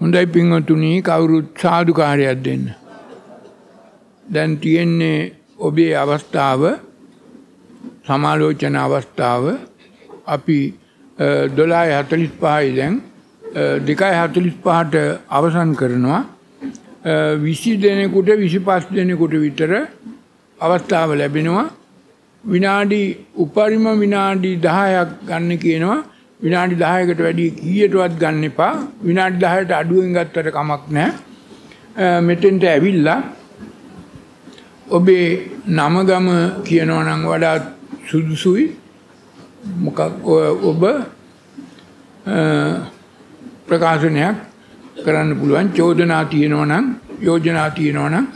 හොඳයි පින්වතුනි කවුරුත් සාදුකාරයක් දෙන්න. දැන් තියෙන්නේ ඔබේ අවස්ථාව සමාලෝචන අවස්ථාව. අපි දොලාය හතලිස් පහයි දැන් දෙකයි හතලිස් පහට අවසන් කරනවා. විසි දෙනෙකුට විසි පස් දෙනෙකුට විතර අවස්ථාව ලැබෙනවා. විනාඩි උපරිම විනාඩි දහයක් ගන්න කියනවා. විනාඩි 10කට වැඩි කීයටවත් ගන්න එපා. විනාඩි 10ට අඩුවෙන් ගත්තට කමක් නැහැ. මෙතෙන්ට ඇවිල්ලා ඔබේ නම ගම කියනවා නම් වඩා සුදුසුයි. මොකක් ඔබ ප්‍රකාශනයක් කරන්න පුළුවන් චෝදනා තියෙනවා නම් යෝජනා තියෙනවා නම්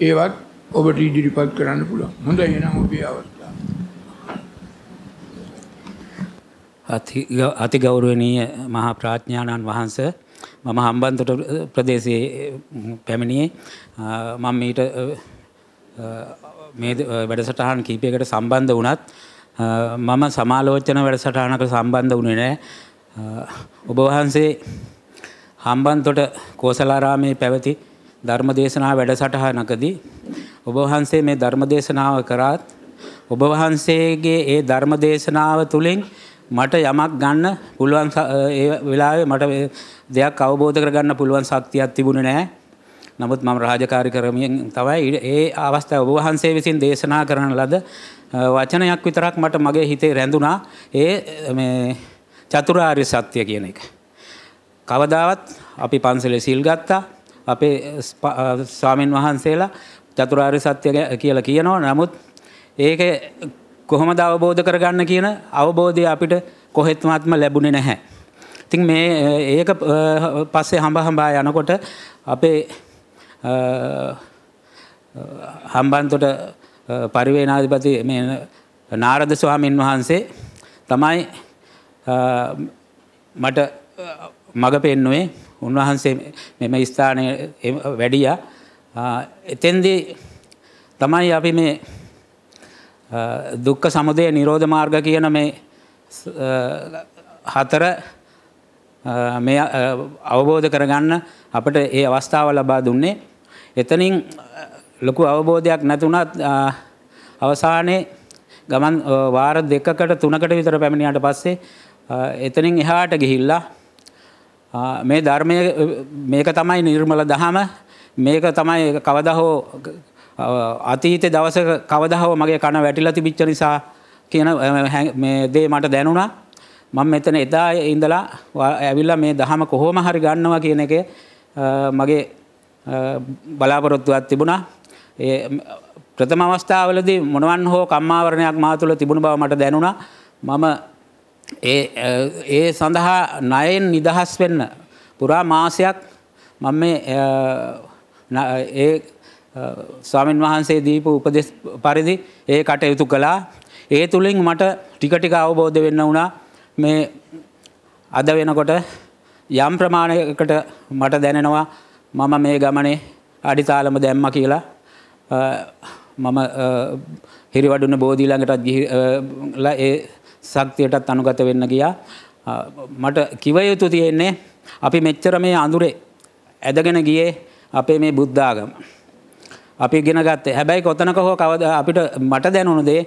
ඒවත් ඔබට ඉදිරිපත් කරන්න පුළුවන්. හොඳයි එහෙනම් ඔබේ අවස්ථාව අති ගෞරවනීය මහා ප්‍රාඥානන් වහන්ස මම හම්බන්තොට ප්‍රදේශයේ පැමිණියේ. මම ඊට මේ වැඩසටහන් කීපයකට සම්බන්ධ වුණත් මම සමාලෝචන වැඩසටහනක සම්බන්ධ වුණේ නෑ. ඔබ වහන්සේ හම්බන්තොට කෝසලාරාමේ පැවති ධර්මදේශනා වැඩසටහනකදී ඔබ වහන්සේ මේ ධර්මදේශනාව කරාත් ඔබ වහන්සේගේ ඒ ධර්මදේශනාව තුළින් මට යමක් ගන්න පුළුවන් ඒ වෙලාවේ මට දෙයක් අවබෝධ කරගන්න පුළුවන් ශක්තියක් තිබුණේ නැහැ. නමුත් මම රාජකාරී කරමින් තමයි ඒ අවස්ථාව ඔබ වහන්සේ විසින් දේශනා කරන ලද වචනයක් විතරක් මට මගේ හිතේ රැඳුණා. ඒ මේ චතුරාර්ය සත්‍ය කියන එක. කවදාවත් අපි පන්සලේ සිල් ගත්තා. අපේ ස්වාමින් වහන්සේලා චතුරාර්ය සත්‍ය කියලා කියනවා. නමුත් ඒක කොහොමද අවබෝධ කරගන්න කියන අවබෝධය අපිට කොහෙත්මත්ම ලැබුණේ නැහැ. ඉතින් මේ ඒක පස්සේ හඹ හඹා යනකොට අපේ හම්බන්තොට පරිවේනාධිපති මේ නාරද ස්වාමීන් වහන්සේ තමයි මට මග පෙන්නුවේ උන්වහන්සේ මෙම ස්ථානය වැඩිය එතෙන්දී තමයි අපි මේ දුක්ඛ සමුදය නිරෝධ මාර්ග කියන මේ හතර මේ අවබෝධ කරගන්න අපට ඒ අවස්ථාව ලබා දුන්නේ. එතනින් ලොකු අවබෝධයක් නැතුණත් අවසානයේ ගමන් වාර දෙකකට තුනකට විතර පැමිණියට පස්සේ එතනින් එහාට ගිහිල්ලා මේ ධර්මය මේක තමයි නිර්මල දහම මේක තමයි කවදා හෝ අතීතේ දවසක කවදාහෝ මගේ කන වැටිලා තිබිච්ච නිසා කියන මේ දේ මට දැනුණා. මම මෙතන එදා ඉඳලා ඇවිල්ලා මේ දහම කොහොම හරි ගන්නවා කියන එක මගේ බලාපොරොත්තුවක් තිබුණා. ඒ ප්‍රථම අවස්ථාවලදී මොනවන් හෝ කම්මාවරණයක් මා තුළ තිබුණ බව මට දැනුණා. මම ඒ ඒ සඳහා ණයෙන් නිදහස් වෙන්න පුරා මාසයක් මම මේ ඒ ස්වාමින් වහන්සේ දීපු උපදෙස් පරිදි ඒ කටයුතු කළා. ඒ තුළින් මට ටික ටික අවබෝධ වෙන්න වුණා. මේ අද වෙනකොට යම් ප්‍රමාණයකට මට දැනෙනවා මම මේ ගමනේ අඩිතාලම දැම්ම කියලා. මම හිරිවඩුන බෝධී ළඟටත් ගිහිලා ඒ ශක්තියටත් අනුගත වෙන්න ගියා. මට කිව යුතු තියෙන්නේ අපි මෙච්චර මේ අඳුරේ ඇදගෙන ගියේ අපේ මේ බුද්ධාගම. අපි ගෙන ගත්තේ. හැබැයි කොතනක හෝ කවද අපිට මට දැනුණු දේ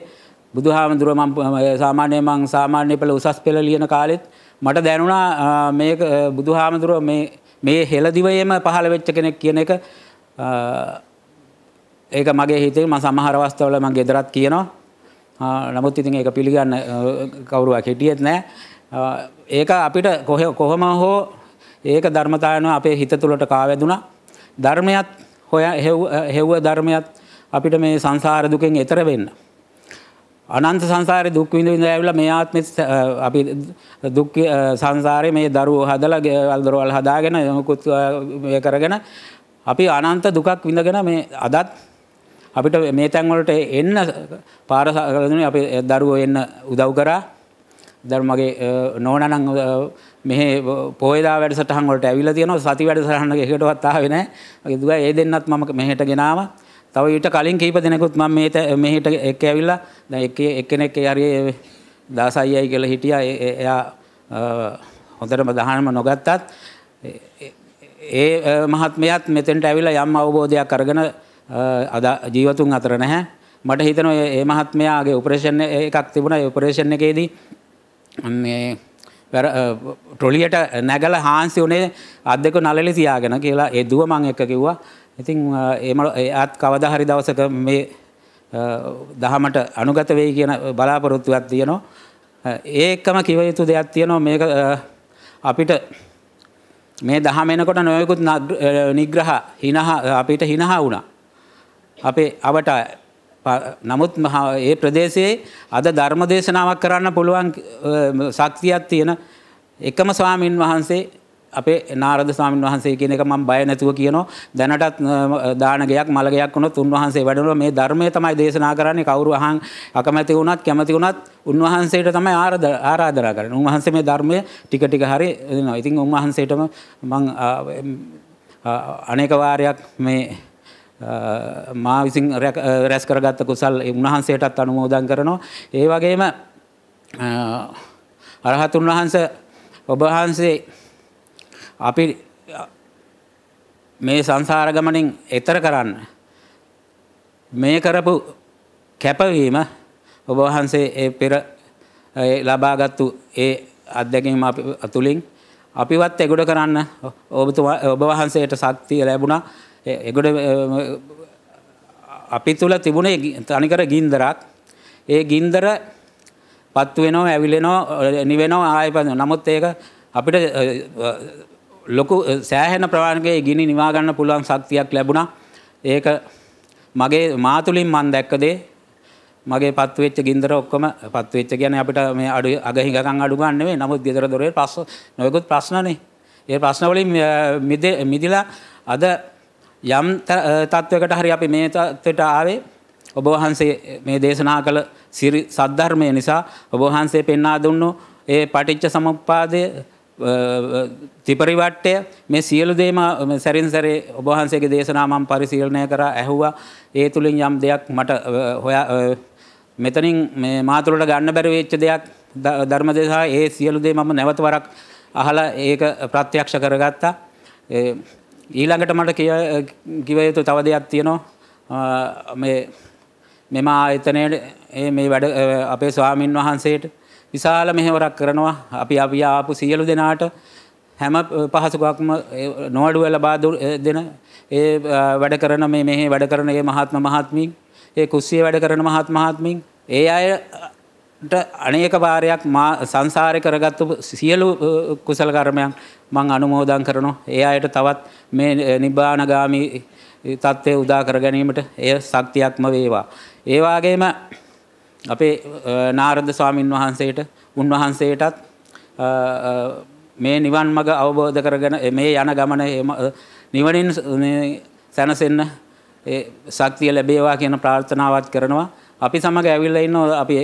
බුදු හාමුදුරුව ම සාමාන්‍ය මං සාමාන්‍ය පෙළ උසස් පෙළ ලියන කාලෙත් මට දැනුණා මේ බුදු හාමුදුරුව මේ හෙළදිවයම පහළ වෙච්ච කෙනෙක් කියන එක ඒක මගේ හිතේ ම සමහර අවස්ථවල මං ගෙදරත් කියනවා. නමුත් ඉතින් ඒක පිළිගන්න කවුරුවක් හිටියෙත් නෑ. ඒක අපිට කොහ කොහොම හෝ ඒක ධර්මතායනවා අපේ හිත තුළට කාවැදුනා ධර්මයත් හොය හෙව්ව ධර්මයත් අපිට මේ සංසාර දුකෙන් එතර වෙන්න. අනන්ත සංසාරය දුක් විඳ විඳ ඇවිල්ලා මේ ආත්මෙත් අපි දුක් සංසාරේ මේ දරුවෝ හදලා ගෙවල් දොරවල් හදාගෙන මොකුත් මේ කරගෙන අපි අනන්ත දුකක් විඳගෙන මේ අදත් අපිට මේ තැන් වලට එන්න පාර අපි දරුවෝ එන්න උදව් කරා. දැන් මගේ නෝනා නම් මෙහෙ පොයදා වැඩසටහන් වලට ඇවිල්ලා තියෙනවා සති වැඩසටහනක එකටවත් ආවේ නැහැ. මගේ දුව ඒ දෙන්නත් මම මෙහෙට ගෙනාවා. තව ඊට කලින් කීප දෙනෙකුත් මම මේ මෙහෙට එක්ක ඇවිල්ලා දැන් එක්ක එක්කෙනෙක් ඒ හරිය 16යි කියලා හිටියා. එයා හොඳටම දහනම නොගත්තත් ඒ මහත්මයත් මෙතෙන්ට ඇවිල්ලා යම් අවබෝධයක් අරගෙන අද ජීවතුන් අතර නැහැ. මට හිතෙනවා ඒ මහත්මයාගේ ඔපරේෂන් එකක් තිබුණා. ඒ ඔපරේෂන් එකේදී මේ ට්‍රොලියට නැගල හාන්සි වනේ අත් දෙක නලලි තියාගෙන කියලා ඒ දුව මං එක කිව්වා. ඉතින් ඒම එත් කවදා හරි දවසක මේ දහමට අනුගත වෙයි කියන බලාපොරොත්තුවක් තියෙනවා. ඒකම කිව යුතු දෙයක් තියෙනවා මේක අපිට මේ දහම එනකොට නොයෙකුත් නිග්‍රහ හිනහ අපිට හිනහ වුණා. අපේ අවට නමුත් ඒ ප්‍රදේශයේ අද ධර්ම දේශනාවක් කරන්න පුළුවන් ශක්තියක් තියෙන එකම ස්වාමින් වහන්සේ අපේ නාරද ස්වාමීන් වහන්සේ කියන එක මම බය නැතුව කියනවා. දැනටත් දානගයක් මලගයක් වුණොත් උන්වහන්සේ වැඩනවා මේ ධර්මය තමයි දේශනා කරන්නේ. කවුරු අහන් අකමැති වුණත් කැමති වුණත් උන්වහන්සේට තමයි ආරාධනා කරන්නේ. උන්වහන්සේ මේ ධර්මය ටික ටික හරි දෙනවා. ඉතින් උන්වහන්සේටම මම අනේක වාරයක් මේ මා විසින් රැස් කරගත්ත කුසල් උන්වහන්සේටත් අනුමෝදන් කරනවා. ඒ වගේම අරහතුන් වහන්ස ඔබ වහන්සේ අපි මේ සංසාර ගමනින් එතර කරන්න මේ කරපු කැපවීම ඔබ වහන්සේ ඒ පෙර ලබාගත්තු ඒ අත්දැකීම අතුළින් අපිවත් එගොඩ කරන්න ඔබ වහන්සේට ශක්තිය ලැබුණා. එගොඩ අපි තුළ තිබුණේ තනිකර ගින්දරක්. ඒ ගින්දර පත්තු වෙනවා ඇවිලෙනවා නිවෙනවා ආය නමුත් ඒක අපිට ලොකු සෑහෙන ප්‍රවාණකයේ ගිනි නිවාගන්න පුළුවන් ශක්තියක් ලැබුණා. ඒක මගේ මාතුලින් මන් දැක්කදේ මගේ පත්වෙච්ච ගින්දර ඔක්කොම පත්වෙච්ච කියන අපිට මේ අඩු අගහිඟකම් අඩු ගන්න නෙවෙයි නමුත් ගෙදර දොරේ ප්‍රශ්න නොයෙකුත් ප්‍රශ්නනේ. ඒ ප්‍රශ්න වලින් මිදිලා අද යම් තත්ත්වයකට හරි අපි මේ තත්ත්වයට ආවේ ඔබ වහන්සේ මේ දේශනා කළ සිරි සද්ධර්මය නිසා ඔබ වහන්සේ පෙන්වා දුන්නු ඒ පටිච්ච සමුප්පාදය ත්‍රිපරිවට්ටය මේ සියලු දේම සැරින් සැරේ ඔබ වහන්සේගේ දේශනා මම පරිශීලනය කරා ඇහුවා. ඒ තුලින් යම් දෙයක් මට හොයා මෙතනින් මේ මාතුලට ගන්න බැරි වෙච්ච දෙයක් ධර්ම දේශනා ඒ සියලු දේ මම නැවත වරක් අහලා ඒක ප්‍රත්‍යක්ෂ කරගත්තා. ඊළඟට මට කිව යුතු තව දෙයක් තියෙනවා. මේ මෙම ආයතනයේ මේ වැඩ අපේ ස්වාමින් වහන්සේට විශාල මෙහෙවරක් කරනවා. අපි අපි ආපු සියලු දෙනාට හැම පහසුකක්ම නොවඩුව ලබා දෙන ඒ වැඩ කරන මේ මෙහි වැඩ කරන ඒ මහත්ම මහත්මින් ඒ කුස්සිය වැඩ කරන මහත් මහත්මින් ඒ අයට අනේක වාරයක් මා සංසාරය කරගත්තු සියලු කුසල කර්මයන් මං අනුමෝදන් කරනවා ඒ අයට තවත් මේ නිබ්බානගාමි තත්ත්වය උදා කර ගැනීමට එය ශක්තියක්ම වේවා. ඒවාගේම අපේ නාරද ස්වාමීන් වහන්සේට උන්වහන්සේටත් මේ නිවන් මඟ අවබෝධ කරගෙන මේ යන ගමන නිවනින් සැනසෙන්න ශක්තිය ලැබේවා කියන ප්‍රාර්ථනාවත් කරනවා. අපි සමඟ ඇවිල්ලා ඉන්නවා අපි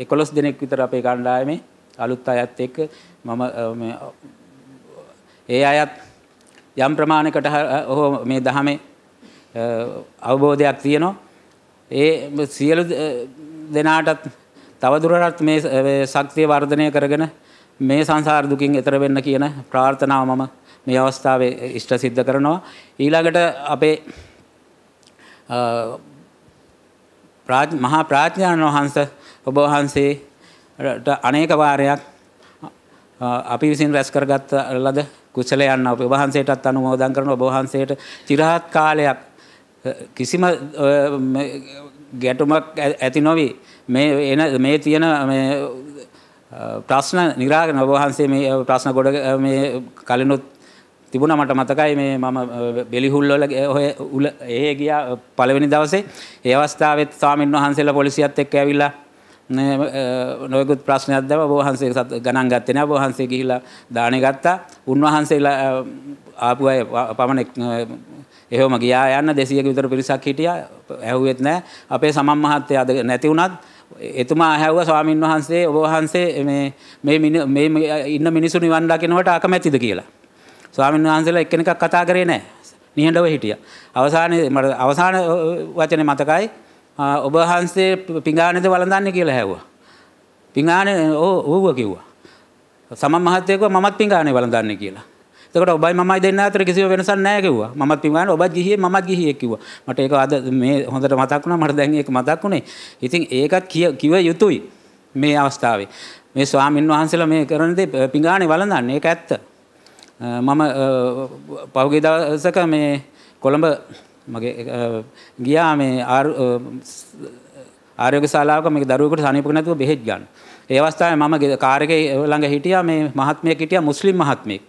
11 දෙනෙක් විතර අපේ කණ්ඩායමේ අලුත් අයත් එක්ක මම ඒ අයත් යම් ප්‍රමාණයකට ඔහු මේ දහමේ අවබෝධයක් තියෙනවා. ඒ සියලු දෙනාටත් තවදුරටත් මේ ශක්තිය වර්ධනය කරගෙන මේ සංසාර දුකින් එතර වෙන්න කියන ප්‍රාර්ථනාව මම මේ අවස්ථාවේ ඉෂ්ට සිද්ධ කරනවා. ඊළඟට අපේ මහා ප්‍රාඥාන් වහන්ස ඔබ වහන්සේට අනේක වාරයක් අපි විසින් රැස් කරගත්ත ලද කුසලයන් ඔබ වහන්සේටත් අනුමෝදන් කරන ඔබ වහන්සේට චිරහත් කාලයක් කිසිම ගැටුමක් ඇති නොවී. මේ එන මේ තියෙන ප්‍රශ්න නිරාගෙන ඔබ වහන්සේ මේ ප්‍රශ්න ගොඩ මේ කලිනුත් තිබුණා. මට මතකයි මේ මම බෙලිහුල් වල ඔය උල එහෙ ගියා පළවෙනි දවසේ. ඒ අවස්ථාවෙත් ස්වාමින් වහන්සේලා පොලිසියත් එක්ක ඇවිල්ලා නොයකුත් ප්‍රශ්නයක් දැව ඔබ වහන්සේ ගණන් ගත්තේ නැහැ ඔබ වහන්සේ ගිහිල්ලා දාණය ගත්තා. උන්වහන්සේලා ආපු අය පමණක් එහෙම ගියා යන්න. 200ක විතර පිරිසක් හිටියා. ඇහුවෙත් නැහැ අපේ සමම් මහත්තයා අද නැති වුණත් එතුමා ඇහැව්වා ස්වාමින් වහන්සේ ඔබ වහන්සේ මේ මේ මේ ඉන්න මිනිස්සු නිවන් දකින්නට අකමැතිද කියලා. ස්වාමින් වහන්සේලා එක්කෙනෙක්ක් කතා කරේ නැහැ නිහඬව හිටියා. අවසානයේ මට අවසාන වචනේ මතකයි. ඔබ වහන්සේ පිඟානේද වළඳන්නේ කියලා ඇහුවා පිඟානේ ඕ ඕව කිව්වා සමම් මහත්තයෙක්ව මමත් පිඟානේ වළඳන්නේ කියලා එතකොට ඔබයි මමයි දෙන්න අතර කිසිම වෙනසක් නැහැ කිව්වා. මමත් පින්වහන ඔබත් ගිහියේ මමත් ගිහියෙක් කිව්වා. මට ඒක අද මේ හොඳට මතක් වුණා. මට දැන් ඒක මතක් වුණේ. ඉතින් ඒකත් කිව යුතුයි මේ අවස්ථාවේ. මේ ස්වාමින් වහන්සේලා මේ කරන දේ පිඟානේ වළඳන්නේ ඒක ඇත්ත. මම පහුගිය දවසක මේ කොළඹ මගේ ගියා මේ ආරෝග්‍ය ශාලාවක මේ දරුවෙකුට සනීපක නැතුව බෙහෙත් ගන්න. ඒ අවස්ථාවේ මම කාර් එකේ ළඟ හිටියා මේ මහත්මයෙක් හිටියා මුස්ලිම් මහත්මයෙක්.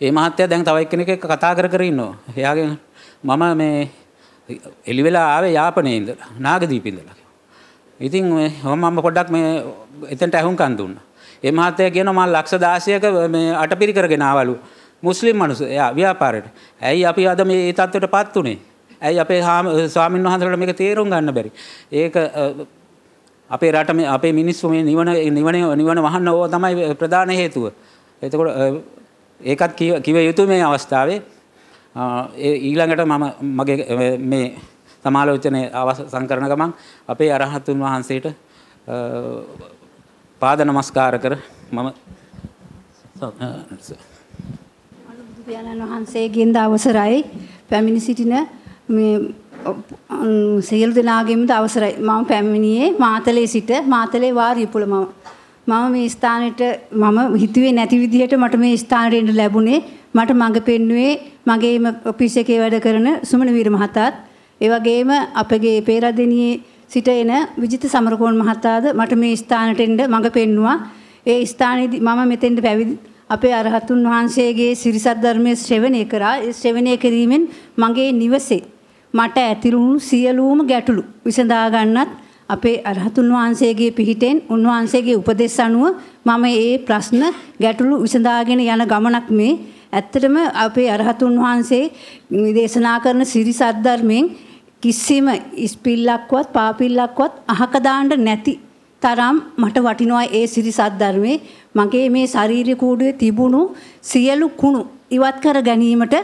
ඒ මහත්තයා දැන් තව එක්කෙනෙක් එක්ක කතා කර කර ඉන්නවා. එයාගෙන් මම මේ එළි වෙලා ආවේ යාපනයේ ඉඳලා නාගදීපේ ඉඳලා. ඉතින් මම පොඩ්ඩක් මේ එතනට ඇහුම්කන් දුන්නා. ඒ මහත්තයා කියනවා මම ලක්ෂ 16ක මේ අටපිරි කරගෙන ආවලු. මුස්ලිම් මිනිස්සු එයා ව්‍යාපාරයට. ඇයි අපි අද මේ ඒ තත්ත්වයටපත් උනේ? ඇයි අපේ ස්වාමින් වහන්සේලාට මේක තේරුම් ගන්න බැරි? ඒක අපේ රට මේ අපේ මිනිස්සු මේ නිවන නිවන නිවන වහන්න ඕවා තමයි ප්‍රධාන හේතුව. එතකොට ඒකත් කිව යුතු මේ අවස්ථාවේ ඊළඟට මම මගේ මේ සමාලෝචනය අවසන් කරන ගමන් අපේ අරහතුන් වහන්සේට පාද නමස්කාර කර මම බුදුපියාණන් වහන්සේගෙන්ද අවසරයි. පැමිණි සිටින මේ සියලු දෙනාගෙන්ද අවසරයි. මම පැමිණියේ මාතලේ සිට මාතලේ වාරියපුල. මම මම මේ ස්ථානෙට මම හිතුවේ නැති විදිහට මට මේ ස්ථානෙට එන්න ලැබුණේ. මට මඟ පෙන්නුවේ මගේම ඔෆිස් එකේ වැඩ කරන සුමන වීර මහතාත්. ඒ වගේම අපගේ පේරාදෙනියේ සිට එන විජිත සමරකෝන් මහතාද මට මේ ස්ථානට එන්න මඟ පෙන්නවා. ඒ ස්ථානයේදී මම මෙතෙන්ට පැවිදි අපේ අරහතුන් වහන්සේගේ සිරිසත් ධර්මයේ ශ්‍රවණය කරා. ඒ ශ්‍රවණය කිරීමෙන් මගේ නිවසේ මට ඇතිරුණු සියලුම ගැටලු විසඳා ගන්නත් අපේ අරහතුන් වහන්සේගේ පිහිටෙන් උන්වහන්සේගේ උපදෙස් අනුව මම ඒ ප්‍රශ්න ගැටලු විසඳාගෙන යන ගමනක් මේ ඇත්තටම අපේ අරහතුන් වහන්සේ දේශනා කරන සිරිසත් ධර්මයෙන් කිසිම ඉස්පිල්ලක්වත් පාපිල්ලක්වත් අහක දාන්න නැති තරම් මට වටිනවා ඒ සිරිසත් ධර්මයේ මගේ මේ ශාරීරික කූඩුවේ තිබුණු සියලු කුණු ඉවත් කර ගැනීමට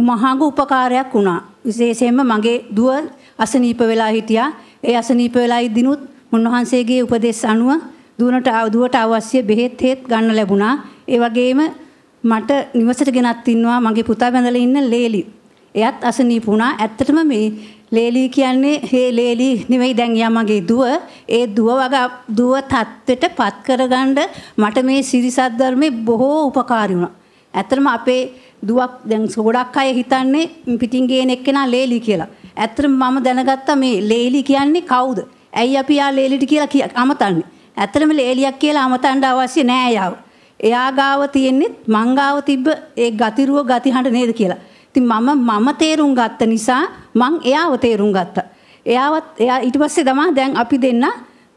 මහඟ උපකාරයක් වුණා. විශේෂයෙන්ම මගේ දුව අසනීප වෙලා හිටියා. ඒ අසනීප වෙලා ඉදිනුත් උන්වහන්සේගේ උපදෙස් අනුව දුවනට දුවට අවශ්‍ය බෙහෙත් හේත් ගන්න ලැබුණා. ඒ වගේම මට නිවසට ගෙනත් ඉන්නවා මගේ පුතා බැඳලා ඉන්න ලේලි. එයත් අසනීප වුණා. ඇත්තටම මේ ලේලි කියන්නේ හේ ලේලි නෙවෙයි දැන් යාමගේ දුව. ඒ දුව වගේ දුව තත්ත්වෙට පත් කරගන්න මට මේ සිරිසත් ධර්මේ බොහෝ උපකාරී වුණා. ඇත්තටම අපේ දුවක් දැන් ගොඩක් අය හිතන්නේ පිටින් ගේන එක්කෙනා ලේලි කියලා. ඇත්තටම මම දැනගත්තා මේ ලේලි කියන්නේ කවුද? ඇයි අපි යා ලේලිට කියලා අමතන්නේ? ඇත්තටම ලේලියක් කියලා අමතන්න අවශ්‍ය නෑ යාව. එයා ගාව තියෙන්නේ මං ගාව තිබ්බ ඒ ගතිරුව ගතිහඬ නේද කියලා. ඉතින් මම මම තේරුම් ගත්ත නිසා මං එයාව තේරුම් ගත්තා. එයාවත් එයා ඊට පස්සේ තමයි දැන් අපි දෙන්න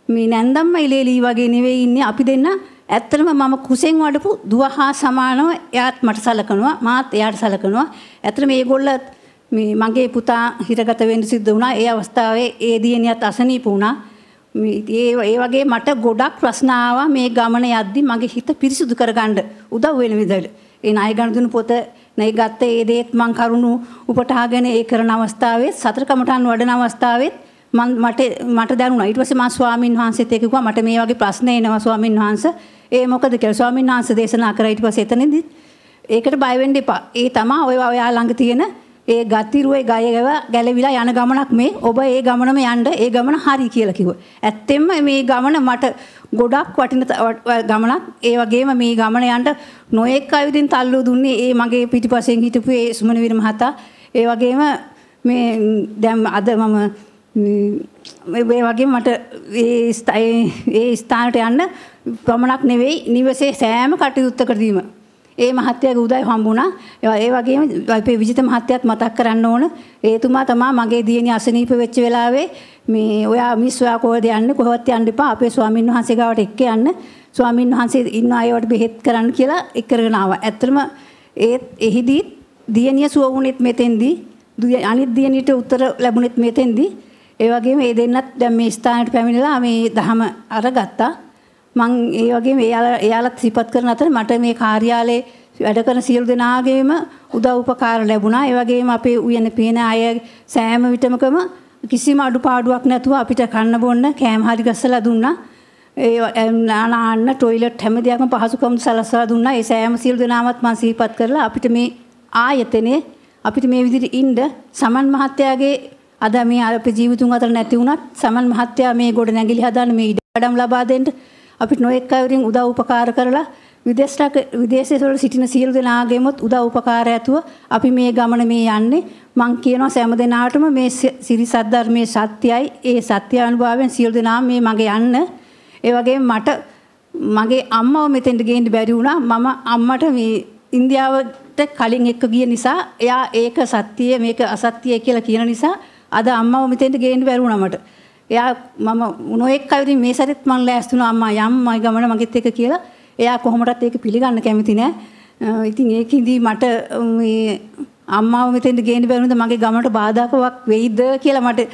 මේ නැන්දම්ම ඉලේලී වගේ නෙවෙයි ඉන්නේ අපි දෙන්න ඇත්තටම මම කුසෙන් වඩපු දුව හා සමානව එයාත් මට සලකනවා මාත් එයාට සලකනවා. ඇත්තටම මේගොල්ල මේ මගේ පුතා හිරගත වෙන්න සිද්ධ වුණා. ඒ අවස්ථාවේ ඒ දියණියත් අසනීප වුණා. ඒ ඒ වගේ මට ගොඩක් ප්‍රශ්න ආවා මේ ගමන යද්දි මගේ හිත පිරිසිදු කරගන්න උදව් වෙන විදිහට. ඒ ණය ගණතුණු පොත නේ ගත්ත ඒ දේත් මං කරුණු උපටාගෙන ඒ කරන අවස්ථාවේ සතර කමඨාන් වඩන අවස්ථාවෙත් මම මට මට දැනුණා. ඊට පස්සේ මම ස්වාමින් වහන්සේත් එක්ක කිව්වා මට මේ වගේ ප්‍රශ්න එනවා ස්වාමින් වහන්සේ. ඒ මොකද කියලා? ස්වාමින් වහන්සේ දේශනා කරා. ඊට පස්සේ එතනදී ඒකට බය වෙන්න එපා. ඒ තමයි ඔය ඔයා ළඟ තියෙන ඒ ගතිරුවේ ගයව ගැලවිලා යන ගමනක් මේ ඔබ ඒ ගමනම යන්න ඒ ගමන හරි කියලා කිව්වා. ඇත්තෙන්ම මේ ගමන මට ගොඩක් වටින ගමනක්. ඒ වගේම මේ ගමන යන්න නොඑක් අයවිදින් තල්ලු දුන්නේ ඒ මගේ පිටිපස්සෙන් හිටපු ඒ සුමනවීර මහතා. ඒ වගේම මේ දැන් අද මම ඒ වගේ මට ඒ ඒ ස්ථානට යන්න ප්‍රමණක් නෙවෙයි නිවසේ සෑම කටයුත්තකදීම ඒ මහත්තයාගේ උදව් හම්බුණා. ඒ වගේම අපේ විජිත මහත්තයාත් මතක් කරන්න ඕන. ඒතුමා තමයි මගේ දියණිය අසනීප වෙච්ච වෙලාවේ මේ ඔයා මිස් ඔයා කොහෙද යන්නේ කොහෙවත් යන්න එපා. අපේ ස්වාමින් වහන්සේ ගාවට එක්ක යන්න. ස්වාමින් වහන්සේ ඉන්න අයවට බෙහෙත් කරන්න කියලා එක් කරගෙන ආවා. ඇත්තටම ඒ එහිදී දියණිය සුව වුණෙත් මෙතෙන්දී අනිත් දියණියට උත්තර ලැබුණෙත් මෙතෙන්දී ඒ වගේම මේ දෙන්නත් දැන් මේ ස්ථානයට පැමිණලා මේ දහම අරගත්තා. මං ඒ වගේම එයාලා එයාලත් සිපත් කරන අතර මට මේ කාර්යාලයේ වැඩ කරන සියලු දෙනාගේම උදව් උපකාර ලැබුණා. ඒ වගේම අපේ උයන පේන අය සෑම විටමකම කිසිම අඩුපාඩුවක් නැතුව අපිට කන්න බොන්න කෑම හරි ගස්සලා දුන්නා. ඒ නාන්න ටොයිලට් හැම දෙයක්ම පහසුකම් සලස්වා දුන්නා. ඒ සෑම සියලු දෙනාමත් මම සිහිපත් කරලා අපිට මේ ආයතනේ අපිට මේ විදිහට ඉන්න සමන් මහත්තයාගේ අද මේ අපේ ජීවිතුන් අතර නැති වුණත් සමන් මහත්තයා මේ ගොඩ නැගිලි හදන්න මේ ඉඩකඩම් ලබා දෙන්න අපිට නොඑක් අයුරින් උදව් උපකාර කරලා විදේශ විදේශයේ වල සිටින සියලු දෙනාගේමත් උදව් උපකාර ඇතුව අපි මේ ගමන මේ යන්නේ. මං කියනවා සෑම දෙනාටම මේ සිරිසත් ධර්මයේ සත්‍යයි ඒ සත්‍ය අනුභවයෙන් සියලු දෙනා මේ මගේ යන්න. ඒ වගේම මට මගේ අම්මව මෙතෙන්ට ගේන්න බැරි වුණා. මම අම්මට මේ ඉන්දියාවට කලින් එක්ක ගිය නිසා එයා ඒක සත්‍යය මේක අසත්‍යය කියලා කියන නිසා අද අම්මව මෙතෙන්ට ගේන්න බැරි වුණා මට. එයා මම නොඑක් අයුරින් මේ සැරෙත් මං ලෑස්ති වුණා අම්මා යම් මයි ගමන මගෙත් එක්ක කියලා එයා කොහොමදත් ඒක පිළිගන්න කැමති නෑ. ඉතින් ඒකින්දී මට මේ අම්මාව මෙතෙන්ට ගේන්න බැරිුණද මගේ ගමනට බාධාකමක් වෙයිද කියලා මට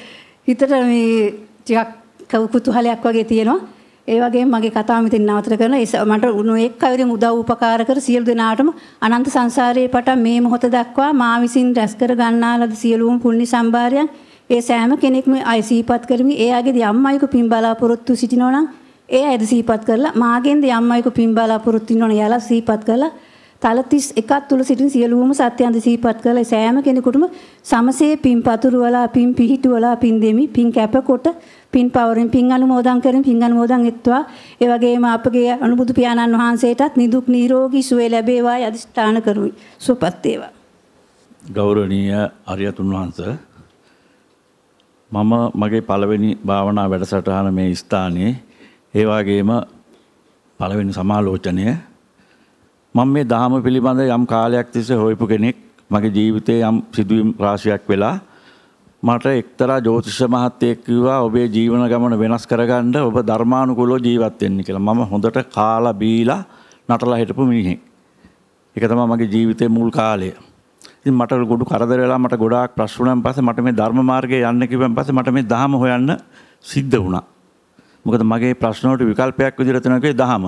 හිතට මේ ටිකක් කුතුහලයක් වගේ තියෙනවා. ඒ වගේම මගේ කතාව මෙතෙන් නවතර කරන මට උණු එක් අයුරින් උදව් උපකාර කර සියලු දෙනාටම අනන්ත සංසාරයේ පටන් මේ මොහොත දක්වා මා විසින් රැස් කර ගන්නා ලද සියලුම පුණ්‍ය සම්භාරයන් ඒ සෑම කෙනෙක්ම අයිසීපත් කරමි. එයාගේදී අම්මයික පින් බලාපොරොත්තු සිටිනවා නම් ඒ අයද සීපත් කරලා මාගෙන්ද යම් අයක පින් බලාපොරොත්තු වෙනවනේ යාලා සීපත් කරලා තල 31ක් තුල සිටින සියලුම සත්‍යයන්ද සීපත් කරලා සෑම කෙනෙකුටම සමසේ පින් පතුරවලා පින් පිහිටුවලා පින් දෙමි පින් කැපකොට පින් පවරින් පින් අනුමෝදන් කරමින් පින් අනුමෝදන් එත්වා ඒ වගේම අපගේ අනුබුදු පියාණන් වහන්සේටත් නිදුක් නිරෝගී සුවය ලැබේවායි අදිෂ්ඨාන කරුයි සුවපත් වේවා ගෞරවනීය අරියතුන් වහන්සේ මම මගේ පළවෙනි භාවනා වැඩසටහන මේ ස්ථානයේ ඒ වගේම පළවෙනි සමාලෝචනය මම මේ දහම පිළිබඳ යම් කාලයක් තිස්සේ හොයපු කෙනෙක් මගේ ජීවිතයේ යම් සිදුවීම් රාශියක් වෙලා මට එක්තරා ජෝතිෂ මහත්තයෙක් කිව්වා ඔබේ ජීවන ගමන වෙනස් කරගන්න ඔබ ධර්මානුකූලව ජීවත් වෙන්න කියලා. මම හොඳට කාලා බීලා නටලා හිටපු මිනිහෙක්. ඒක තමයි මගේ ජීවිතේ මුල් කාලය. ඉතින් මට ගොඩු කරදර වෙලා මට ගොඩාක් ප්‍රශ්න වුණාන් පස්සේ මට මේ ධර්ම මාර්ගයේ යන්න කිව්වන් පස්සේ මට මේ ධහම හොයන්න සිද්ධ වුණා. මොකද මගේ ප්‍රශ්නවලට විකල්පයක් විදිහට තියෙනවා දහම.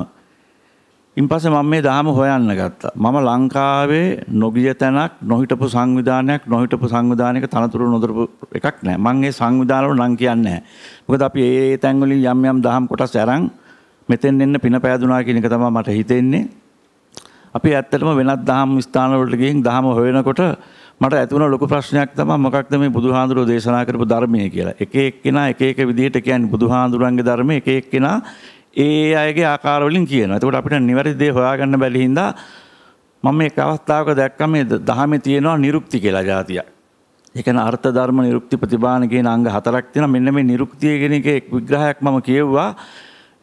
ඉන් පස්සේ මම මේ දහම හොයන්න ගත්තා. මම ලංකාවේ නොගිය තැනක් නොහිටපු සංවිධානයක් නොහිටපු සංවිධානයක තනතුරු නොදරපු එකක් නැහැ. මම ඒ සංවිධානවල නම් කියන්නේ නැහැ. මොකද අපි ඒ තැන් වලින් යම් යම් දහම් කොටස් අරන් මෙතෙන් එන්න පින පෑදුනා කියන එක තමයි මට හිතෙන්නේ. අපි ඇත්තටම වෙනත් දහම් ස්ථාන වලට ගිහින් දහම හොයනකොට මට ඇතිවුණ ලොකු ප්‍රශ්නයක් තමයි මොකක්ද මේ බුදුහාඳුරෝ දේශනා කරපු ධර්මය කියලා. එක එක්කෙනා එක එක විදිහට කියන්නේ බුදුහාඳුරන්ගේ ධර්මය එක එක්කෙනා ඒ අයගේ ආකාර වලින් කියනවා. එතකොට අපිට නිවැරදි දේ හොයාගන්න බැරි හින්දා මම මේක අවස්ථාවක දැක්කම මේ දහමේ තියෙනවා නිරුක්ති කියලා જાතියක්. ඒ කියන්නේ අර්ථ ධර්ම නිරුක්ති ප්‍රතිබාන කියන අංග හතරක් තියෙනවා. මෙන්න මේ නිරුක්තිය කියන එකේ විග්‍රහයක් මම කියවුවා.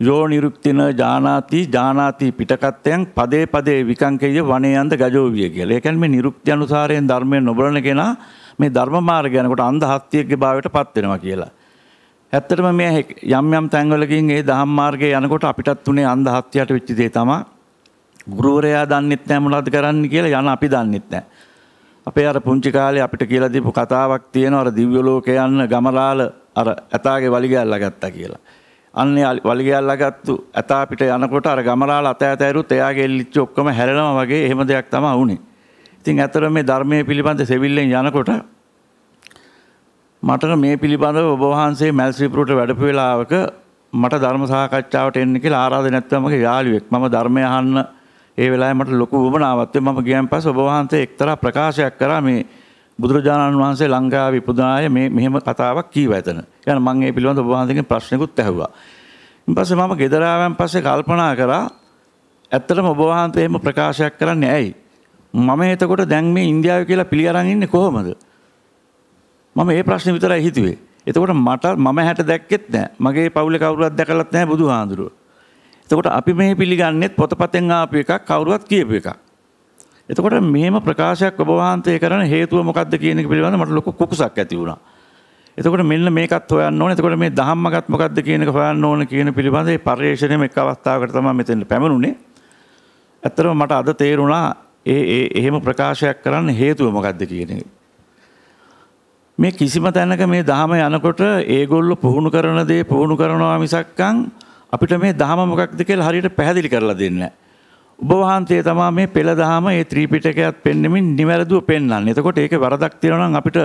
යෝ නිරුක්තින ජානාති ජානාති පිටකත්වයන් පදේ පදේ විකංකය වනයන්ද ගජෝවිය කියලා. ඒ කියන්නේ මේ නිරුක්ති අනුසාරයෙන් ධර්මයෙන් නොබලන කෙනා මේ ධර්ම මාර්ගය යනකොට අන්ධ හස්තියෙක්ගේ භාවයට පත් වෙනවා කියලා. ඇත්තටම මේ යම් යම් තැන්වලකින් ඒ දහම් මාර්ගයේ යනකොට අපිටත් තුනේ අන්ධ හස්තියට වෙච්ච දේ තමයි ගුරුවරයා දන්නෙත් නැහැ මොනවද කරන්න කියලා යන අපි දන්නෙත් නැහැ. අපේ අර පුංචි කාලේ අපිට කියලා දීපු කතාවක් තියෙනවා අර දිව්‍ය ලෝකේ යන්න ගමරාල අර ඇතාගේ වලිගයල්ලා ගත්තා කියලා. අන්නේ වලිගයල්ලා ගත්තු ඇතා පිට යනකොට අර ගමරාල අත ඇතෑරුත් එයාගේ එල්ලිච්ච ඔක්කොම හැරෙනවා වගේ එහෙම දෙයක් තමයි වුනේ. ඉතින් ඇතර මේ ධර්මයේ පිළිබඳ සෙවිල්ලෙන් යනකොට මට මේ පිළිබඳව ඔබ වහන්සේ මැල්සිපුරට වැඩපු වෙලාවක මට ධර්ම සාකච්ඡාවට එන්න කියලා ආරාධනයක් නැත්නම් මගේ යාළුවෙක් මම ධර්මය අහන්න ඒ වෙලාවේ මට ලොකු වමනාවක් තිබ්බා මම ගියන් පස්සේ ඔබ වහන්සේ එක්තරා ප්‍රකාශයක් කරා මේ බුදුරජාණන් වහන්සේ ලංකාව ඉපදනාය මේ මෙහෙම කතාවක් කීව ඇතන යන මං ඒ පිළිබඳ ඔබහන්සකින් ප්‍රශ්නකුත් ඇහවා. පස මම ගෙදරාවන් පස්සේ කල්පනා කරා ඇත්තටම ඔබවහන්සේ එහෙම ප්‍රකාශයක් කරන්නේ ඇයි? මම එතකොට දැන් මේ ඉන්දියාව කියලා පිළි අරන් ඉන්නේ කොහොමද? මම ඒ ප්‍රශ්නේ විතරයි හිතුවේ. එතකොට මට මම හැට දැක්කෙත් නැහැ. මගේ පවුලේ කවුරුවත් දැකලත් නැහැ බුදුහාඳුරුව. එතකොට අපි මේ පිළිගන්නේත් පොතපතෙන් ආපු එකක් කවුරුවත් කියපු එකක්. එතකොට මෙහෙම ප්‍රකාශයක් ඔබ වහන්සේ කරන හේතුව මොකක්ද කියන එක පිළිබඳව මට ලොකු කුකුසක් ඇති වුණා. එතකොට මෙන්න මේකත් හොයන්න ඕනේ. එතකොට මේ ධම්මගත මොකක්ද කියන එක හොයන්න ඕනේ කියන පිළිබඳව මේ පරිශ්‍රණයම එක් අවස්ථාවකට තමයි මෙතෙන් පැමිණුනේ. ඇත්තටම මට අද තේරුණා ඒ ඒ එහෙම ප්‍රකාශයක් කරන්න හේතුව මොකක්ද කියන එක. මේ කිසිම තැනක මේ දහම යනකොට ඒගොල්ලෝ පුහුණු කරන දේ පුහුණු කරනවා මිසක්කන් අපිට මේ දහම මොකක්ද කියලා හරියට පැහැදිලි කරලා දෙන්නේ ඔබ වහන්සේ තමයි මේ පෙළ දහම ඒ ත්‍රිපිටකයත් පෙන්නෙමින් නිවැරදිව පෙන්වන්නේ. එතකොට ඒකේ වරදක් තියෙනවා නම් අපිට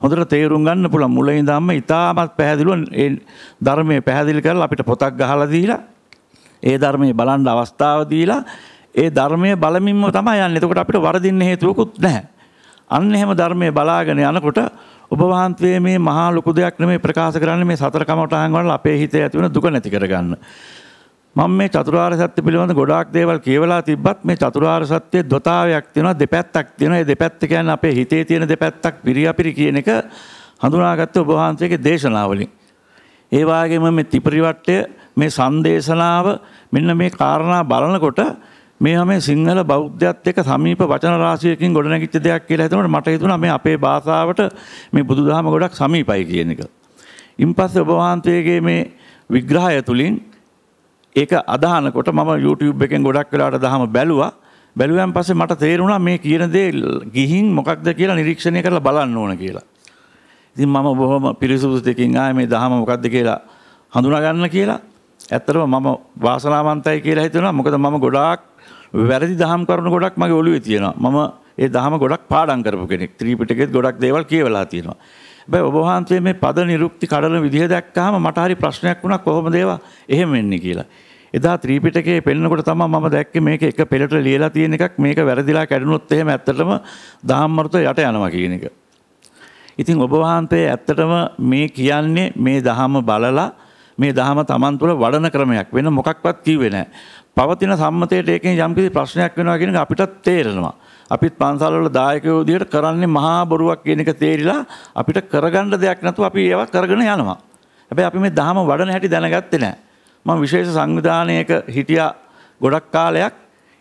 හොඳට තේරුම් ගන්න පුළුවන්. මුලින් ඉඳන්ම ඉතාමත් පැහැදිලිව ඒ ධර්මයේ පැහැදිලි කරලා අපිට පොතක් ගහලා දීලා ඒ ධර්මයේ බලන්න අවස්ථාව දීලා ඒ ධර්මය බලමින්ම තමයි යන්නේ. එතකොට අපිට වරදින්න හේතුවකුත් නැහැ. අන්න එහෙම ධර්මයේ බලාගෙන යනකොට ඔබ වහන්සේ මේ මහා ලොකු දෙයක් නෙමෙයි ප්‍රකාශ කරන්නේ මේ සතර කමඨහන් වල අපේ හිතේ ඇති වෙන දුක නැති කරගන්න. මම මේ චතුරාර්ය සත්‍ය පිළිබඳ ගොඩාක් දේවල් කියවලා තිබ්බත් මේ චතුරාර්ය සත්‍යයේ දොතාවයක් තියෙනවා දෙපැත්තක් තියෙනවා. ඒ දෙපැත්ත කියන්නේ අපේ හිතේ තියෙන දෙපැත්තක් පිරියාපිරි කියන එක හඳුනාගත්ත ඔබ වහන්සේගේ දේශනාවලින්. ඒ වගේම මේ ත්‍රිපරිවට්ටය මේ සංදේශනාව මෙන්න මේ කාරණා බලනකොට මේ මේ සිංහල බෞද්ධයත් එක්ක සමීප වචන රාශියකින් ගොඩනැගිච්ච දෙයක් කියලා හිතනකොට මට හිතුණා මේ අපේ භාෂාවට මේ බුදුදහම ගොඩක් සමීපයි කියන එක. ඉන්පස්සේ ඔබ වහන්සේගේ මේ විග්‍රහය තුලින් ඒක අදහනකොට මම YouTube එකෙන් ගොඩක් වෙලාවට දහම බැලුවා. බැලුවන් පස්සේ මට තේරුණා මේ කියන දේ ගිහින් මොකක්ද කියලා නිරීක්ෂණය කරලා බලන්න ඕන කියලා. ඉතින් මම බොහොම පිරිසුදු දෙකින් ආයේ මේ දහම මොකක්ද කියලා හඳුනා ගන්න කියලා. ඇත්තටම මම වාසනාවන්තයි කියලා හිතනවා. මොකද මම ගොඩාක් වැරදි දහම් කරුණු ගොඩක් මගේ ඔළුවේ තියෙනවා. මම ඒ දහම ගොඩක් පාඩම් කරපු කෙනෙක්. ත්‍රිපිටකෙත් ගොඩක් දේවල් කියවලා තියෙනවා. හැබැයි ඔබ වහන්සේ මේ පද නිරුක්ති කඩන විදිහ දැක්කහම මට හරි ප්‍රශ්නයක් වුණා කොහොමද ඒවා එහෙම වෙන්නේ කියලා. එදා ත්‍රිපිටකයේ පෙන්නකොට තමයි මම දැක්කේ මේක එක පෙළට ලියලා තියෙන එකක් මේක වැරදිලා කැඩුනොත් එහෙම ඇත්තටම දහම්මර්ථ යට යනවා කියන එක. ඉතින් ඔබ වහන්සේ ඇත්තටම මේ කියන්නේ මේ දහම බලලා මේ දහම Taman තුල වඩන ක්‍රමයක් වෙන මොකක්වත් කිව්වේ නැහැ. පවතින සම්මතයට ඒකෙන් යම්කිසි ප්‍රශ්නයක් වෙනවා කියන එක අපිටත් තේරෙනවා. අපිත් පන්සල්වල දායකයෝ විදිහට කරන්නේ මහා බොරුවක් කියන එක තේරිලා අපිට කරගන්න දෙයක් නැතුව අපි ඒවා කරගෙන යනවා. හැබැයි අපි මේ දහම වඩන හැටි දැනගත්තේ නැහැ. මම විශේෂ සංවිධානයක හිටියා ගොඩක් කාලයක්.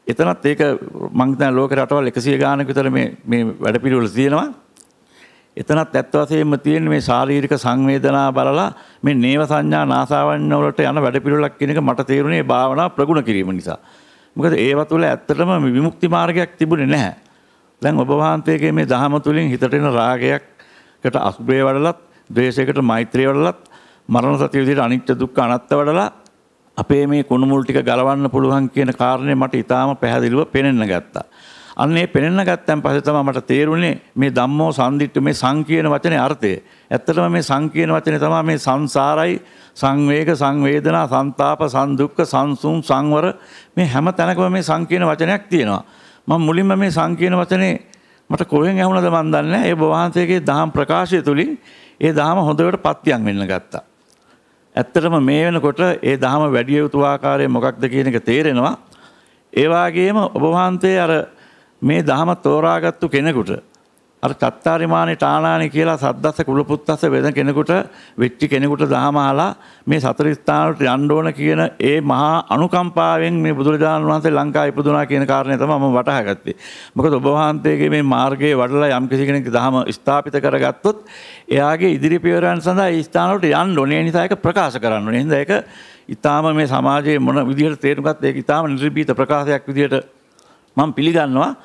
එතනත් ඒක මං හිතන ලෝක රටවල් 100 ගානක විතර මේ මේ වැඩපිළිවෙල තියෙනවා. එතනත් ඇත්ත වශයෙන්ම තියෙන මේ ශාරීරික සංවේදනා බලලා මේ නේව සංඥා නාසාවන්න වලට යන වැඩපිළිවෙලක් කියන එක මට තේරුණේ භාවනා ප්‍රගුණ කිරීම නිසා. මොකද ඒව තුළ ඇත්තටම විමුක්ති මාර්ගයක් තිබුණේ නැහැ. දැන් ඔබ වහන්සේගේ මේ දහම තුලින් හිතට එන රාගයක්කට අසුබේ වඩලත්, ද්වේෂයකට මෛත්‍රිය වඩලත්, මරණ සත්‍ය විදිහට අනිත්‍ය දුක්ඛ අනාත්ත වඩලා අපේ මේ කුණු මුල් ටික ගලවන්න පුළුවන් කියන කාරණේ මට ඊටාම පැහැදිලිව පේනෙන්න ගත්තා. අන්න ඒ පෙනෙන්න ගත්තන් පස්සේ තමයි මට තේරුනේ මේ ධම්මෝ සම්දිට්ඨ මේ සං කියන වචනේ අර්ථය. ඇත්තටම මේ සං කියන වචනේ තමයි මේ සංසාරයි සංවේග සංවේදනා සංతాප සංදුක්ඛ සංසුම් සංවර මේ හැම තැනකම මේ සං කියන වචනයක් තියෙනවා. මම මුලින්ම මේ සං කියන වචනේ මට කොහෙන් ඇහුණද මන් දන්නේ නැහැ. ඒ වහන්සේගේ දහම් ප්‍රකාශය තුලින් ඒ දහම හොඳට පත්‍යම් වෙන්න ගත්තා. ඇත්තටම මේ වෙනකොට ඒ දහම වැඩි යුතු ආකාරය මොකක්ද කියන එක තේරෙනවා. ඒ වගේම ඔබ වහන්සේ අර මේ දහම තෝරාගත්තු කෙනෙකුට අර චත්තාරිමානේ ටානානි කියලා සද්දස්ස කුලපුත්තස්ස වෙන කෙනෙකුට වෙච්චි කෙනෙකුට දහම අහලා මේ සතර ස්ථානවලට යන්න ඕන කියන ඒ මහා අනුකම්පාවෙන් මේ බුදුරජාණන් වහන්සේ ලංකාවේ ඉපදුනා කියන කාරණය තමයි මම වටහා ගත්තේ. මොකද ඔබ වහන්සේගේ මේ මාර්ගයේ වඩලා යම් කිසි කෙනෙක් දහම ස්ථාපිත කරගත්තොත් එයාගේ ඉදිරි පියවරයන් සඳහා ඒ ස්ථානවලට යන්න ඕනේ. ඒ නිසා ඒක ප්‍රකාශ කරන්න ඕනේ. එහෙනම් ඒක ඊටාම මේ සමාජයේ මොන විදිහට තේරුම් ගත්තත් ඒක ඊටාම නිර්භීත ප්‍රකාශයක් විදිහට මම පිළිගන්නවා.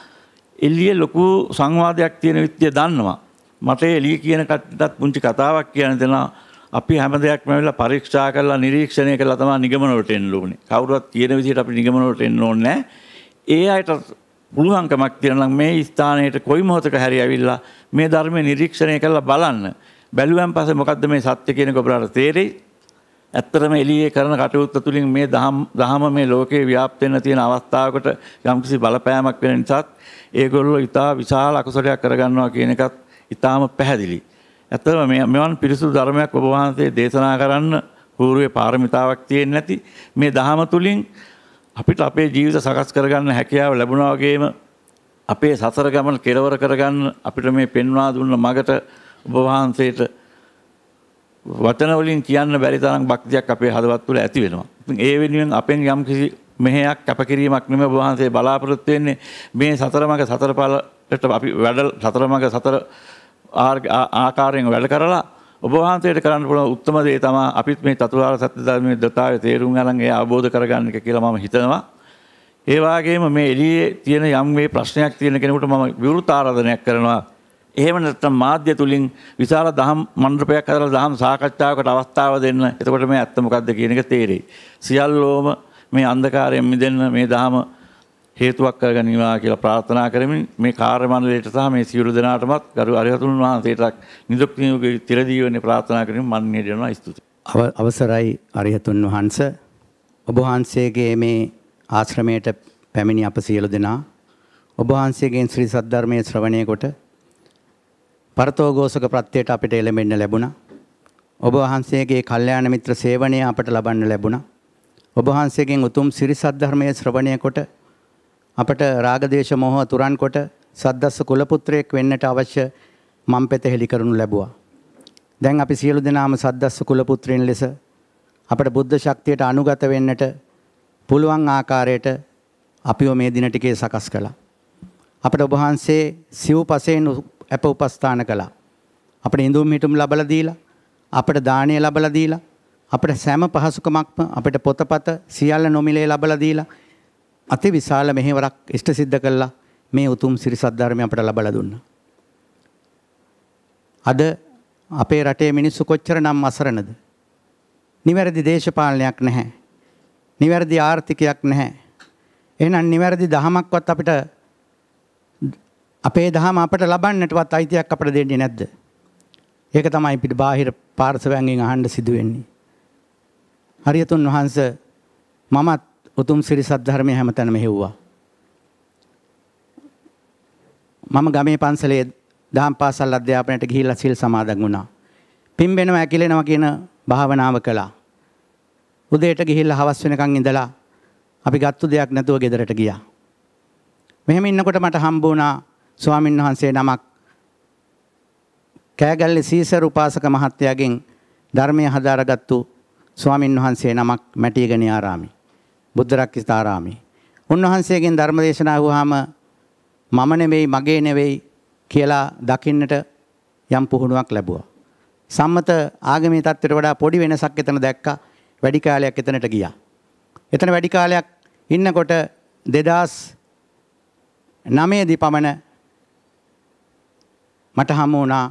එල්ලිය ලොකු සංවාදයක් තියෙන විත්තිය දන්නවා. මට එලිය කියන කට්ටත් පුංචි කතාවක් කියන දෙනවා. අපි හැම දෙයක්ම ඇවිල්ලා පරීක්ෂා කරලා නිරීක්ෂණය කරලා තමයි නිගමන වලට එන්න ඕනේ. කවුරුවත් කියන විදිහට අපි නිගමන වලට එන්න ඕනේ නැහැ. ඒ අයට පුළුවන්කමක් තියෙනවා නම් මේ ස්ථානයට කොයි මොහොතක හරි ඇවිල්ලා මේ ධර්මයේ නිරීක්ෂණය කරලා බලන්න. බැලුවන් පස්සේ මොකද්ද මේ සත්‍ය කියන එක ඔබට තේරෙයි. ඇත්තටම එළියේ කරන කටයුත්ත තුළින් මේ දහම් දහම මේ ලෝකේ ව්‍යාප්ත වෙන තියෙන අවස්ථාවකට යම්කිසි බලපෑමක් වෙන නිසාත් ඒගොල්ලෝ ඉතා විශාල අකුසලයක් කරගන්නවා කියන එකත් ඉතාම පැහැදිලි. ඇත්තම මෙවන් පිරිසුදු ධර්මයක් ඔබ වහන්සේ දේශනා කරන්න පූර්වයේ පාරමිතාවක් තියෙන්නේ නැති මේ දහම තුලින් අපිට අපේ ජීවිත සකස් කරගන්න හැකියාව ලැබුණා වගේම අපේ සසර ගමන කෙලවර කරගන්න අපිට මේ පෙන්වා දුන්න මගට ඔබ වහන්සේට වචන වලින් කියන්න බැරි තරම් භක්තියක් අපේ හදවත් තුළ ඇති වෙනවා. ඉතින් ඒ වෙනුවෙන් අපෙන් යම්කිසි මෙහෙයක් කැපකිරීමක් නෙමෙයි වහන්සේ බලාපොරොත්තු වෙන්නේ මේ සතරමඟ සතරඵලට අපි වැඩ සතරමඟ සතර ආකාරයෙන් වැඩ කරලා ඔබ වහන්සේට කරන්න පුළුවන් උත්තරම දේ තමයි අපිත් මේ චතුරාර්ය සත්‍ය ධර්මයේ දතාවේ තේරුම් ගන්න ඒ අවබෝධ කරගන්න එක කියලා මම හිතනවා. ඒ වගේම මේ එළියේ තියෙන යම් මේ ප්‍රශ්නයක් තියෙන කෙනෙකුට මම විවෘත ආරාධනයක් කරනවා. එහෙම නැත්නම් මාධ්‍ය තුලින් විශාල දහම් මණ්ඩපයක් හදලා දහම් සාකච්ඡාවකට අවස්ථාව දෙන්න. එතකොට මේ ඇත්ත මොකද්ද කියන එක තේරෙයි. සියල්ලෝම මේ අන්ධකාරයෙන් මිදෙන්න මේ දහම හේතුවක් කරගනිවා කියලා ප්‍රාර්ථනා කරමින් මේ කාර්ය මණ්ඩලයට සහ මේ සියලු දෙනාටමත් ගරු අරිහතුන් වහන්සේටත් නිදුක් නිරෝගී චිරජීවනයේ ප්‍රාර්ථනා කරමින් මන්නේ දෙනවා ස්තුතියි. අවසරයි අරිහතුන් වහන්ස ඔබ වහන්සේගේ මේ ආශ්‍රමයට පැමිණි අප සියලු දෙනා ඔබ වහන්සේගෙන් ශ්‍රී සද්ධර්මයේ ශ්‍රවණය කොට පරතෝഘോഷක ප්‍රත්‍යයට අපිට එළඹෙන්න ලැබුණා. ඔබ වහන්සේගේ කල්යාණ මිත්‍ර සේවනය අපට ලබන්න ලැබුණා. ඔබ වහන්සේගෙන් උතුම් ශ්‍රී සද්ධර්මයේ ශ්‍රවණය කොට අපට රාගදේශ මොහ තුරන් කොට සද්දස්ස කුලපුත්‍රයෙක් වෙන්නට අවශ්‍ය මම් පෙත හෙළි කරනු ලැබුවා. දැන් අපි සියලු දෙනාම සද්දස්ස කුලපුත්‍රයන් ලෙස අපට බුද්ධ ශක්තියට අනුගත වෙන්නට පුළුවන් ආකාරයට අපිව මේ දින ටිකේ සකස් කළා. අපට ඔබ වහන්සේ සිව්පසයෙන් අප උපස්ථාන කළා. අපට ඉඳුම් හිටුම් ලබලා දීලා අපට දාණය ලබලා දීලා අපට සෑම පහසුකමක්ම අපිට පොතපත සියල්ල නොමිලේ ලබලා දීලා අති විශාල මෙහෙවරක් ඉෂ්ට සිද්ධ කළා මේ උතුම් සිරි සද්ධර්මය අපට ලබලා දුන්නා. අද අපේ රටේ මිනිස්සු කොච්චර නම් අසරණද? නිවැරදි දේශපාලනයක් නැහැ. නිවැරදි ආර්ථිකයක් නැහැ. එහෙනම් නිවැරදි දහමක්වත් අපිට අපේ දහම අපට ලබන්නටවත් අයිතියක් අපට දෙන්නේ නැද්ද? ඒක තමයි පිට බාහිර පාර්ශවයන්ගෙන් අහන්න සිදු වෙන්නේ. හරියතුන් වහන්සේ මමත් උතුම් සිරි සද්ධර්මය හැමතැනම හෙව්වා. මම ගමේ පන්සලේ දහම් පාසල් අධ්‍යාපනයට ගිහිල්ලා සිල් සමාදන් වුණා. පිම්බෙනවා ඇකිලෙනවා කියන භාවනාව කළා. උදේට ගිහිල්ලා හවස් වෙනකන් ඉඳලා අපි ගත්තු දෙයක් නැතුව ගෙදරට ගියා. මෙහෙම ඉන්නකොට මට හම්බ වුණා ස්වාමීන් වහන්සේ නමක් කෑගල්ලේ සීසර් උපාසක මහත්තයාගෙන් ධර්මය හදාරගත්තු ස්වාමින් වහන්සේ නමක් මැටියගනි ආරාමි. බුද්ධරක්කිස්ථාරාමි. උන්වහන්සේගෙන් ධර්ම දේශනා වුවාම මම නෙවෙයි මගේ නෙවෙයි කියලා දකින්නට යම් පුහුණුවක් ලැබුවා. සම්මත ආගමේ தත්ත්වයට වඩා පොඩි වෙනසක් එතන දැක්කා. වැඩි කාලයක් එතනට ගියා. එතන වැඩි කාලයක් ඉන්නකොට 2009 දී පමණ මට හමු වුණා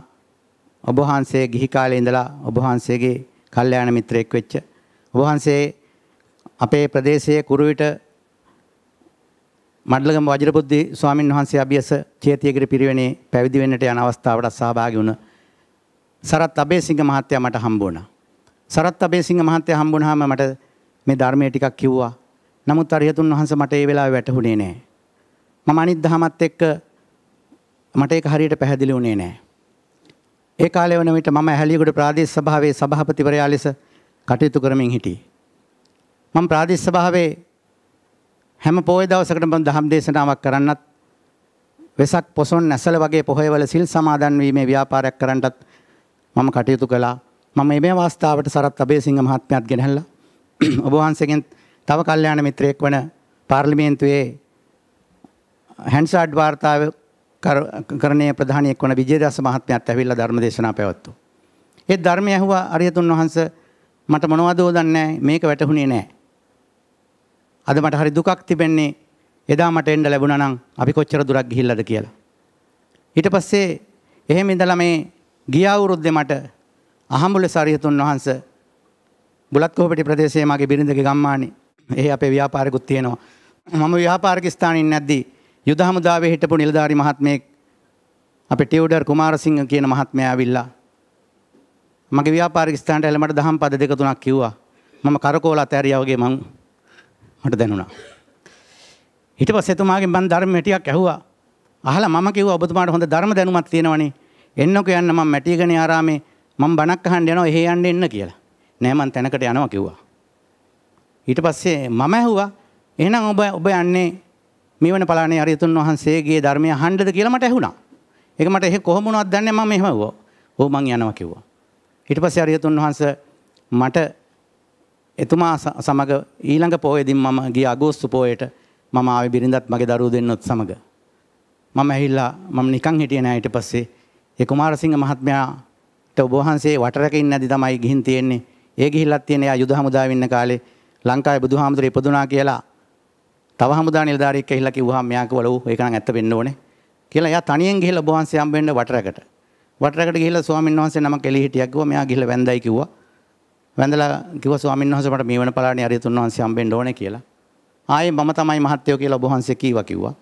ඔබ වහන්සේ ගිහි කාලේ ඉඳලා ඔබ වහන්සේගේ කල්යාණ මිත්‍රයෙක් වෙච්ච ඔබ වහන්සේ අපේ ප්‍රදේශයේ කුරුවිට මඩලගම වජිරපුද්දි ස්වාමින් වහන්සේ අභියස චේතියගිරි පිරිවෙනේ පැවිදි වෙන්නට යන අවස්ථාවට සහභාගී වුණ සරත් අබේසිංහ මහත්තයා මට හම්බ වුණා. සරත් අබේසිංහ මහත්තයා හම්බ වුණාම මට මේ ධර්මයේ ටිකක් කිව්වා. නමුත් අරියතුන් වහන්සේ මට ඒ වෙලාවේ වැටහුණේ නැහැ. මම අනිත් දහමත් එක්ක මට ඒක හරියට පැහැදිලි වුණේ නැහැ. ඒ කාලේ වන විට මම ඇහැලියගොඩ ප්‍රාදේශ සභාවේ සභාපතිවරයා ලෙස කටයුතු කරමින් හිටියේ. මම ප්‍රාදේශ සභාවේ හැම පොය දවසකටම මම දහම් දේශනාවක් කරන්නත් වෙසක් පොසොන් නැසල වගේ පොහොයවල සිල් සමාදන් වීමේ ව්‍යාපාරයක් කරන්නටත් මම කටයුතු කළා. මම මේ අවස්ථාවට සරත් අබේසිංහ මහත්මයාත් ගෙනහැල්ලා ඔබ වහන්සේගෙන් තව කල්යාණ මිත්‍රයෙක් වන පාර්ලිමේන්තුවේ හැන්සාඩ් වාර්තාව කරණයේ ප්‍රධානියෙක් වන විජේදාස මහත්මයාත් ඇවිල්ලා ධර්ම දේශනා පැවැත්තුවා. ඒ ධර්මය ඇහුවා අරියතුන් වහන්සේ මට මොනවද දන්නේ මේක වැටහුණේ නැහැ. අද මට හරි දුකක් තිබෙන්නේ එදා මට එන්න ලැබුණා නම් අපි කොච්චර දුරක් ගිහිල්ලාද කියලා. ඊට පස්සේ එහෙම ඉඳලා මේ ගිය අවුරුද්දේ මට අහඹුල සාරියතුන් වහන්සේ බුලත් කෝපටි ප්‍රදේශයේ මගේ බිරිඳගේ ගම්මානේ එහි අපේ ව්‍යාපාරිකුත් තියෙනවා. මම ව්‍යාපාරික ස්ථානින් නැද්දී යුද හමුදාවේ හිටපු නිලධාරි මහත්මයෙක් අපේ ටියුඩර් කුමාරසිංහ කියන මහත්මයා ඇවිල්ලා මගේ ව්‍යාපාරික ස්ථානට ඇවිල්ලා මට දහම් පද දෙක තුනක් කිව්වා. මම කරකෝල අතෑරියා වගේ මං මට දැනුණා. ඊට පස්සේ එතුමාගෙන් මම ධර්ම ටිකක් ඇහුවා. අහලා මම කිව්වා ඔබතුමාට හොඳ ධර්ම දැනුමක් තියෙනවනේ. එන්නකෝ යන්න මම මැටිගනේ ආරාමේ මම බණක් අහන්න යනවා එහෙ යන්න එන්න කියලා. නෑ මං තැනකට යනවා කිව්වා. ඊට පස්සේ මම ඇහුවා එහෙනම් ඔබ ඔබ යන්නේ මෙවන පලානේ අරියතුන් වහන්සේගේ ධර්මය අහන්නද කියලා මට ඇහුණා. ඒක මට එහෙ කොහොම වුණාද දන්නේ මම එහෙම වුණා. ඔව් මං යනවා කිව්වා. ඊට පස්සේ අරියතුන් වහන්සේ මට එතුමා සමග ඊළඟ පෝයේදී මම ගිය අගෝස්තු පෝයට මම ආවේ බිරිඳත් මගේ දරුවෝ දෙන්නොත් සමග. මම ඇහිලා මම නිකන් හිටියේ නෑ ඊට පස්සේ ඒ කුමාරසිංහ මහත්මයාට ඔබ වහන්සේ වටරකින් නැති තමයි ගිහින් තියෙන්නේ. ඒ ගිහිල්ලත් තියෙන එයා යුද හමුදාවේ ඉන්න කාලේ ලංකාවේ බුදුහාමුදුරේ ඉපදුනා කියලා තව හමුදා නිලධාරියෙක් ඇහිලා කිව්වහම මෙයා කිව්වලු ඒක නම් ඇත්ත වෙන්න ඕනේ. කියලා එයා තනියෙන් ගිහිල්ලා ඔබ වහන්සේ හම්බ වෙන්න වටරකට. වටරකට ගිහිල්ලා ස්වාමීන් වහන්සේ නමක් එළි හිටියක් කිව්වා මෙයා ගිහිල්ලා වැන්දයි කිව්වා. වැඳලා කිව්වා ස්වාමීන් වහන්සේ මට මේ වෙන පලාණේ අරියතුන් වහන්සේ හම්බෙන්න ඕනේ කියලා. ආයේ මම තමයි මහත්තයෝ කියලා ඔබ වහන්සේ කීවා කිව්වා.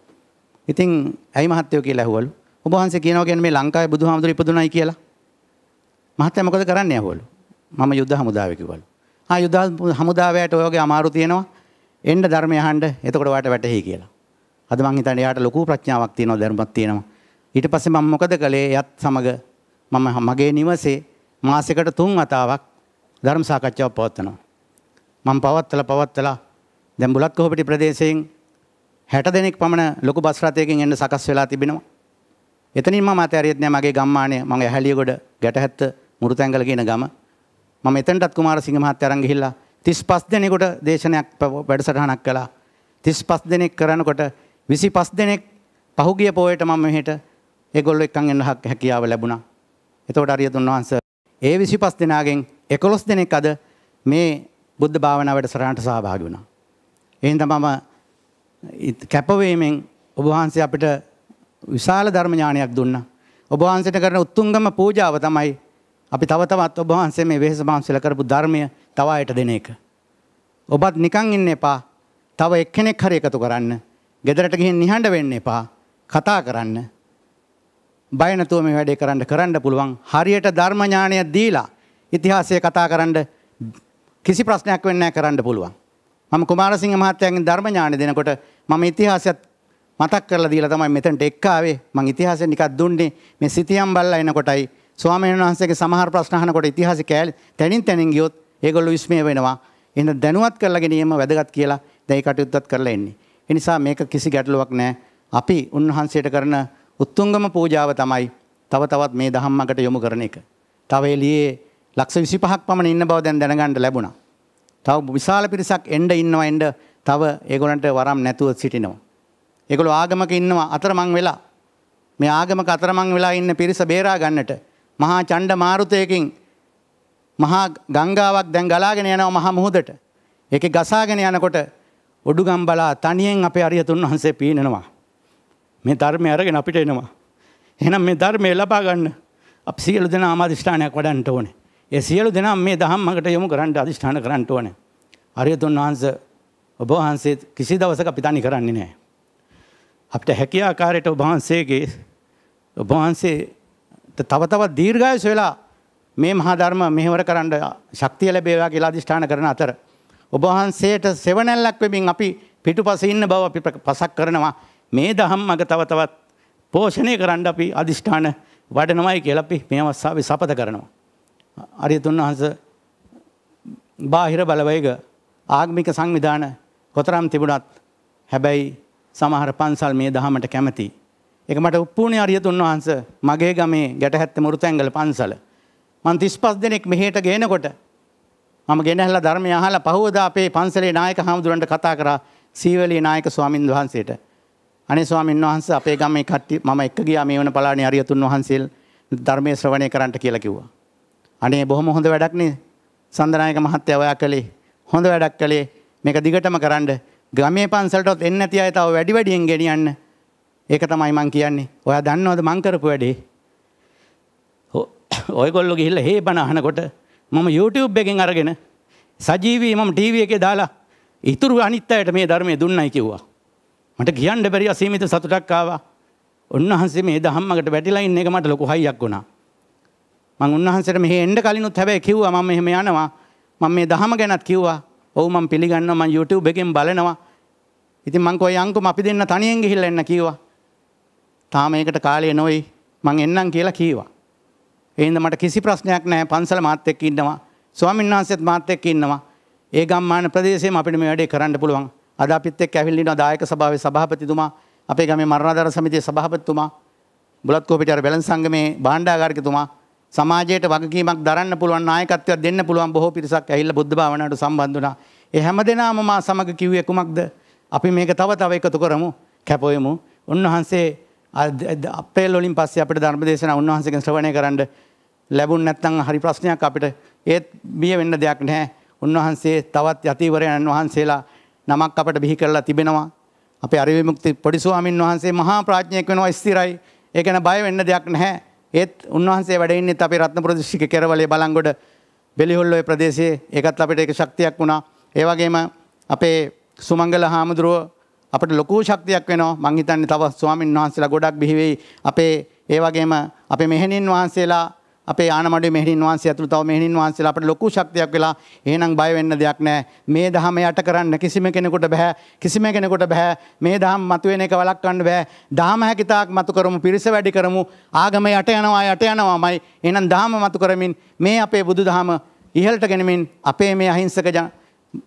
ඉතින් ඇයි මහත්තයෝ කියලා ඇහුවලු. ඔබ වහන්සේ කියනවා කියන්නේ මේ ලංකාවේ බුදුහාමුදුරු ඉපදුණයි කියලා. මහත්තයා මොකද කරන්නේ ඇහුවලු. මම යුද්ධ හමුදාවේ කිව්වලු. ආ යුද හමුදාවයට ඔය වගේ අමාරු තියෙනවා. එන්න ධර්මය අහන්න එතකොට වාට වැටහෙයි කියලා. අද මං හිතන්නේ යාට ලොකු ප්‍රඥාවක් තියෙනවා ධර්මයක් තියෙනවා. ඊට පස්සේ මම මොකද කළේ? යත් සමග මම මගේ නිවසේ මාසෙකට තුන් වතාවක් ධර්ම සාකච්ඡාවක් පවත්වනවා. මම පවත්වලා පවත්වලා දැන් බුලත් කොහොපිටි ප්‍රදේශයෙන් 60 දෙනෙක් පමණ ලොකු බස් රථයකින් එන්න සකස් වෙලා තිබෙනවා. එතනින් මම අතහැරියෙත් නෑ මගේ ගම්මානය මම ඇහැලියගොඩ ගැටහැත්ත මුරුතැංගල කියන ගම. මම එතනටත් කුමාරසිංහ මහත්තයා අරන් ගිහිල්ලා 35 දෙනෙකුට දේශනයක් වැඩසටහනක් කළා. 35 දෙනෙක් කරනකොට 25 දෙනෙක් පහුගිය පොයට මම මෙහෙට ඒගොල්ලෝ එක්කන් එන්න හැකියාව ලැබුණා. එතකොට අරියතුන් වහන්සේ ඒ 25 දෙනාගෙන් 11 දෙනෙක් අද මේ බුද්ධ භාවනා වැඩසටහනට සහභාගී වුණා. එහෙනම් මම කැපවීමෙන් ඔබ වහන්සේ අපිට විශාල ධර්ම ඥානයක් දුන්නා. ඔබ වහන්සේට කරන උත්තුංගම පූජාව තමයි අපි තව තවත් ඔබ වහන්සේ මේ වෙහෙස මහන්සියලා කරපු ධර්මය තව අයට දෙන එක. ඔබත් නිකන් ඉන්න එපා. තව එක්කෙනෙක් හරි එකතු කරන්න. ගෙදරට ගිහින් නිහඬ වෙන්න එපා. කතා කරන්න. බය නැතුව මේ වැඩේ කරන්න කරන්න පුළුවන්. හරියට ධර්ම ඥානය දීලා ඉතිහාසය කතා කරන්න කිසි ප්‍රශ්නයක් වෙන්නේ නැහැ කරන්න පුළුවන්. මම කුමාරසිංහ මහත්තයාගෙන් ධර්ම ඥානය දෙනකොට මම ඉතිහාසයත් මතක් කරලා දීලා තමයි මෙතනට එක්ක ආවේ. මම ඉතිහාසෙ නිකක් දුන්නේ මේ සිතියම් බල්ලා එනකොටයි ස්වාමීන් වහන්සේගේ සමහර ප්‍රශ්න අහනකොට ඉතිහාසෙ කෑලි තැනින් තැනින් ගියොත් ඒගොල්ලෝ විස්මය වෙනවා. එහෙනම් දැනුවත් කරලා ගැනීම වැදගත් කියලා දැන් ඒ කටයුත්තත් කරලා එන්නේ. ඒ නිසා මේක කිසි ගැටලුවක් නැහැ. අපි උන්වහන්සේට කරන උත්තුංගම පූජාව තමයි තව තවත් මේ දහම්මකට යොමු කරන එක. තව එළියේ ලක්ෂ 25ක් පමණ ඉන්න බව දැන් දැනගන්න ලැබුණා. තව විශාල පිරිසක් එන්න ඉන්නවා එන්න තව ඒගොල්ලන්ට වරම් නැතුව සිටිනවා. ඒගොල්ලෝ ආගමක ඉන්නවා අතරමං වෙලා. මේ ආගමක අතරමං වෙලා ඉන්න පිරිස බේරා ගන්නට මහා චණ්ඩ මාරුතයකින් මහා ගංගාවක් දැන් ගලාගෙන යනවා මහා මුහුදට. ඒකේ ගසාගෙන යනකොට ඔඩුගම් බලා තනියෙන් අපේ අරියතුන් වහන්සේ පීනනවා. මේ ධර්මය අරගෙන අපිට එනවා. එහෙනම් මේ ධර්මය ලබා ගන්න අපි සියලු දෙනා අමාදිෂ්ඨානයක් වඩන්න ඕනේ. ඒ සියලු දෙනා මේ දහම්මකට යොමු කරන්න අධිෂ්ඨාන කරන්න ඕනේ. අරියතුන් වහන්සේ ඔබ වහන්සේ කිසි දවසක අපි තනි කරන්නේ නැහැ. අපිට හැකිය ආකාරයට ඔබ වහන්සේගේ ඔබ වහන්සේ තව තවත් දීර්ඝායුෂ වෙලා මේ මහා ධර්ම මෙහෙවර කරන්න ශක්තිය ලැබේවා කියලා අධිෂ්ඨාන කරන අතර ඔබ වහන්සේට සෙවණැල්ලක් වෙමින් අපි පිටුපසේ ඉන්න බව අපි පසක් කරනවා මේ දහම්මග තව තවත් පෝෂණය කරන්න අපි අධිෂ්ඨාන වඩනමයි කියලා අපි මේ අවස්ථාවේ සපත කරනවා. අරියතුන් වහන්සේ බාහිර බලවේග ආගමික සංවිධාන කොතරම් තිබුණත් හැබැයි සමහර පන්සල් මේ දහමට කැමති. එක මට උප්පූර්ණය අරියතුන් වහන්ස මගේ ගමේ ගැටහැත්ත මුරුතැංගල පන්සල. මන් තිස් පස් දෙනෙක් මෙහට ගේනකොට මම ගෙනහල්ල ධර්මය අහලා පහුවද අපේ පන්සලේ නායක හාමුදුරන්ට කතා කර සීවලී නායක ස්වාමින් වහන්සේට. අනේ ස්වාමීන් වහන්ස අපේ ගම කට්ටි ම එක් ගියා මේ වන පලානි අරියතුන් වහන්සේල් ධර්මය ශ්‍රවණය කරන්නට කියලා කිව්වා. අනේ බොහොම හොඳ වැඩක්නේ සඳනායක මහත්තය ඔයා කළේ හොඳ වැඩක් කළේ මේක දිගටම කරන්න ගමේ පන්සලටත් එන්න ඇති අය තව වැඩි වැඩියෙන් ගෙනියන්න. ඒක තමයි මං කියන්නේ. ඔයා දන්නවද මං කරපු වැඩේ? ඔයගොල්ලෝ ගිහිල්ලා හේ බණ අහනකොට මම YouTube එකෙන් අරගෙන සජීවී මම ටීවී එකේ දාලා ඉතුරු අනිත් අයට මේ ධර්මයේ දුන්නයි කිව්වා. මට කියන්න බැරි අසීමිත සතුටක් ආවා. උන්වහන්සේ මේ දහම්මකට වැටිලා ඉන්න එක මට ලොකු හයියක් වුණා. මං උන්වහන්සේට මෙහෙ එන්න කලිනුත් හැබැයි කිව්වා මම මෙහෙම යනවා. මම මේ දහම ගැනත් කිව්වා. ඔව් මම පිළිගන්නවා මම YouTube එකෙන් බලනවා. ඉතින් මං කෝ යංකම් අපි දෙන්න තනියෙන් ගිහිල්ලා එන්න කිව්වා. තාම ඒකට කාලය නොයි මං එන්නම් කියලා කීවා. එහෙනම් මට කිසි ප්‍රශ්නයක් නැහැ පන්සල මාත් එක්ක ඉන්නවා. ස්වාමීන් වහන්සේත් මාත් එක්ක ඉන්නවා. ඒ ගම්මාන ප්‍රදේශයේම අපිට මේ වැඩේ කරන්න පුළුවන්. අද අපිත් එක්ක ඇවිල්ලා ඉනවා දායක සභාවේ සභාපතිතුමා, අපේ ගමේ මරණාධාර සමිතියේ සභාපතිතුමා, බුලත් කෝපිටියාර බැලන් සංගමේ භාණ්ඩාගාරිකතුමා සමාජයට වගකීමක් දරන්න පුළුවන් නායකත්වයක් දෙන්න පුළුවන් බොහෝ පිරිසක් ඇවිල්ලා බුද්ධ භාවනාවට සම්බන්ධ වුණා. ඒ හැම දෙනාම මා සමග කිව්වේ කුමක්ද? අපි මේක තව තව එකතු කරමු, කැපවෙමු. උන්වහන්සේ අපේල් වලින් පස්සේ අපිට ධර්ම දේශනා උන්වහන්සේගෙන් ශ්‍රවණය කරන්න ලැබුණ නැත්නම් හරි ප්‍රශ්නයක් අපිට ඒත් බිය වෙන්න දෙයක් නැහැ. උන්වහන්සේ තවත් යතිවරයන් වහන්සේලා නමක් අපට බිහි කරලා තිබෙනවා. අපේ අරිවිමුක්ති පොඩි ස්වාමින් වහන්සේ මහා ප්‍රඥයෙක් වෙනවා ස්ථිරයි. ඒ ගැන බය වෙන්න දෙයක් නැහැ. ඒත් උන්වහන්සේ වැඩ ඉන්නෙත් අපේ රත්නපුර දිස්ත්‍රික්කේ කෙරවලේ බලංගොඩ බෙලිහොල්ලොය ප්‍රදේශයේ ඒකත් අපිට ඒක ශක්තියක් වුණා. ඒ වගේම අපේ සුමංගල හාමුදුරුව අපට ලොකු ශක්තියක් වෙනවා. මං හිතන්නේ තව ස්වාමින් වහන්සේලා ගොඩක් බිහි වෙයි. අපේ ඒ වගේම අපේ මෙහෙණින් වහන්සේලා අපේ ආනමඩේ මෙහෙණින් වහන්සේ ඇතුළු තව මෙහෙණින් වහන්සේලා අපිට ලොකු ශක්තියක් වෙලා එහෙනම් බය වෙන්න දෙයක් නැහැ. මේ දහම යට කරන්න කිසිම කෙනෙකුට බෑ. කිසිම කෙනෙකුට බෑ. මේ දහම මතුවෙන එක වළක්වන්න බෑ. දහම හැකිතාක් මතු කරමු, පිරිස වැඩි කරමු. ආගම යට යනවා යට යනවාමයි. එහෙනම් දහම මතු කරමින් මේ අපේ බුදුදහම ඉහළට ගෙනමින් අපේ මේ අහිංසක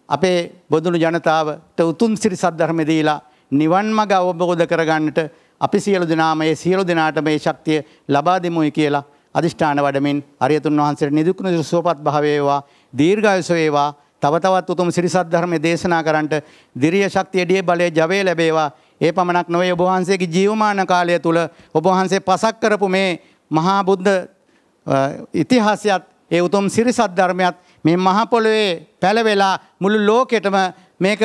අපේ බොදුණු ජනතාවට උතුම් සිරි සද්ධර්ම දීලා නිවන් මඟ අවබෝධ කරගන්නට අපි සියලු දෙනාම ඒ සියලු දෙනාට මේ ශක්තිය ලබා දෙමුයි කියලා අධිෂ්ඨාන වඩමින් අරියතුන් වහන්සේට නිදුක් නිදුක් සුවපත් භාවය වේවා දීර්ඝායුෂ වේවා තව තවත් උතුම් සිරි සද්ධර්මයේ දේශනා කරන්නට දිරිය ශක්තිය ඩිය බලයේ ජවය ලැබේවා. ඒ පමණක් නොවේ ඔබ වහන්සේගේ ජීවමාන කාලය තුල ඔබ වහන්සේ පසක් කරපු මේ මහා බුද්ධ ඉතිහාසයත් ඒ උතුම් සිරි සද්ධර්මයත් මේ මහ පොළොවේ පැලවෙලා මුළු ලෝකෙටම මේක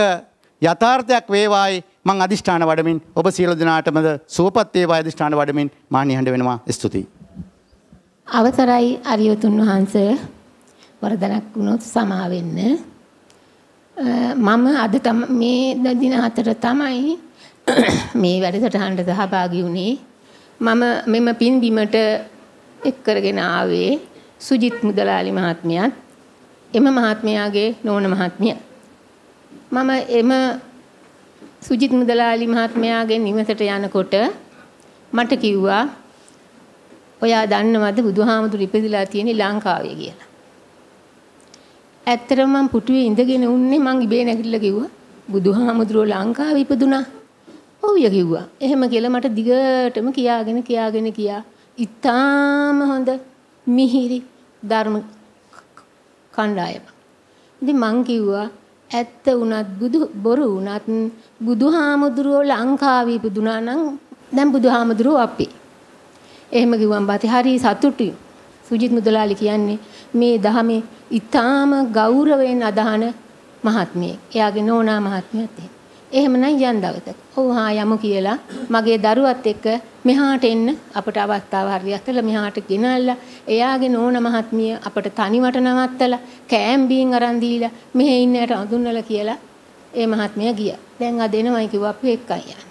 යථාර්ථයක් වේවායි. මං අධිෂ්ඨාන වඩමින් ඔබ සියලු දෙනාටමද සුවපත් වේවා අධිෂ්ඨාන වඩමින් මා නිහඬ වෙනවා. ස්තුතියි. අවසරයි අරියතුන් වහන්ස වරදනක් වුණොත් සමා වෙන්න. මම අද මේ දින හතර තමයි මේ වැඩසටහනට සහභාගී වුණේ. මම මෙම පින්බිමට එක් කරගෙන ආවේ සුජිත් මුදලාලි මහත්මයාත් එම මහත්මයාගේ නෝන මහත්මිය. මම එම සුජිත් මුදලාලි මහත්මයාගේ නිවසට යනකොට මට කිව්වා ඔයා දන්නවද බුදුහාමුදුරු ඉපදිලා තියෙන්නේ ලංකාවේ කියලා. ඇත්තටම මම පුටුවේ ඉඳගෙන උන්නේ මං ඉබේ නැගිටලා කිව්වා බුදුහාමුදුරුවෝ ලංකාවේ ඉපදුනා. ඔව් ය කිව්වා. එහෙම කියලා මට දිගටම කියාගෙන කියාගෙන කියා. ඉතාම හොඳ මිහිරි ධර්ම කණ්ඩායම. ඉතින් මං කිව්වා ඇත්ත වුණත් බුදු බොරු වුණත් බුදුහාමුදුරුවෝ ලංකාවේ ඉපදුනා නම් දැන් බුදුහාමුදුරුවෝ අපි. එහෙම කිව්වම් බාති හරි සතුටුයි. සුජිත් මුදලාලි කියන්නේ මේ දහමේ ඊටාම ගෞරවයෙන් අදහන මහත්මියෙක්. එයාගේ නෝනා මහත්මියත් එහෙම. එහෙමනම් යන් දවසක. ඔව් හා යමු කියලා මගේ දරුවත් එක්ක මෙහාට එන්න අපට අවස්ථාව හරියට මෙහාට ගෙනල්ලා එයාගේ නෝන මහත්මිය අපට තනිවට නවත්තලා කෑම් බීන් අරන් දීලා මෙහෙ ඉන්නට අඳුන්නලා කියලා ඒ මහත්මිය ගියා. දැන් අද එනවයි කිව්වා අපි එක්කයි යන්නේ.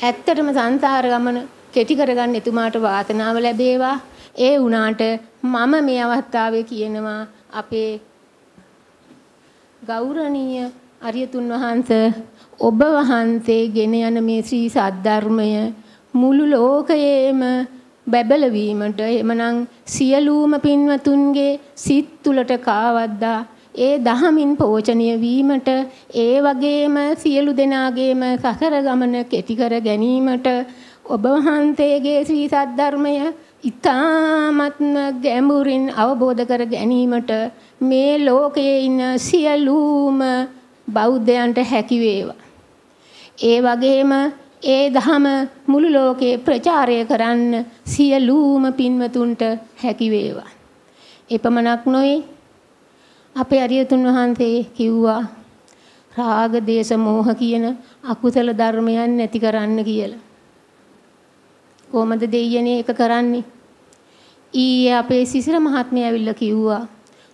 ඇත්තටම සංසාර ගමන කෙටි කරගන්න එතුමාට වාසනාව ලැබේවා. ඒ වුණාට මම මේ අවස්ථාවේ කියනවා අපේ ගෞරවනීය අරියතුන් වහන්සේ ඔබ වහන්සේ ගෙන යන මේ ශ්‍රී සද්ධර්මය මුළු ලෝකයේම බැබලවීමට එමනම් සියලුම පින්වතුන්ගේ සිත් තුලට කාවද්දා ඒ දහමින් පෝෂණය වීමට ඒ වගේම සියලු දෙනාගේම සසර ගමන කෙටි කර ගැනීමට ඔබ වහන්සේගේ ශ්‍රී සද්ධර්මය ඊ타ත්ම ගැඹුරින් අවබෝධ කර ගැනීමට මේ ලෝකයේ ඉන්න සියලුම බෞද්ධයන්ට හැකි වේවා. ඒ වගේම ඒ දහම මුළු ලෝකේ ප්‍රචාරය කරන්න සියලුම පින්වතුන්ට හැකි වේවා. එපමණක් නොවේ අපේ අරියතුන් වහන්සේ කිව්වා රාග දේශ මෝහ කියන අකුසල ධර්මයන් නැති කරන්න කියලා. කොහොමද දෙයියනේ ඒක කරන්නේ? ඊයේ අපේ සිසිර මහත්මයා ඇවිල්ලා කිව්වා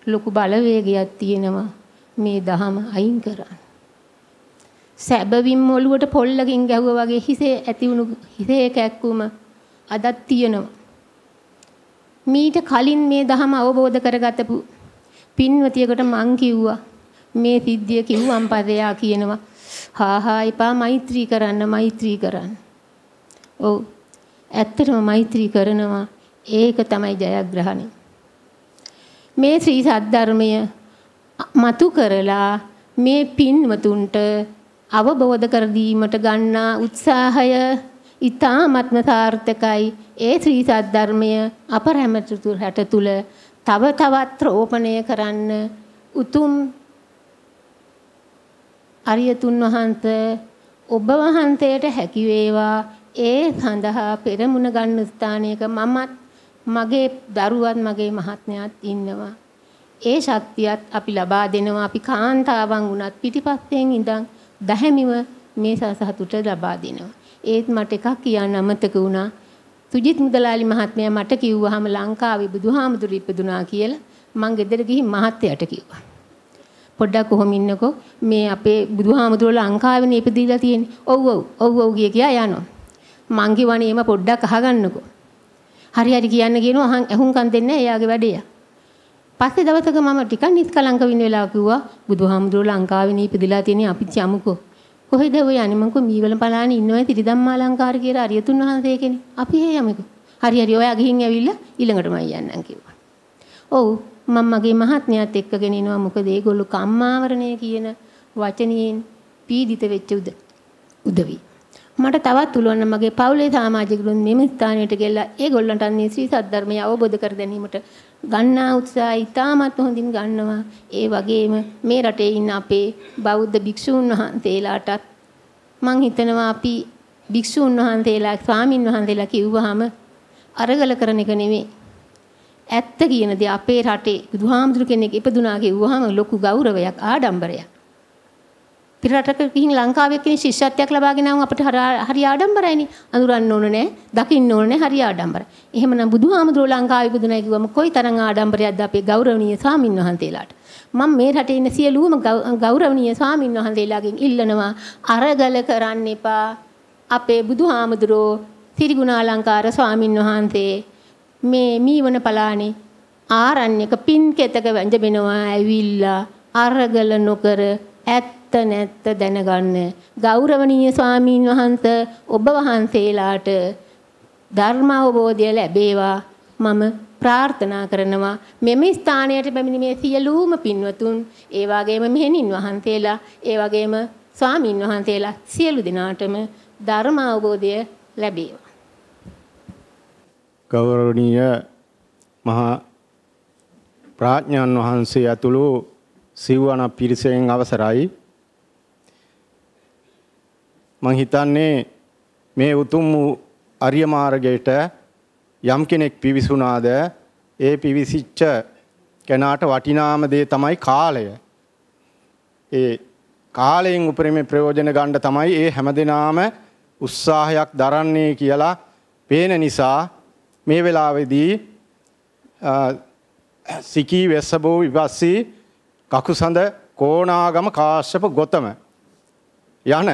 ලොකු බලවේගයක් තියෙනවා මේ දහම අයින් කරන්න. සැබවින්ම ඔළුවට පොල්ලකින් ගැහුවා වගේ හිසේ ඇති වුණු හිසේ කැක්කුම අදත් තියෙනවා. මීට කලින් මේ දහම අවබෝධ කරගතපු පින්වතියකට මං කිව්වා මේ සිද්ධිය කිව්වම් පදයා කියනවා හා හා එපා මෛත්‍රී කරන්න මෛත්‍රී කරන්න. ඔව් ඇත්තටම මෛත්‍රී කරනවා. ඒක තමයි ජයග්‍රහණය. මේ ශ්‍රී සද්ධර්මය මතු කරලා මේ පින්වතුන්ට අවබෝධ කර දීමට ගන්නා උත්සාහය ඊ타ත්ම සාර්ථකයි. ඒ ශ්‍රී සද්ධර්මය අපරැමතු රට තුල තව තවත් රෝපණය කරන්න උතුම් අරියතුන් වහන්සේ ඔබ වහන්සේට හැකි වේවා. ඒ සඳහා පෙරමුණ ගන්න ස්ථානයක මමත් මගේ දරුවත් මගේ මහත්මයාත් ඉන්නවා ඒ ශක්තියත් අපි ලබා දෙනවා අපි කාන්තාවන් වුණත් පිටිපස්සෙන් ඉඳන් දැහැමිව මේ සසහතුට ලබා දෙනවා. ඒත් මට එකක් කියන්න අමතක වුණා. සුජිත් මුදලාලි මහත්මයා මට කිව්වහම ලංකාවේ බුදුහාමුදුරු ඉපදුනා කියලා මං ගෙදර ගිහින් මහත්තයාට කිව්වා. පොඩ්ඩක් කොහොම ඉන්නකෝ මේ අපේ බුදුහාමුදුරුවෝ ලංකාවේනේ ඉපදිලා තියෙන්නේ. ඔව් ඔව් ඔව් ඔව් කිය කියා යනවා. මං කිව්වනේ එම පොඩ්ඩක් අහගන්නකෝ. හරි හරි කියන්න කියනවා අහන් ඇහුම්කන් දෙන්නේ එයාගේ වැඩේ. පස්සේ දවසක මම ටිකක් නිස්කලංක වෙන වෙලාව කිව්වා බුදුහාමුදුරුවෝ ලංකාවේ නීපදිලා තියෙන අපි යමුකෝ. කොහෙද ඔය යන්නේ මං කෝ මීවල පලානේ ඉන්නවයි තිරිදම්මාලංකාර කියලා අරියතුන් වහන්සේ කෙනෙක්. අපි හේ යමුකෝ. හරි හරි ඔයා ගිහින් ඇවිල්ලා ඊළඟටම යන්නම් කිව්වා. ඔව් මම මගේ මහත්මයාත් එක්කගෙන ඉනවා මොකද ඒගොල්ලෝ කම්මාවරණය කියන වචනයෙන් පීඩිත වෙච්ච උද උදවි. මට තවත් උලවන්න මගේ පවුලේ සමාජිකරුන් මෙම ස්ථානයට ගෙල්ලා ඒගොල්ලන්ට අන්නේ ශ්‍රී සද්ධර්මය අවබෝධ කර ගැනීමට ගන්නා උත්සාහය ඉතාමත් හොඳින් ගන්නවා. ඒ වගේම මේ රටේ ඉන්න අපේ බෞද්ධ භික්ෂූන් වහන්සේලාටත් මං හිතනවා අපි භික්ෂූන් වහන්සේලා ස්වාමින් වහන්සේලා කිව්වහම අරගල කරන එක නෙමෙයි. ඇත්ත කියන දේ අපේ රටේ බුදුහාමුදුරු කෙනෙක් ඉපදුනා කිව්වහම ලොකු ගෞරවයක් ආඩම්බරයක්. පිර රටක ගිහින් ලංකාවේ කෙනෙක් ශිෂ්‍යත්වයක් ලබාගෙන ආවම අපිට හරි ආඩම්බරයිනේ. අඳුරන්න ඕන නෑ, දකින්න ඕන නෑ, හරි ආඩම්බරයි. එහෙමනම් බුදුහාමුදුරුවෝ ලංකාවේ ඉපදුනා කිව්වම කොයි තරම් ආඩම්බරයක්ද අපේ ගෞරවනීය ස්වාමින් වහන්සේලාට. මම මේ රටේ ඉන්න සියලුම ගෞරවනීය ස්වාමින් වහන්සේලාගෙන් ඉල්ලනවා අරගල කරන්න එපා. අපේ බුදුහාමුදුරුවෝ තිරිගුණාලංකාර ස්වාමින් වහන්සේ මේ මීවන පලානේ ආරණ්‍යක පින් කෙතක වැඳබෙනවා ඇවිල්ලා අරගල නොකර ඇත්ත නැත්ත දැනගන්න. ගෞරවනීය ස්වාමීන් වහන්ස ඔබ වහන්සේලාට ධර්ම අවබෝධය ලැබේවා. මම ප්‍රාර්ථනා කරනවා. මෙම ස්ථානයට පැමිණි මේ සියලුම පින්වතුන් ඒ වගේම මෙහෙණින් වහන්සේලා ඒ වගේම ස්වාමින් වහන්සේලා සියලු දෙනාටම ධර්ම අවබෝධය ලැබේවා. ගෞරවනීය මහා ප්‍රඥාන් වහන්සේ ඇතුළු සිව්වන පිරිසෙන් අවසරයි. මං හිතන්නේ මේ උතුම් වූ අරිය මාර්ගයට යම් කෙනෙක් පිවිසුනාද ඒ පිවිසිච්ච කෙනාට වටිනාම දේ තමයි කාලය. ඒ කාලයෙන් උපරිම ප්‍රයෝජන ගන්න තමයි ඒ හැමදෙනාම උත්සාහයක් දරන්නේ කියලා පේන නිසා මේ වෙලාවේදී සිකී වෙස්සබෝ විපස්සී කකුසඳ කෝණාගම කාශ්‍යප ගොතම යන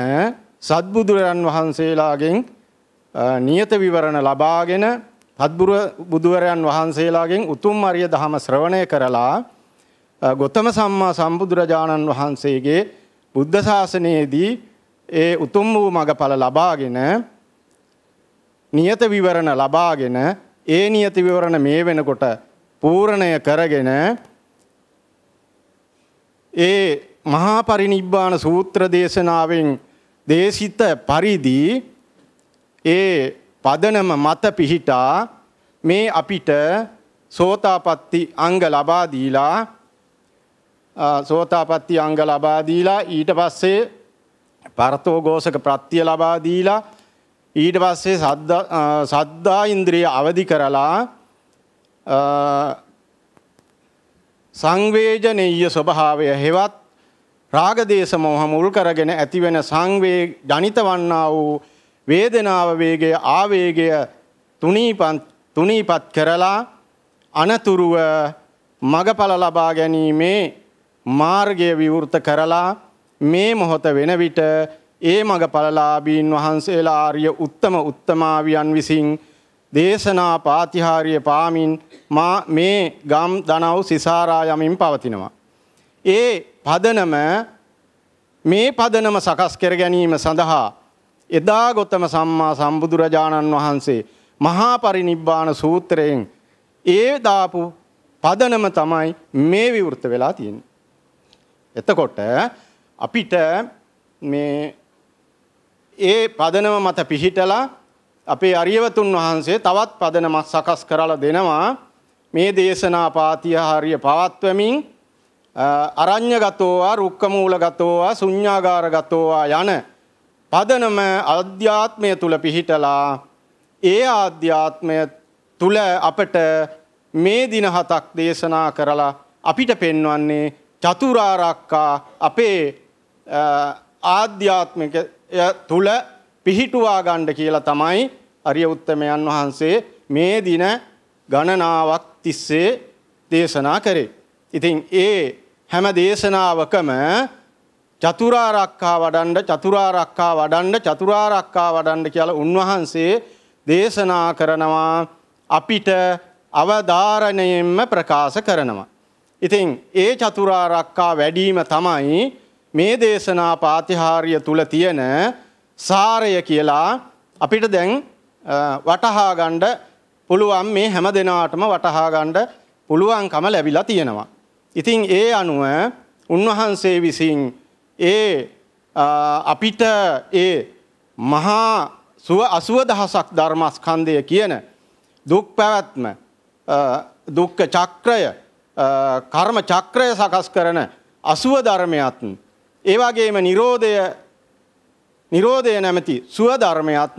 සත්බුදුරන් වහන්සේලාගෙන් නියත විවරණ ලබාගෙන පත්බුර බුදුවරයන් වහන්සේලාගෙන් උතුම් අරිය දහම ශ්‍රවණය කරලා ගොතම සම්මා සම්බුදුරජාණන් වහන්සේගේ බුද්ධ ශාසනයේදී ඒ උතුම් වූ මඟඵල ලබාගෙන නියත විවරණ ලබාගෙන ඒ නියත විවරණ මේ වෙනකොට පූර්ණය කරගෙන ඒ මහා පරිනිබ්බාන සූත්‍ර දේශනාවෙන් දේශිත පරිදි ඒ පදනම මත පිහිටා මේ අපිට සෝතාපට්ටි අංග ලබා දීලා සෝතාපට්ටි අංග ලබා දීලා ඊට පස්සේ පරතෝഘോഷක ප්‍රත්‍ය ලබා දීලා ඊට පස්සේ සද්දා ඉන්ද්‍රිය අවදි කරලා සංවේජනීය ස්වභාවය හෙවත් රාගදේශ මොහ මුල් කරගෙන ඇතිවෙන සංවේ ජනිත වන්නා වූ වේදනාව වේගය ආවේගය තුනීපත් තුනීපත් කරලා අනතුරුව මගඵල ලබා ගැනීමේ මාර්ගය විවෘත කරලා මේ මොහොත වෙන විට ඒ මගඵලලාභීන් වහන්සේලා ආර්ය උත්තම උත්තමාවියන් විසින් දේශනා පාතිහාරිය පාමින් මා මේ ගම් දනව් සිසාරා යමින් පවතිනවා. ඒ පදනම මේ පදනම සකස් කර ගැනීම සඳහා එදා ගොතම සම්මා සම්බුදුරජාණන් වහන්සේ මහා පරිනිබ්බාන සූත්‍රයෙන් ඒ දාපු පදනම තමයි මේ විවෘත වෙලා තියෙන්නේ. එතකොට අපිට මේ ඒ පදනම මත පිහිටලා අපේ අරියවතුන් වහන්සේ තවත් පදනමක් සකස් කරලා දෙනවා මේ දේශනා පාතිය හරිය පවත්වමින් අරඤ්‍යගතෝවා රුක්කමූලගතෝවා ශුඤ්ඤාගාරගතෝවා යන පදනම අධ්‍යාත්මය තුල පිහිටලා ඒ ආධ්‍යාත්මය තුල අපට මේ දින හතක් දේශනා කරලා අපිට පෙන්වන්නේ චතුරාර්යක්කා අපේ ආධ්‍යාත්මික තුල පිහිටුවා ගන්න කියලා තමයි අරිය උත්තමයන් වහන්සේ මේ දින ගණනාවක් තිස්සේ දේශනා කරේ. ඉතින් ඒ හැම දේශනාවකම චතුරාර්යක්කා වඩන්න චතුරාර්යක්කා වඩන්න චතුරාර්යක්කා වඩන්න කියලා උන්වහන්සේ දේශනා කරනවා අපිට අවධාරණයෙන්ම ප්‍රකාශ කරනවා. ඉතින් ඒ චතුරාරක්කා වැඩීම තමයි මේ දේශනා පාතිහාරිය තුල තියෙන සාරය කියලා අපිට දැන් වටහා ගන්න පුළුවන් මේ හැම දෙනාටම වටහා ගන්න පුළුවන්කම ලැබිලා තියෙනවා. ඉතින් ඒ අනුව උන්වහන්සේ විසින් ඒ අපිට ඒ මහා සුව අසුව දහසක් ධර්මස්කන්ධය කියන දුක් පැවැත්ම දුක්ඛ චක්‍රය කර්ම චක්‍රය සකස් කරන අසුව ධර්මයත් ඒ වගේම Nirodhaය Nirodhaය නැමැති සුව ධර්මයත්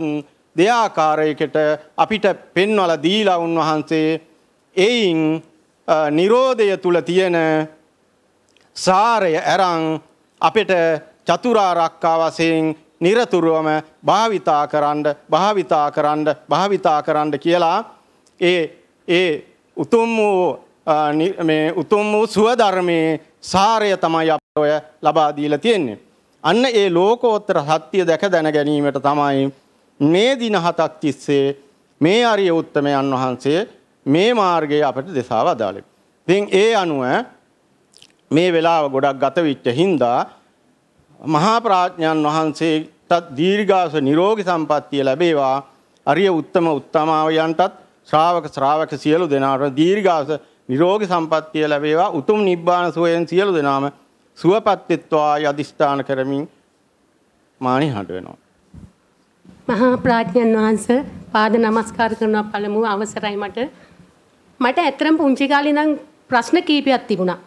දෙආකාරයකට අපිට පෙන්වලා දීලා උන්වහන්සේ එයින් Nirodhaය තුල තියෙන සාරය අරන් අපිට චතුරාර්යක්කා වශයෙන් নিরතුරුවම භාවිතා කරන්න භාවිතා කරන්න භාවිතා කරන්න කියලා ඒ ඒ උතුම් වූ මේ උතුම් වූ සුව ධර්මයේ සාරය තමයි අප ඔය ලබා දීලා තියෙන්නේ. අන්න ඒ ලෝකෝත්තර සත්‍ය දැක දැන ගැනීමට තමයි මේ දින හතක් තිස්සේ මේ අරිය උත්තමයන් වහන්සේ මේ මාර්ගය අපට දෙසා වදාළේ. ඉතින් ඒ අනුව මේ වෙලාව ගොඩක් ගත වෙච්ච හින්දා මහා ප්‍රඥාන් වහන්සේටත් දීර්ඝාස නිරෝගී සම්පන්නිය ලැබේවා. අරිය උත්තම උත්තමාවයන්ටත් ශ්‍රාවක ශ්‍රාවක සියලු දෙනාට දීර්ඝාස නිරෝගී සම්පන්නිය ලැබේවා. උතුම් නිබ්බාන සුවයෙන් සියලු දෙනාම සුවපත් වෙත්වා යදිෂ්ඨාන කරමින් මානි හඬ වෙනවා. මහා ප්‍රඥාන් වහන්සේ පාද නමස්කාර කරනවා පළමුව අවසරයි මට. මට ඇත්තටම පුංචි කාලේ ඉඳන් ප්‍රශ්න කීපයක් තිබුණා.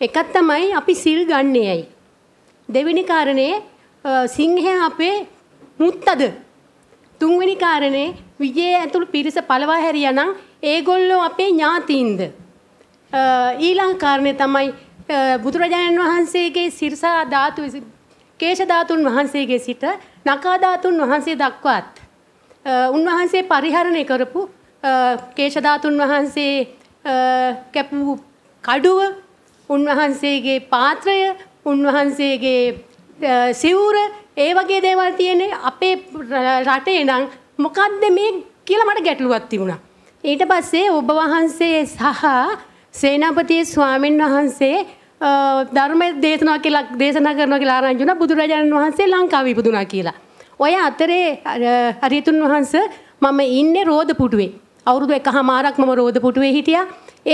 එකක් තමයි අපි සිල් ගන්නේ ඇයි? දෙවෙනි කාරණේ සිංහයා අපේ මුත්තද? තුන්වෙනි කාරණේ විජේ ඇතුළු පිරිස පළවා හැරියා නම් ඒගොල්ලෝ අපේ ඥාතීන්ද? ඊළඟ කාරණේ තමයි බුදුරජාණන් වහන්සේගේ සිරසා ධාතු කේශ ධාතුන් වහන්සේගේ සිට නකා ධාතුන් වහන්සේ දක්වාත් උන්වහන්සේ පරිහරණය කරපු කේශ ධාතුන් වහන්සේ කැපූ කඩුව උන්වහන්සේගේ පාත්‍රය උන්වහන්සේගේ සිවුර ඒ වගේ දේවල් තියෙන්නේ අපේ රටේ නම් මොකද්ද මේ කියලා මට ගැටලුවක් තිබුණා. ඊට පස්සේ ඔබ වහන්සේ සහ සේනාපති ස්වාමීන් වහන්සේ ධර්ම දේශනා කියලා දේශනා කරනවා කියලා ආරංචි වුණා බුදුරජාණන් වහන්සේ ලංකාවේ ඉපදුනා කියලා. ඔය අතරේ හරිතුන් වහන්සේ මම ඉන්නේ රෝදපුටුවේ. අවුරුදු එකහමාරක් මම රෝදපුටුවේ හිටියා.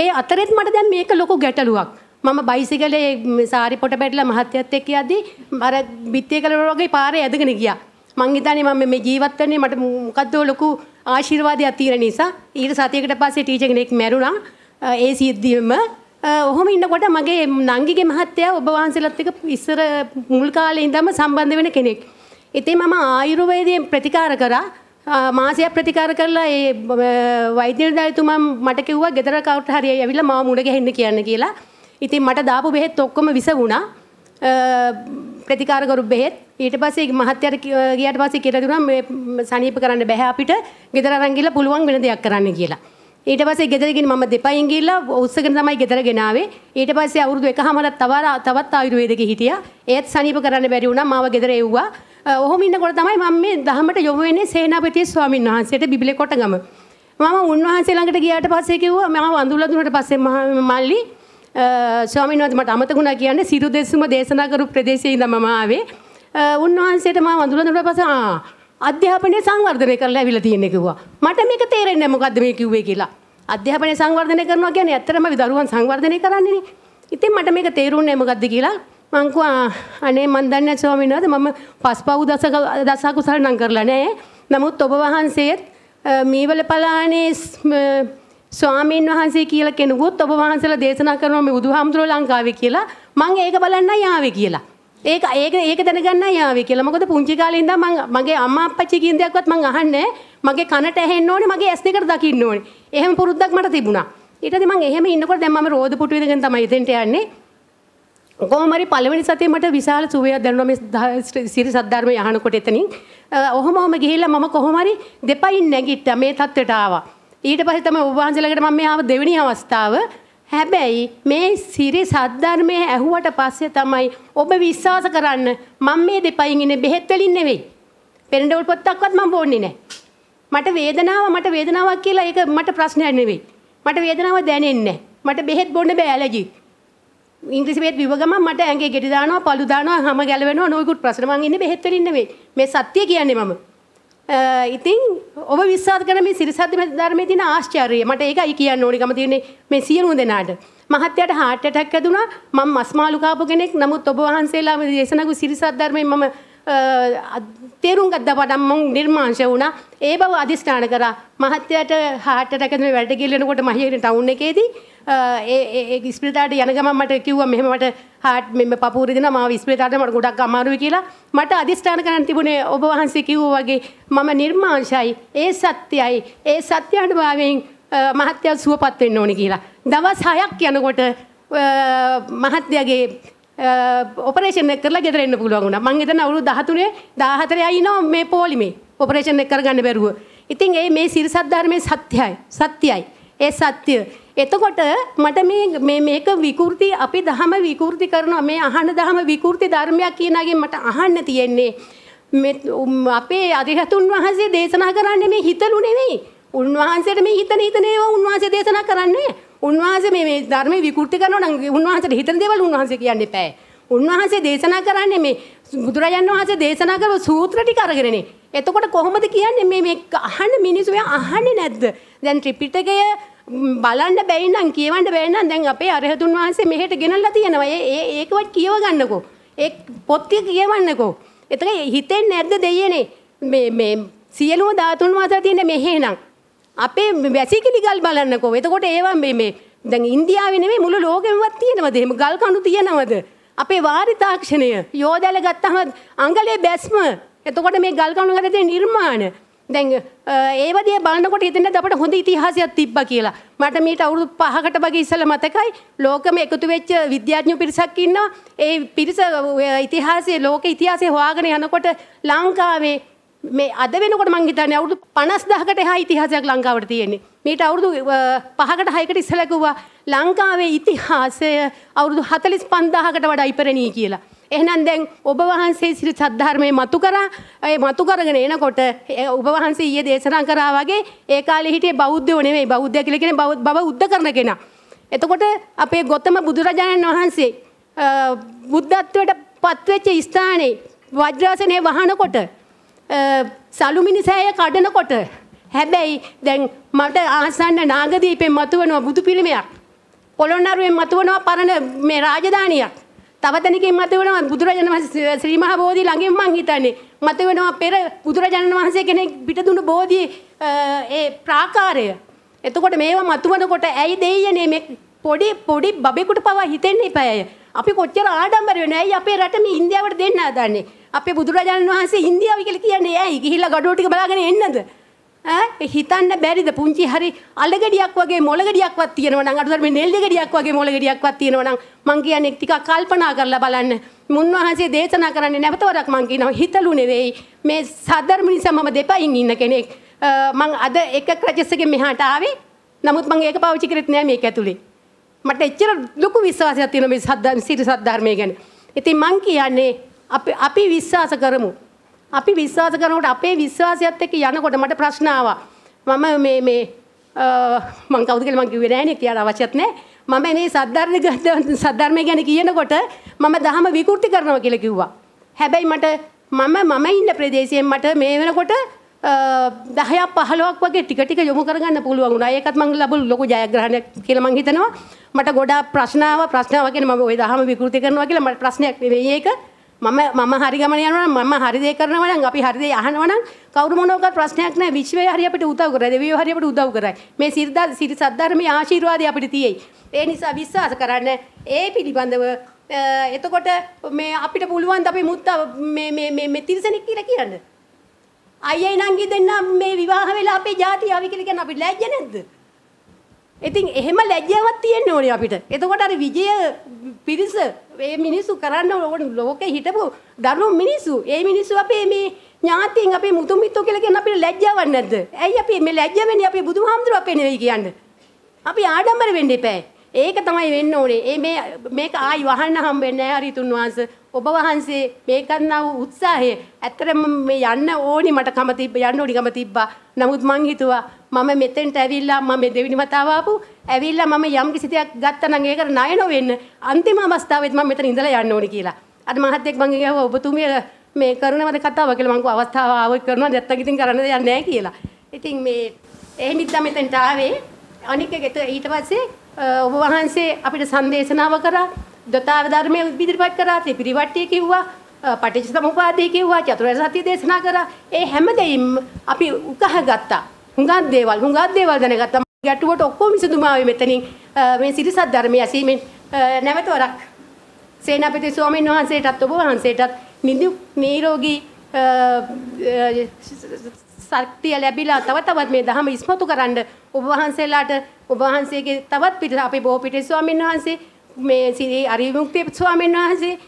ඒ අතරෙත් මට දැන් මේක ලොකු ගැටලුවක්. මම බයිසිකලේ සාරි පොට පැටලා මහත්යත් එක්ක යද්දී අර බිත්තිය කලර වගේ පාරේ ඇදගෙන ගියා. මං හිතන්නේ මම මේ ජීවත් වෙන්නේ මට මොකද්ද ලොකු ආශිර්වාදයක් තියෙන නිසා ඊට සතියකට පස්සේ ටීචර් කෙනෙක් මැරුණා. ඒ සිද්ධියම ඔහොම ඉන්නකොට මගේ නංගිගේ මහත්තයා ඔබ වහන්සේලාත් එක්ක ඉස්සර මුල් කාලේ ඉඳන්ම සම්බන්ධ වෙන කෙනෙක්. ඉතින් මම ආයුර්වේදයෙන් ප්‍රතිකාර කරා මාසයක් ප්‍රතිකාර කරලා ඒ වෛද්‍ය නිලධාරිතුමා මට කිව්වා ගෙදර කවුරුත් හරි ඇවිල්ලා මාව මුණ ගැහෙන්න කියන්න කියලා. ඉතින් මට දාපු බෙහෙත් ඔක්කොම විස වුණා. ප්‍රතිකාර කරු බෙහෙත් ඊට පස්සේ මහත්යට ගියාට පස්සේ කියලා දුන්නා මේ සනීප කරන්න බෑ අපිට ගෙදර අරන් ගිහලා පුළුවන් වෙන දෙයක් කරන්න කියලා. ඊට පස්සේ ගෙදර ගිහින් මම දෙපයින් ගිහිල්ලා උස්සගෙන තමයි ගෙදර ගෙනාවේ. ඊට පස්සේ අවුරුදු එකහමාරක් තව තවත් ආයුර්වේදෙක හිටියා. ඒත් සනීප කරන්න බැරි වුණා. මාව ගෙදර එව්වා. ඔහොම ඉන්නකොට තමයි මම මේ දහමට යොමු වෙන්නේ සේනාපති ස්වාමීන් වහන්සේට බිබිලේ කොටගම. මම උන්වහන්සේ ළඟට ගියාට පස්සේ කිව්වා මම වඳුලා දුන්නට පස්සේ මල්ලි ස්වාමීන් වහන්සේ මට අමතකුණා කියන්නේ සිරු දෙසුම දේශනා කරු ප්‍රදේශයේ ඉඳන් මම ආවේ. උන්වහන්සේට මම වඳුලා දුන්නාට පස්සේ ආ අධ්‍යාපනය සංවර්ධනය කරලා ඇවිල්ලා තියෙන්නේ කිව්වා. මට මේක තේරෙන්නේ නැහැ මොකද්ද මේ කිව්වේ කියලා. අධ්‍යාපනය සංවර්ධනය කරනවා කියන්නේ ඇත්තටම අපි දරුවන් සංවර්ධනය කරන්නේනේ. ඉතින් මට මේක තේරුන්නේ මොකද්ද කියලා මං කිව්වා අනේ මන් දන්නේ නැහැ ස්වාමීන් වහන්සේ මම පස්පව් දසක දස කුසල නම් කරලා නැහැ. නමුත් ඔබ වහන්සේත් මීවල පලානේ ස්වාමීන් වහන්සේ කියලා කෙනෙකුත් ඔබ වහන්සේලා දේශනා කරනවා මේ බුදුහාමුදුරුවෝ ලංකාවේ කියලා මං ඒක බලන්නයි ආවේ කියලා. ඒක ඒක ඒක දැනගන්නයි ආවේ කියලා. මොකද පුංචි කාලේ ඉඳන් මං මගේ අම්මා අප්පච්චි කියන දේක්වත් මං අහන්නේ මගේ කනට ඇහෙන්න ඕනේ මගේ ඇස් දෙකට දකින්න ඕනේ. එහෙම පුරුද්දක් මට තිබුණා. ඊට පස්සේ මං එහෙම ඉන්නකොට දැන් මම රෝද පුටු ඉඳගෙන තමයි එතෙන්ට යන්නේ. කොහොම හරි පළවෙනි සතියේ මට විශාල සුවයක් දැනුණා මේ සිරි සද්ධර්මය අහනකොට එතනින්. ඔහොම ඔහොම ගිහිල්ලා මම කොහොම හරි දෙපයින් නැගිට්ටා මේ තත්ත්වයට ආවා. ඊට පස්සේ තමයි ඔබ වහන්සේලාකට මම මේ ආව දෙවෙනි අවස්ථාව. හැබැයි මේ සිරි සද්ධර්මයේ ඇහුවට පස්සේ තමයි ඔබ විශ්වාස කරන්න මම මේ දෙපයින් ඉන්නේ බෙහෙත් වලින් නෙවෙයි. පෙරඬවල් පොත්තක්වත් මම බොන්නේ නැහැ. මට වේදනාව මට වේදනාවක් කියලා ඒක මට ප්‍රශ්නයක් නෙවෙයි. මට වේදනාව දැනෙන්නේ නැහැ. මට බෙහෙත් බොන්න බෑ ඇලර්ජි. ඉංග්‍රීසි බෙහෙත් බිව ගමන් මට ඇඟේ ගෙඩි දානවා, පළු දානවා, හැම ගැලවෙනවා, නොයෙකුත් ප්‍රශ්න මං ඉන්නේ බෙහෙත් වලින් නෙවෙයි. මේ සත්‍ය කියන්නේ මම. ඉතින් ඔබ විශ්වාස කරන මේ සිරිසද්ද ධර්මයේ තියෙන ආශ්චර්යය මට ඒකයි කියන්න ඕනිකම තියෙන්නේ මේ සියලුම දෙනාට. මහත්යට හાર્ට් ඇටැක් ඇදුනා මම මස් මාළු කාපු කෙනෙක් නමුත් ඔබ වහන්සේලා මේ දේශනාකු සිරිසත් ධර්මයෙන් මම තේරුම් ගත්ත පටන් මම නිර්මාංශ වුණා. ඒ බව අදිස්ථාන කරා. මහත්යට හાર્ට් ඇටැක් ඇදුනේ වැඩ ගෙල්ලෙනකොට මහියේ ටවුන් එකේදී ඒ ඒ ස්පිරිතාලට යන ගමන් මට කිව්වා මෙහෙම මට හાર્ට් මෙන්න පපුවරි දෙනවා මාව ස්පිරිතාලට මට ගොඩක් අමාරුයි කියලා. මට අදිස්ථාන කරන්න තිබුණේ ඔබ වහන්සේ කිව්වා වගේ මම නිර්මාංශයි ඒ සත්‍යයි ඒ සත්‍යානුභවයෙන් මහත්ය සුවපත් වෙන්න ඕනි කියලා. දවස් 6ක් යනකොට මහත්යගේ ඔපරේෂන් එක කරලා ගෙදර එන්න පුළුවන් වුණා. මං එතන අවුරුදු 13 14 ආයිනෝ මේ පොලිමේ ඔපරේෂන් එක කරගන්න බැරුව. ඉතින් ඒ මේ සිරසත් ධර්මයේ සත්‍යයි. සත්‍යයි. ඒ සත්‍ය. එතකොට මට මේ මේ මේක විකෘති අපි දහම විකෘති කරනවා. මේ අහන දහම විකෘති ධර්මයක් කියනගේ මට අහන්න තියෙන්නේ අපේ අරිහතුන් වහන්සේ දේශනා කරන්නේ මේ හිතලු නෙවෙයි. උන්වහන්සේට මේ හිතන හිතන ඒවා උන්වහන්සේ දේශනා කරන්නේ. උන්වහන්සේ මේ මේ ධර්මයේ විකෘති කරනවා නම් උන්වහන්සේට හිතන දේවල් උන්වහන්සේ කියන්න එපා. උන්වහන්සේ දේශනා කරන්නේ මේ බුදුරජාණන් වහන්සේ දේශනා කරපු සූත්‍ර ටික අරගෙනනේ. එතකොට කොහොමද කියන්නේ මේ මේ අහන්න මිනිස්සු අහන්නේ නැද්ද? දැන් ත්‍රිපිටකය බලන්න බැයි නම් කියවන්න බැයි නම් දැන් අපේ අරහතුන් වහන්සේ මෙහෙට ගෙනල්ලා තියෙනවා. ඒ ඒ ඒකවත් කියව ගන්නකෝ. ඒ පොත් ටික කියවන්නකෝ. එතකොට හිතෙන්නේ නැද්ද දෙයනේ මේ මේ සියලුම ධාතුන් වහන්සේ තියෙන මෙහෙනම් අපේ වැසිකිලි ගල් බලන්නකෝ. එතකොට ඒවා මේ මේ දැන් ඉන්දියාවේ නෙමෙයි මුළු ලෝකෙමවත් තියෙනවද? එහෙම ගල් කණු තියෙනවද? අපේ වාරි තාක්ෂණය යෝදැල ගත්තම අංගලේ බැස්ම එතකොට මේ ගල් කණු වල තියෙන නිර්මාණ දැන් ඒ වගේ බලනකොට හිතෙන්නේ අපිට හොඳ ඉතිහාසයක් තිබ්බා කියලා. මට මීට අවුරුදු 5කට වගේ ඉස්සෙල්ලා මතකයි ලෝකෙම එකතු වෙච්ච විද්‍යාඥයෝ පිරිසක් ඉන්නවා. ඒ පිරිස ඉතිහාසයේ ලෝක ඉතිහාසය හොයාගෙන යනකොට ලංකාවේ මේ අද වෙනකොට මං හිතන්නේ අවුරුදු 50000කට එහා ඉතිහාසයක් ලංකාවට තියෙන්නේ. මීට අවුරුදු 5කට 6කට ඉස්සෙල්ලා කිව්වා ලංකාවේ ඉතිහාසය අවුරුදු 45000කට වඩා ඉපරණී කියලා. එහෙනම් දැන් ඔබ වහන්සේ සිරි සද්ධර්මයේ මතු කරා ඒ මතු කරගෙන එනකොට ඔබ වහන්සේ ඊයේ දේශනා කරා වගේ ඒ කාලේ හිටියේ බෞද්ධයෝ නෙමෙයි බෞද්ධය කියලා කියන්නේ බව උද්ද කරන කෙනා. එතකොට අපේ ගොතම බුදුරජාණන් වහන්සේ බුද්ධත්වයට පත්වෙච්ච ස්ථානයේ වජ්‍රාසනයේ වහනකොට සලුමිනි සෑය කඩනකොට හැබැයි දැන් මට ආසන්න නාගදීපෙන් මතුවනවා බුදු පිළිමයක්. පොළොන්නරුවෙන් මතුවනවා පරණ මේ රාජධානියක්. තව තැනකින් මතුවනවා බුදුරජාණන් වහන්සේ ශ්‍රී මහා බෝධි ළඟින් මං හිතන්නේ මතුවෙනවා පෙර බුදුරජාණන් වහන්සේ කෙනෙක් පිටදුණු බෝධි ඒ ප්‍රාකාරය. එතකොට මේවා මතුවනකොට ඇයි දෙයියනේ මේ පොඩි පොඩි බබෙකුට පවා හිතෙන්න එපාය. අපි කොච්චර ආඩම්බර වෙනවද? ඇයි අපේ රට මේ ඉන්දියාවට දෙන්න හදන්නේ? අපේ බුදුරජාණන් වහන්සේ ඉන්දියාව කියලා කියන්නේ ඇයි? ගිහිල්ලා ගඩොල් ටික බලාගෙන එන්නද? ඈ හිතන්න බැරිද පුංචි හරි අලගඩියක් වගේ මොළගඩියක්වත් තියෙනවා නම් අඩුතර මේ නෙල්ලි ගඩියක් වගේ මොළගඩියක්වත් තියෙනවා නම් මං කියන්නේ ටිකක් කල්පනා කරලා බලන්න. මුන්වහන්සේ දේශනා කරන්නේ නැවත වරක් මං කියනවා හිතලු නෙවෙයි මේ සද්ධර්ම නිසා මම දෙපයින් ඉන්න කෙනෙක්. මං අද එක ක්‍රජස්සගෙන් මෙහාට ආවේ. නමුත් මං ඒක පාවිච්චි කරෙත් නෑ මේක ඇතුලේ. මට එච්චර ලොකු විශ්වාසයක් තියෙනවා මේ සද්ධර්ම සිරි සද්ධර්මය ගැන. ඉතින් මං කියන්නේ අපි අපි විශ්වාස කරමු. අපි විශ්වාස කරනකොට අපේ විශ්වාසයත් එක්ක යනකොට මට ප්‍රශ්න ආවා. මම මේ මේ මං කවුද කියලා මං කිව්වේ නෑනේ කියන්න අවශ්‍යත් නෑ. මම මේ සද්ධර්ම සද්ධර්මය ගැන කියනකොට මම දහම විකෘති කරනවා කියලා කිව්වා. හැබැයි මට මම මම ඉන්න ප්‍රදේශයෙන් මට මේ වෙනකොට 10ක් 15ක් වගේ ටික ටික යොමු කරගන්න පුළුවන් වුණා. ඒකත් මම ලැබු ලොකු ජයග්‍රහණයක් කියලා මං හිතනවා. මට ගොඩාක් ප්‍රශ්න ආවා. ප්‍රශ්න ආවා කියන්නේ මම ওই දහම විකෘති කරනවා කියලා මට ප්‍රශ්නයක් නෙවෙයි ඒක. මම මම හරි ගමන යනවා නම් මම හරි දේ කරනවා නම් අපි හරි දේ අහනවා නම් කවුරු මොනවාකට ප්‍රශ්නයක් නැහැ. විශ්වය හරි අපිට උදව් කරයි. දෙවියෝ හරි අපිට උදව් කරයි. මේ සිරිදා සිරි සද්ධර්මයේ ආශිර්වාදය අපිට තියෙයි. ඒ නිසා විශ්වාස කරන්න. ඒ පිළිබඳව එතකොට මේ අපිට පුළුවන් අපි මුත්ත මේ මේ මේ මේ තිරසනෙක් කියලා කියන්න? අයියයි නංගි දෙන්න මේ විවාහ වෙලා අපේ ජාතිය ආවි කියලා කියන අපිට ලැජ්ජ නැද්ද? ඉතින් එහෙම ලැජ්ජාවක් තියෙන්න ඕනේ අපිට. එතකොට අර විජය පිරිස මේ මිනිස්සු කරන්න ඕන ලෝකේ හිටපු දරුණු මිනිස්සු. ඒ මිනිස්සු අපේ මේ ඥාතීන් අපේ මුතු මිත්තෝ කියලා කියන අපිට ලැජ්ජාවක් නැද්ද? ඇයි අපි මේ ලැජ්ජ වෙන්නේ අපේ බුදුහාමුදුරුවෝ අපේ නෙවෙයි කියන්නේ. අපි ආඩම්බර වෙන්න එපා. ඒක තමයි වෙන්න ඕනේ. ඒ මේ මේක ආයි වහන්න හම්බෙන්නේ නැහැ හරි තුන් වහන්සේ. ඔබ වහන්සේ මේ කරනා වූ උත්සාහය ඇත්තටම මේ යන්න ඕනි මට කම තිබ්බ යන්න ඕනි කම තිබ්බා. නමුත් මං හිතුවා මම මෙතෙන්ට ඇවිල්ලා මම දෙවෙනි වතාව ආපු ඇවිල්ලා මම යම් කිසි දෙයක් ගත්තා නම් ඒකට ණය නොවෙන්න. අන්තිම අවස්ථාවෙත් මම මෙතන ඉඳලා යන්න ඕනි කියලා. අර මහත්තයෙක් මං කියව ඔබතුමිය මේ කරනවද කතාව? කියලා මං කිව්වා අවස්ථාව ආවොත් කරනවා නැත්තම් ඉතින් කරන්න දෙයක් නැහැ කියලා. ඉතින් මේ ඒ නිද්දා මෙතෙන්ට ආවේ. අනික එක ඊට පස්සේ ඔබ වහන්සේ අපිට සංදේශනාව කරා දතාව ධර්මයේ ඉදිරිපත් කරා ත්‍රිපිරිවට්ටිය කිව්වා පටිච්චසමුපාදය කිව්වා චතුරාර්ය සත්‍ය දේශනා කරා. ඒ හැම දෙයින්ම අපි උකහ ගත්තා. හුඟක් දේවල් හුඟක් දේවල් දැනගත්තා. ගැටුවට ඔක්කොම විසඳුම ආවේ මෙතනින්. මේ සිරිසත් ධර්මය ඇසීමෙන්. නැවත වරක්. සේනාපති ස්වාමීන් වහන්සේටත් ඔබ වහන්සේටත් නිදු නිරෝගී ශක්තිය ලැබිලා තව තවත් මේ දහම ඉස්මතු කරන්න ඔබ වහන්සේලාට ඔබ වහන්සේගේ තවත් පිට අපේ බොහෝ පිටේ ස්වාමීන් වහන්සේ මේ සිරි අරිවිමුක්තිය ස්වාමීන් වහන්සේ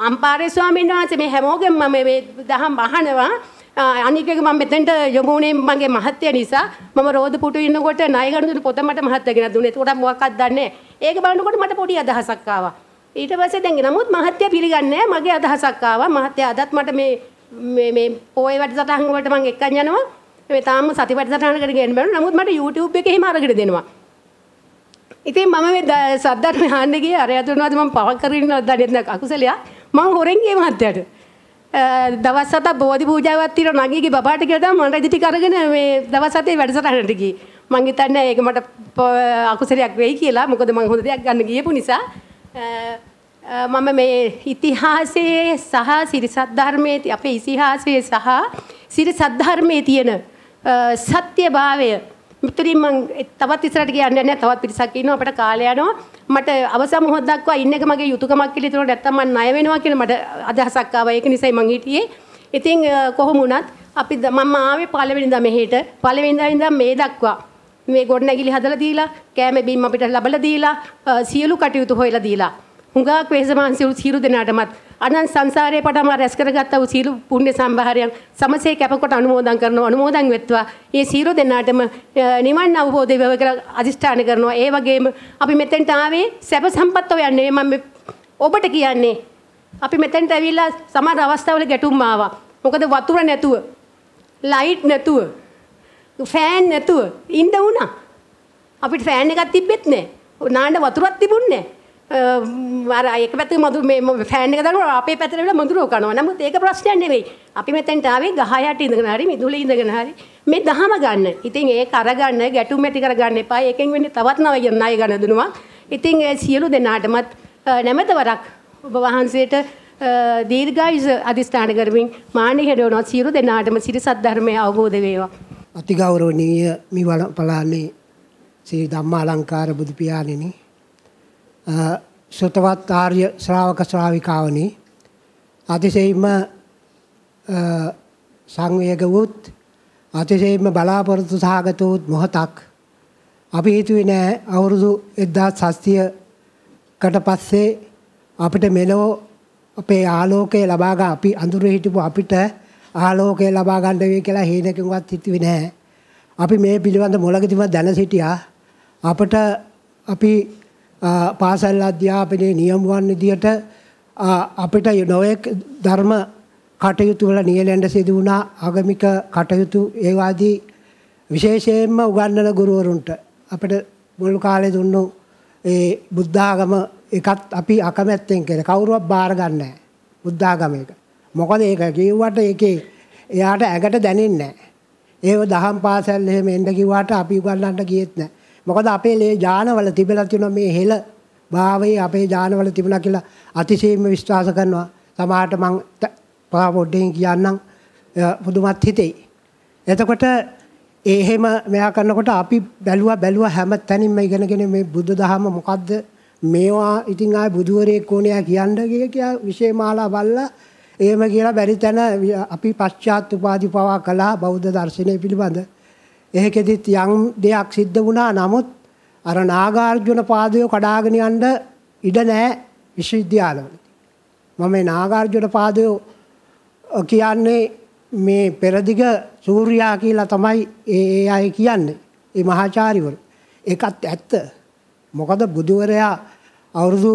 අම්පාරේ ස්වාමීන් වහන්සේ මේ හැමෝගෙම මම මේ දහම් අහනවා. අනික එක මම මෙතෙන්ට යොමුුනේ මගේ මහත්ය නිසා මම රෝද පුටු ඉන්නකොට ණය ගන්න පොත මට මහත්යගෙන දුන්නේ. ඒකට මොකක්වත් දන්නේ ඒක බලනකොට මට පොඩි අදහසක් ආවා. ඊට පස්සේ දැන් නමුත් මහත්ය පිළිගන්නේ මගේ අදහසක් ආවා. මහත්ය අදත් මට මේ මේ මේ පොයේ වැඩසටහන් වලට මම එක්කන් යනවා. මේ තාම සති වැඩසටහනකට ගෙන්න බැලුවා. නමුත් මට YouTube එකේ හිම අරගෙන දෙනවා. ඉතින් මම මේ සද්දර්ම ආන්න ගියේ අර යතුනවාද මම පවක් කරගෙන ඉන්නවද දන්නේ නැහැ අකුසලයක්. මං හොරෙන් ගියේ මහත්තයාට. දවස් හතක් බෝධි පූජාවක් තියෙනවා නගීගේ බබාට කියලා තමයි මම රෙදි ටික අරගෙන මේ දවස් හතේ වැඩසටහනට ගියේ. මං හිතන්නේ ඒක මට අකුසලයක් වෙයි කියලා. මොකද මං හොඳ දෙයක් ගන්න ගියපු නිසා. මම මේ ඉතිහාසයේ සහ සිරිසත් ධර්මයේ අපේ ඉතිහාසයේ සහ සිරිසත් ධර්මයේ තියෙන සත්‍යභාවය මෙතනින් මම තවත් ඉස්සරහට කියන්නේ නැහැ තවත් පිරිසක් ඉන්නවා අපිට කාලය යනවා. මට අවසන් මොහොත දක්වා ඉන්න එක මගේ යුතුයකමක් කියලා ඒතකොට නැත්තම් මම ණය වෙනවා කියන මට අදහසක් ආවා. ඒක නිසායි මං හිටියේ. ඉතින් කොහොම වුණත් අපි මම ආවේ පළවෙනිදා මෙහෙට. පළවෙනිදා ඉඳන් මේ දක්වා. මේ ගොඩනැගිලි හදලා දීලා කෑම බීම අපිට ලබලා දීලා සියලු කටයුතු හොයලා දීලා. හුඟක් වේසමාන්සිරු සියලු දෙනාටමත් අනන් සංසාරයේ පටම රැස් කරගත්ත වූ සියලු පුණ්‍ය සම්භාරයන් සමසේ කැපකොට අනුමෝදන් කරනවා අනුමෝදන් වෙත්වා. ඒ සියලු දෙනාටම නිවන් අවබෝධය වේවා කියලා අදිෂ්ඨාන කරනවා. ඒ වගේම අපි මෙතෙන්ට ආවේ සැප සම්පත් හොයන්නේ මම ඔබට කියන්නේ. අපි මෙතෙන්ට ඇවිල්ලා සමහර අවස්ථාවල ගැටුම් ආවා. මොකද වතුර නැතුව, ලයිට් නැතුව, ෆෑන් නැතුව ඉන්න වුණා. අපිට ෆෑන් එකක් තිබ්බෙත් නැහැ. නාන්න වතුරක් තිබුණේ නැහැ. අර ඒක පැත්තේ මధు මේ ෆෑන් එක දානවා අපේ පැත්තට වෙලා මధుරෝ කරනවා. නමුත් ඒක ප්‍රශ්නයක් නෙවෙයි. අපි මෙතෙන්ට ආවේ ගහ යට ඉඳගෙන හරි මිදුලේ ඉඳගෙන හරි මේ දහම ගන්න. ඉතින් ඒක අරගන්න ගැටුම් ඇති කරගන්න එපා. ඒකෙන් වෙන්නේ තවත් නව ණය ගන්න දුනවා. ඉතින් ඒ සියලු දෙනාටමත් නැමෙත වරක් ඔබ වහන්සේට දීර්ඝායුෂ අධිෂ්ඨාන කරමින් මාණි හෙඩවනවා සියලු දෙනාටම සිරිසත් ධර්මය අවබෝධ වේවා. අතිගෞරවනීය මිවල පලාන්නේ ශ්‍රී ධම්මාලංකාර බුදු පියාණෙනි ශ්‍රතවත් ආර්ය ශ්‍රාවක ශ්‍රාවිකාවනි අතිශයින්ම සංවේග වූත් අතිශයින්ම බලාපොරොත්තු සහගත වූත් මොහොතක් අපි හිතුවේ නෑ අවුරුදු 1700කට පස්සේ අපිට මෙලෝ අපේ ආලෝකය ලබා ගන්න අපි අඳුරේ හිටපු අපිට ආලෝකය ලබා ගන්න වෙයි කියලා හේනකින්වත් හිතුවේ නෑ අපි මේ පිළිබඳ මොළකදිම දැන සිටියා අපට අපි පාසල් අධ්‍යාපනයේ නියමුවන් විදියට අපිට නොයෙක් ධර්ම කටයුතු වල නියැලෙන්න සිදු වුණා ආගමික කටයුතු ඒවාදී විශේෂයෙන්ම උගන්වන ගුරුවරුන්ට අපිට මුල් කාලේ දුන්නු ඒ බුද්ධාගම එකත් අපි අකමැත්තෙන් කියලා කවුරුවත් බාර ගන්න නැහැ බුද්ධාගමේක. මොකද ඒක කිව්වට ඒකේ එයාට ඇඟට දැනෙන්නේ නැහැ. ඒව දහම් පාසල් එහෙම එන්න කිව්වට අපි උගන්වන්න ගියෙත් නැහැ. මොකද අපේ ලේ ඥානවල තිබෙලා තියෙන මේ හෙළ භාවයේ අපේ ඥානවල තිබුණා කියලා අතිශයින්ම විශ්වාස කරනවා. සමහරට මං පොඩ්ඩෙන් කියන්නම් පුදුමත් හිතෙයි. එතකොට එහෙම මෙයා කරනකොට අපි බැලුවා බැලුවා හැම තැනින්ම ඉගෙනගෙන මේ බුදු දහම මොකද්ද මේවා ඉතින් ආයේ බුදුවරයෙක් ඕනෑ කියන්න කියලා විශේෂමාලා බල්ලා එහෙම කියලා බැරි තැන අපි පශ්චාත් උපාධි පවා කළා බෞද්ධ දර්ශනය පිළිබඳ ඒකෙදිත් යම් දෙයක් සිද්ධ වුණා නමුත් අර නාගාර්ජුන පාදය කඩාගෙන යන්න ඉඩ නැහැ විශ්වවිද්‍යාලවල. මම මේ නාගාර්ජුන පාදය කියන්නේ මේ පෙරදිග සූර්යා කියලා තමයි ඒ අය කියන්නේ. ඒ මහාචාර්යවරු. ඒකත් ඇත්ත. මොකද බුදුවරයා අවුරුදු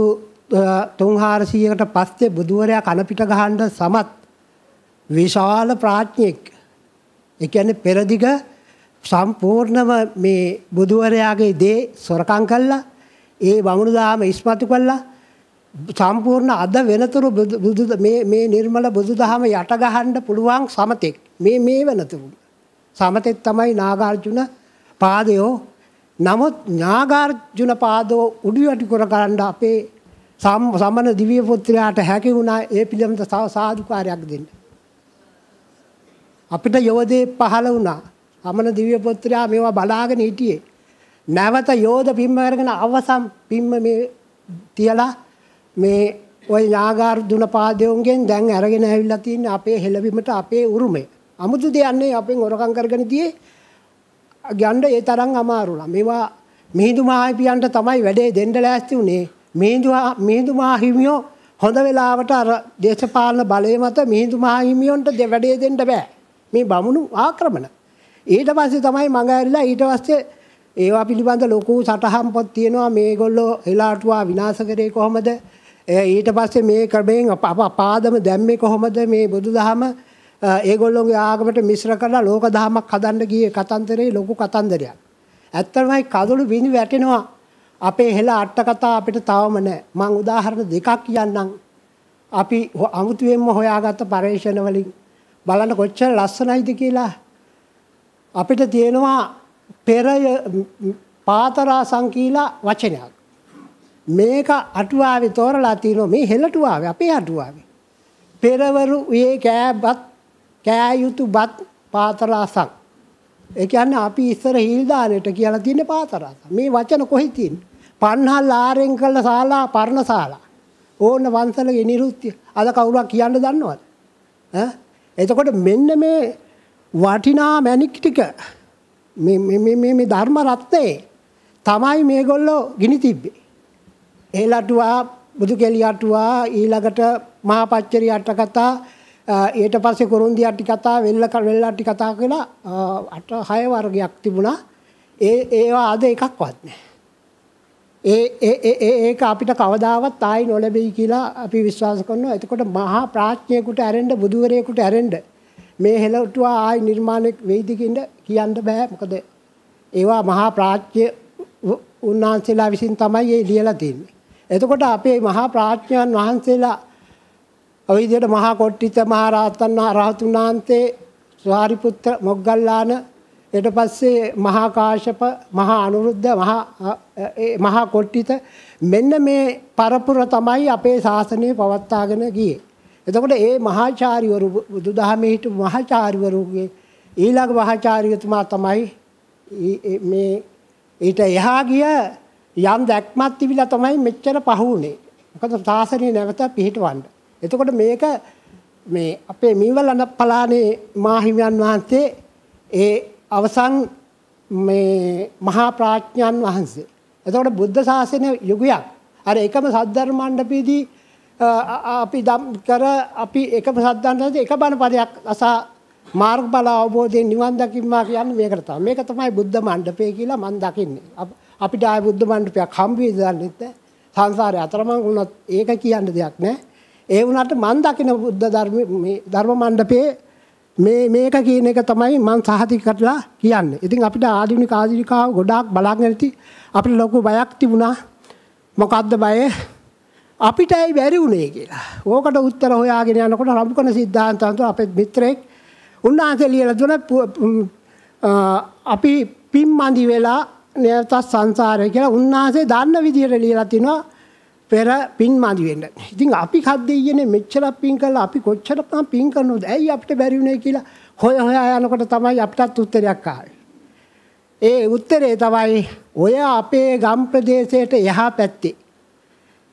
තුන්හාරසීයකට පස්සේ බුදුවරයා කනපිට ගහන්ඩ සමත් විශාල ප්‍රාඥයෙක් එකන්නේ පෙරදිග සම්පූර්ණම මේ බුදුවරයාගේ දේ සොරකං කල්ලා ඒ වමුණුදාම ඉස්මතු කල්ලා සම්පූර්ණ අද වෙනතුරු මේ නිර්මල බුදු දහම යටගහන්ඩ පුළුවන් සමතෙක්. මේ මේ වනතුරු. සමතෙත් තමයි නාගාර්ජුන පාදයෝ. නමුත් ඥාගාර්ජුන පාදෝ උඩියටි කොර කරන්න අපේ සම්මන දිවිය පුත්‍රයාට හැකි වුණා. ඒ පිළිබඳ සාධකාරයක් දෙන්න. අපිට යෝධය පහළ වුණා. අමන දිවිය පුත්‍රයා මේවා බලාගෙන හිටියේ. නැවත යෝධ පිම්ම කරගෙන අවසම් පිම්ම මේ තියලා මේ ඔය ඥාගාර්ජුන පාදයෝන්ගෙන් දැන් අරගෙන ඇවිල්ලා තියෙන අපේ හෙළවීමට අපේ උරුමය. අමුතු දෙයන්නේ අපෙන් හොරකම් කරගෙන තියේ ගන්න ඒ තරම් අමාරුලා. මේවා මිහිඳු මාහිමියන්ට තමයි වැඩේ දෙන්න ලෑස්ති වුණේ. මිහිඳු මිහිඳු මාහිමියෝ හොඳ වෙලාවට අර දේශපාලන බලය මත මිහිඳු මාහිමියන්ට වැඩේ දෙන්න බෑ. මේ බමුණු ආක්‍රමණ. ඊට පස්සේ තමයි මඟ ඇරිලා ඊට පස්සේ ඒවා පිළිබඳ ලොකු සටහන් පොත් තියෙනවා මේගොල්ලෝ එලාටුවා විනාශ කරේ කොහොමද? ඊට පස්සේ මේ ක්‍රමයෙන් පාදම දැම්මේ කොහොමද මේ බුදුදහම ඒගොල්ලොන්ගේ ආගමට මිශ්‍ර කරලා ලෝක දහමක් හදන්න ගියේ කතන්දරේ ලොකු කතන්දරයක්. ඇත්තමයි කඳුළු බිනි වැටෙනවා. අපේ හෙළ අට කතා අපිට තවම නැහැ. මම උදාහරණ දෙකක් කියන්නම්. අපි අමුතුවෙන්ම හොයාගත්ත පරේක්ෂණ වලින් බලන්න කොච්චර ලස්සනයිද කියලා අපිට තියෙනවා පෙරය පාතරා සංකීලා වචනයක්. මේක අටුවාවේ තෝරලා තියෙනවා මේ හෙළටුවාවේ අපේ අටුවාවේ. පෙරවරු ඒ කෑබත් කෑ යුතු බත් පාතරාසක්. ඒ කියන්නේ අපි ඉස්සර හිල්දානෙට කියලා තියෙන පාතරාස. මේ වචන කොහේ තියෙන්නේ? පන්හල් ආරෙන් කළ ශාලා පර්ණ ශාලා. ඕන වංශලගේ නිරුත්‍ය. අද කවුරුක් කියන්න දන්නවද? ඈ එතකොට මෙන්න මේ වටිනා මැණික් ටික මේ මේ මේ මේ ධර්ම රත්නේ තමයි මේගොල්ලෝ ගිනි තිබ්බේ. ඒලටුවා බුදු කෙලියටුවා ඊළඟට මහා පච්චරි අට කතා ඊට පස්සේ කුරුන්දි අට්ටි කතා වෙල්ල වෙල්ල අට්ටි කතා කියලා අට හය වර්ගයක් තිබුණා. ඒ ඒවා අද එකක්වත් නැහැ. ඒ ඒක අපිට කවදාවත් ආයි නොලැබෙයි කියලා අපි විශ්වාස කරනවා. එතකොට මහා ප්‍රඥයෙකුට ඇරෙන්න බුදුවරයෙකුට ඇරෙන්න මේ හෙළටුවා ආයි නිර්මාණය වෙයිද කියන්න බෑ. මොකද ඒවා මහා ප්‍රඥය උන්වහන්සේලා විසින් තමයි ඒ ලියලා තියෙන්නේ. එතකොට අපේ මහා ප්‍රඥයන් වහන්සේලා ඔය විදිහට මහා කොට්ටිත මහා රහතන් රහතුන් වහන්සේ ස්වාරිපුත්‍ර මොග්ගල්ලාන ඊට පස්සේ මහා කාශ්‍යප මහා අනුරුද්ධ මහා මහා කොට්ටිත මෙන්න මේ පරපුර තමයි අපේ ශාසනය පවත්වාගෙන ගියේ. එතකොට ඒ මහාචාර්යවරු බුදුදහමේ හිටපු මහාචාර්යවරුගේ ඊළඟ මහාචාර්යතුමා තමයි මේ ඊට එහා ගිය යම් දැක්මක් තිබිලා තමයි මෙච්චර පහුුනේ. මොකද ශාසනය නැවත පිහිටවන්න. එතකොට මේක මේ අපේ මීවලන පලානේ මාහිමියන් වහන්සේ ඒ අවසන් මේ මහා ප්‍රඥාන් වහන්සේ. එතකොට බුද්ධ ශාසනය යුගයක්. අර එකම සද්ධර්ම මණ්ඩපයේදී අපි දම් කර අපි එකම සද්ධාන්තයේ එක බණ පදයක් අසා මාර්ගඵල අවබෝධයෙන් නිවන් දකින්නවා කියන්නේ මේකට තමයි. මේක තමයි බුද්ධ මණ්ඩපය කියලා මම දකින්නේ. අපිට ආය බුද්ධ මණ්ඩපයක් හම්බ වෙයි දන්නෙත් සංසාරේ අතරමං වුණත් ඒක කියන්න දෙයක් නැහැ. ඒ වුණාට මම දකින බුද්ධ ධර්ම මේ ධර්ම මණ්ඩපයේ මේ මේක කියන එක තමයි මම සහතික කරලා කියන්නේ. ඉතින් අපිට ආධුනික ආධුනිකාව ගොඩාක් බලාගෙන ඉති අපිට ලොකු බයක් තිබුණා. මොකද්ද බය? අපිටයි බැරි වුණේ කියලා. ඕකට උත්තර හොයාගෙන යනකොට රම්කන සිද්ධාන්තන්ත අපේ මිත්‍රෙක් උන්වහන්සේ ලියලා දුන අපි පිම්මන්දි වෙලා නැවත සංසාරය කියලා උන්වහන්සේ දන්න විදිහට ලියලා තිනවා පෙර පින් මදි වෙන්න. ඉතින් අපි කද්දෙයියනේ මෙච්චර පින් කළා අපි කොච්චර පින් කරනවද? ඇයි අපිට බැරි වුනේ කියලා හොය හොයා යනකොට තමයි අපිටත් උත්තරයක් ආවේ. ඒ උත්තරේ තමයි ඔය අපේ ගම් ප්‍රදේශයට එහා පැත්තේ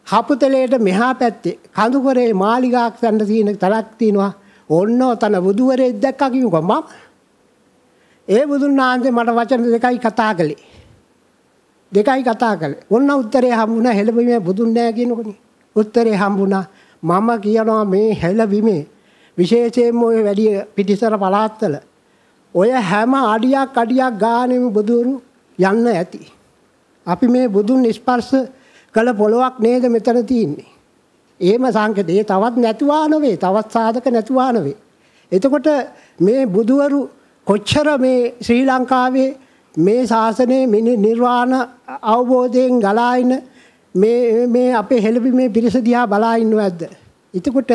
හපුතලයට මෙහා පැත්තේ කඳුකරේ මාලිගාක් සැන්න තියෙන තරක් තියෙනවා. ඔන්න ඔතන බුදුවරේ දැක්කා කිව්වා මම. ඒ බුදුන් වහන්සේ මට වචන දෙකයි කතා කළේ. දෙකයි කතා කළේ. ඔන්න උත්තරේ හම්බුණා හෙළබිමේ බුදුන් නෑ කියනකොනේ. උත්තරේ හම්බුණා මම කියනවා මේ හෙළබිමේ විශේෂයෙන්ම ඔය වැඩි පිටිසර පළාත්වල ඔය හැම අඩියක් අඩියක් ගානෙම බුදුරු යන්න ඇති. අපි මේ බුදුන් ස්පර්ශ කළ පොළොවක් නේද මෙතන තියෙන්නේ. ඒම සංකතේ තවත් නැතුවා නොවේ තවත් සාධක නැතුවා නොවේ. එතකොට මේ බුදුවරු කොච්චර මේ ශ්‍රී ලංකාවේ මේ ශාසනයේ මිනි නිර්වාණ අවබෝධයෙන් ගලායින මේ මේ අපේ හෙළපි මේ පිරිස දිහා බලා ඉන්නව ඇද්ද. එතකොට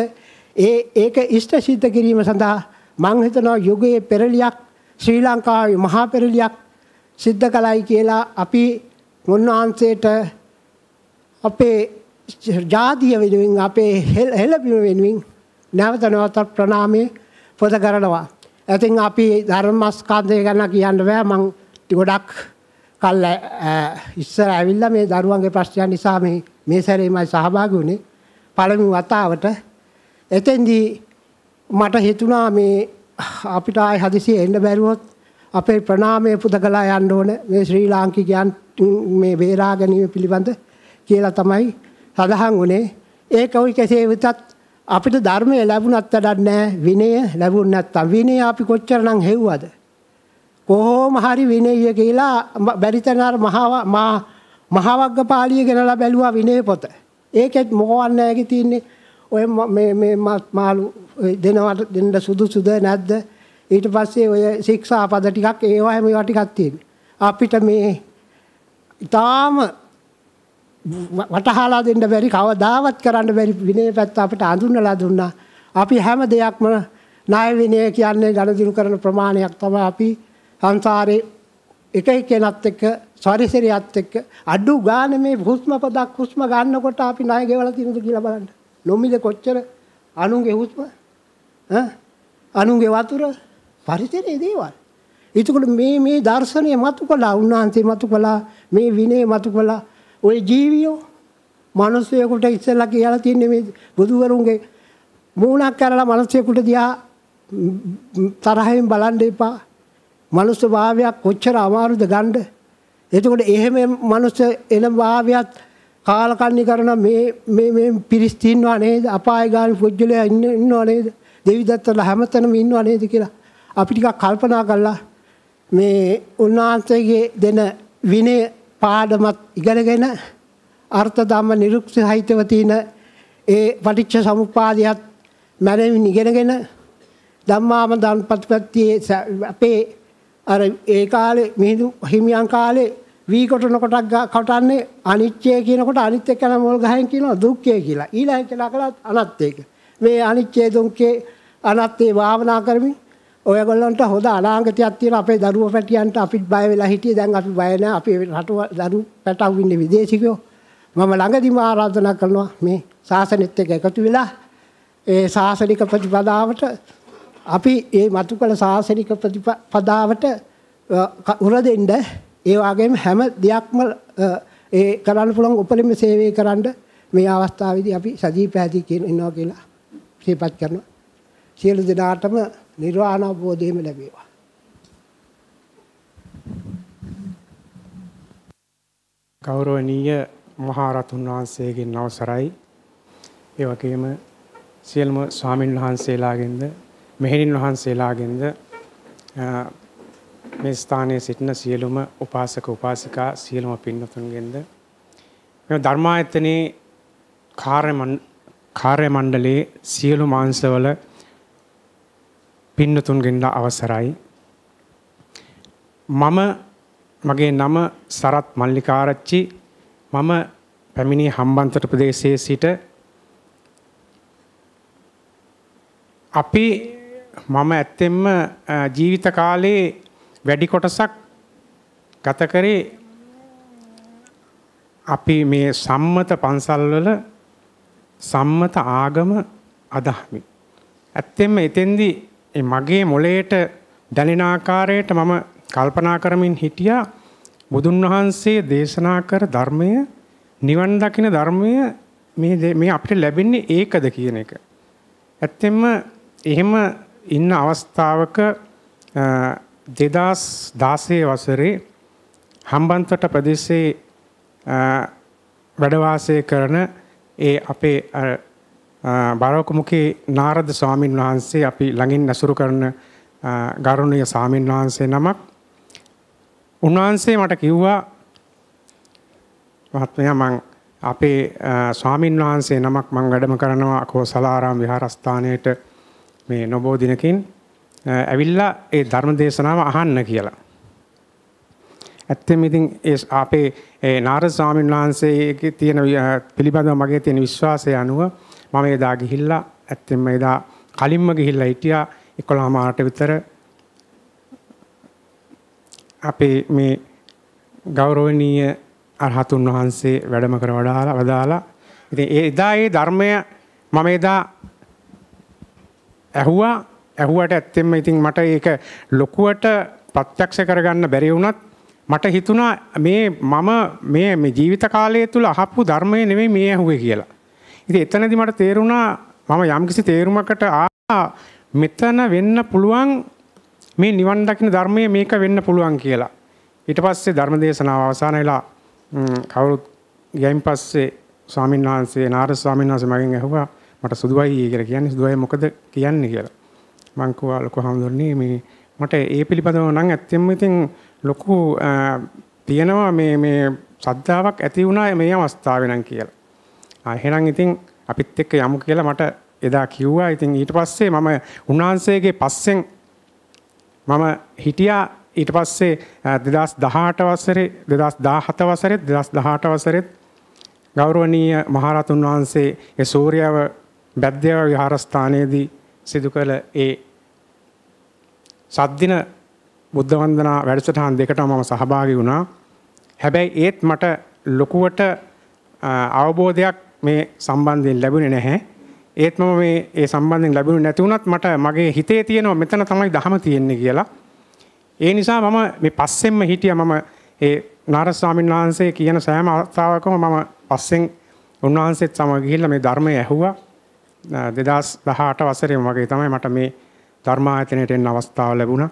ඒ ඒක ඉෂ්ට සිද්ධ කිරීම සඳහා මං හිතනවා යුගයේ පෙරලියක් ශ්‍රී ලංකාවේ මහා පෙරලියක් සිද්ධ කළයි කියලා අපි මුන්වහන්සේට අපේ ජාතිය වෙනුවෙන් අපේ හෙළපිම වෙනුවෙන් නැවත නැවතත් ප්‍රණාමය පොත කරනවා. ඇතින් අපි ධර්මස්කන්ධය ගැන කියන්න බෑ මං ගොඩක් කල් ඉස්සර ඇවිල්ලා මේ දරුවන්ගේ ප්‍රශ්නයන් නිසා මේ මේ සැරේමයි සහභාගී වුණේ පළමු වතාවට. එතෙන්දී මට හිතුණා මේ අපිට ආයි හදිසියෙ එන්න බැරුවොත් අපේ ප්‍රණාමය පුද කළා යන්න ඕන මේ ශ්‍රී ලාංකිකයන් මේ බේරා ගැනීම පිළිබඳ කියලා තමයි සඳහන් වුණේ. ඒක ওই කෙසේ වෙතත් අපිට ධර්මය ලැබුණත් වැඩක් නැහැ විනය ලැබුණ නැත්තම්. විනය අපි කොච්චරනම් හෙව්වද? කොහොම හරි විනය කියලා බැරිතන අර මහා මහවග්ගපාලිය ගෙනලා බැලුවා විනය පොත. ඒකෙත් මොකවත් නැහැ තියෙන්නේ. ඔය මේ මේ මාළු දෙනවට දෙන්න සුදුසුද නැද්ද? ඊට පස්සේ ඔය ශික්ෂා පද ටිකක් ඒවා මේවා ටිකක් තියෙනවා අපිට මේ ඊටාම වටහාලා දෙන්න බැරි කවදාවත් කරන්න බැරි විනය පැත්ත අපිට අඳුන්වලා දුන්නා. අපි හැම දෙයක්ම ණය විනය කියන්නේ ගණදිනු කරන ප්‍රමාණයක් තමයි අපි සංසාරේ එක එක්කෙනත් එක්ක සරිසරියත් එක්ක අඩු ගානේ මේ හුස්ම පදක් හුස්ම ගන්නකොට අපි ණය ගෙවලා තියෙනද කියලා බලන්න. නොමිල කොච්චර අනුන්ගේ හුස්ම ඈ අනුන්ගේ වතුර පරිසරයේ දේවල්. ඒකවල මේ මේ දර්ශනය මතු කළා උන්වහන්සේ මතු කළා මේ විනය මතු කළා ওই ජීවියෝ මිනිස්සුයෙකුට ඉස්සෙල්ලා කියලා තියන්නේ මේ බුදුවරුන්ගේ මූණක් කරලා මිනිස්සුයෙකුට දිහා තරහින් බලන්න එපා. මනුස්ස භාවයක් කොච්චර අමාරුද ගන්න. එතකොට එහෙම මනුස්ස එන භාවයත් කාලකන්ණි කරන මේ මේ මේ පිරිස් තින්නවා නේද? අපාය ගාන පුජ්‍යලයා ඉන්න ඉන්නව නේද? දෙවිදත්තලා හැමතැනම ඉන්නව නේද කියලා අපි ටිකක් කල්පනා කළා මේ උන්වහන්සේගේ දෙන විනය පාඩමත් ඉගෙනගෙන අර්ථ ධම්ම නිරුක්තිහිතව තියෙන ඒ පටිච්ච සමුප්පාදයත් මැනවින් ඉගෙනගෙන ධම්මාම දන්පත්පත්තියේ අපේ අර ඒ කාලේ මිහිඳු හිමියන් කාලේ වී කොටන කොටක් කටන්නේ අනිත්‍ය කියනකොට අනිත් එක්ක නම් මොල් ගහෙන් කියනවා දුක්ඛය කියලා. ඊළඟ කියලා කළත් අනත්ත්‍යක. මේ අනිත්‍ය දුක්ඛේ අනත්තේ භාවනා කරමින් ඔයගොල්ලන්ට හොඳ අනාගතයක් තියෙන අපේ දරුවෝ පැටියන්ට අපිත් බය වෙලා හිටියේ. දැන් අපි බය නැහැ අපි රට දරු පැටවු ඉන්නේ විදේශිකයෝ. මම ළඟදිම ආරාධනා කරනවා මේ ශාසනෙත් එක්ක එකතු වෙලා ඒ ශාසනික ප්‍රතිපදාවට අපි මේ මතු කළ ශාසනික ප්‍රතිපදාවට උර දෙන්න. ඒ වගේම හැම දෙයක්ම ඒ කරන්න පුළුවන් උපරිම සේවය කරන්න මේ අවස්ථාවේදී අපි සජීව පැහැදී කියන ඉන්නවා කියලා සිහිපත් කරනවා. සියලු දෙනාටම නිර්වාණ අවබෝධයම ලැබේවා. ගෞරවනීය මහරතුන් වහන්සේගෙන් අවසරයි. ඒ වගේම සියලුම ස්වාමින් වහන්සේලාගෙන්ද මෙහෙණින් වහන්සේලාගෙන්ද මේ ස්ථානයේ සිටින සියලුම උපාසක උපාසිකා සියලුම පින්වතුන්ගෙන්ද මේ ධර්මායතනයේ කාර්ය මණ්ඩලයේ සියලු මාංශවල පින්නතුන්ගෙන්ද අවසරයි. මම මගේ නම සරත් මල්ලිකාරච්චි මම පැමිණි හම්බන්තොට ප්‍රදේශයේ සිට අපි මම ඇත්තෙන්ම ජීවිත කාලේ වැඩි කොටසක් ගත කරේ අපි මේ සම්මත පන්සල්වල සම්මත ආගම අදහමි. ඇත්තෙන්ම එතෙන්දී මගේ මොලේට දැනෙන ආකාරයට මම කල්පනා කරමින් හිටියා බුදුන් වහන්සේ දේශනා කර ධර්මය නිවන් දකින ධර්මය මේ මේ අපිට ලැබෙන්නේ ඒකද කියන එක. ඇත්තෙන්ම එහෙම ඉන්න අවස්ථාවක 2016 වසරේ හම්බන්තොට ප්‍රදේශයේ වැඩ වාසය කරන ඒ අපේ බරෝකමුකේ නාරද ස්වාමින් වහන්සේ අපි ළඟින් ඇසුරු කරන ගරුණීය ස්වාමින් වහන්සේ නමක් උන්වහන්සේ මට කිව්වා මහත්මයා මං අපේ ස්වාමින් වහන්සේ නමක් මං වැඩම කරනවා කෝසලාරාම විහාරස්ථානයට මේ නොබෝ දිනකින් ඇවිල්ලා ඒ ධර්ම දේශනාව අහන්න කියලා. ඇත්තම ඉතින් ඒ අපේ නාරද ස්වාමීන් වහන්සේගේ තියෙන පිළිබඳව මගේ තියෙන විශ්වාසය අනුව මම එදා ගිහිල්ලා ඇත්තෙන්ම එදා කලින්ම ගිහිල්ලා හිටියා 11 මාට විතර. අපේ මේ ගෞරවනීය අරහතුන් වහන්සේ වැඩම කර වඩාලා වදාලා. ඉතින් ඒ එදා ඒ ධර්මය මම එදා ඇහුවා. ඇහුවට ඇත්තෙන්ම ඉතින් මට ඒක ලොකුවට ප්‍රත්‍යක්ෂ කරගන්න බැරි වුණත් මට හිතුණා මේ මම මේ මේ ජීවිත කාලය තුල අහපු ධර්මය නෙමෙයි මේ ඇහුවේ කියලා. ඉතින් එතනදී මට තේරුණා මම යම්කිසි තේරුමකට ආ මෙතන වෙන්න පුළුවන් මේ නිවන් දකින්න ධර්මයේ මේක වෙන්න පුළුවන් කියලා. ඊට පස්සේ ධර්ම දේශනාව අවසන් වෙලා කවුරුත් ගියයින් පස්සේ ස්වාමීන් වහන්සේ නාරද ස්වාමීන් වහන්සේ මගෙන් ඇහුවා මට සුදුවයි කියලා කියන්නේ සුදුවයි මොකද කියන්නේ කියලා. මං කිව්වා ලොකු හාමුදුරනේ මේ මට ඒ පිළිබඳව නම් ඇත්තෙන්ම ඉතින් ලොකු තියෙනවා මේ මේ සද්ධාාවක් ඇති වුණා මේ අවස්ථාවේ නම් කියලා. ආ එහෙනම් ඉතින් අපිත් එක්ක යමු කියලා මට එදා කිව්වා. ඉතින් ඊට පස්සේ මම උන්වහන්සේගේ පස්සෙන් මම හිටියා ඊට පස්සේ 2018 වසරේ 2017 වසරේ 2018 වසරේත් ගෞරවනීය මහරහතුන් වහන්සේ ඒ සූර්යව බද්දේව විහාරස්ථානයේදී සිදු කළ ඒ සද්දින බුද්ධ වන්දනා වැඩසටහන් දෙකටම මම සහභාගී වුණා. හැබැයි ඒත් මට ලොකුවට අවබෝධයක් මේ සම්බන්ධයෙන් ලැබුණේ නැහැ. ඒත් මම මේ ඒ සම්බන්ධයෙන් ලැබුණේ නැති වුණත් මට මගේ හිතේ තියෙනවා මෙතන තමයි ධහම තියෙන්නේ කියලා. ඒ නිසා මම මේ පස්සෙන්ම හිටියා මම ඒ නාරද ස්වාමීන් වහන්සේ කියන සෑම අවස්ථාවකම මම පස්සෙන් උන්වහන්සේත් සමග ගිහිල්ලා මේ ධර්මය ඇහුවා 2018 වසරේ වගේ තමයි මට මේ ධර්මායතනයට එන්න අවස්ථාව ලැබුණා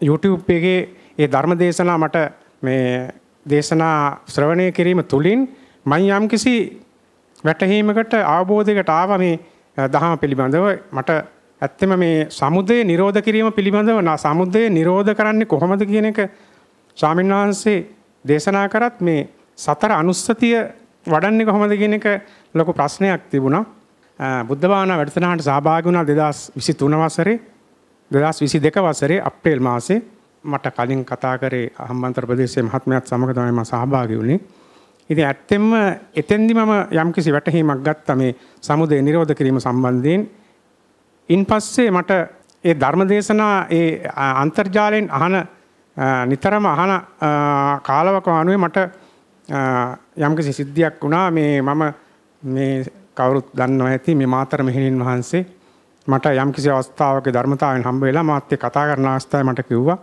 YouTube එකේ ඒ ධර්ම දේශනා මට මේ දේශනා ශ්‍රවණය කිරීම තුලින් මම යම්කිසි වැටහීමකට අවබෝධයකට ආවා මේ දහම පිළිබඳව මට ඇත්තම මේ සමුදය නිරෝධ කිරීම පිළිබඳව සමුදය නිරෝධ කරන්නේ කොහොමද කියන එක ස්වාමීන් වහන්සේ දේශනා කරත් මේ සතර අනුස්සතිය වඩන්නේ කොහොමද කියන එක ලොකු ප්‍රශ්නයක් තිබුණා. බුද්ධ භාවනා වැඩසටහනට සහභාගී වුණා 2023 වසරේ 2022 වසරේ අප්‍රේල් මාසේ මට කලින් කතා කරේ හම්බන්තොට ප්‍රදේශයේ මහත්මයාත් සමග තමයි මම සහභාගී වුණේ. ඉතින් ඇත්තෙන්ම එතෙන්දි මම යම්කිසි වැටහීමක් ගත්තා මේ සමුදය නිරෝධ කිරීම සම්බන්ධයෙන්. ඉන්පස්සේ මට ඒ ධර්මදේශනා ඒ අන්තර්ජාලයෙන් අහන නිතරම අහන කාලවක අනුවේ මට යම්කිසි සිද්ධියක් වුණා මේ මම මේ කවුරුත් දන්නවා ඇති මේ මාතර මෙහෙණින් වහන්සේ මට යම්කිසි අවස්ථාවක ධර්මතාවයෙන් හම්බ වෙලා මාත් එක්ක කතා කරන අවස්ථාවේ මට කිව්වා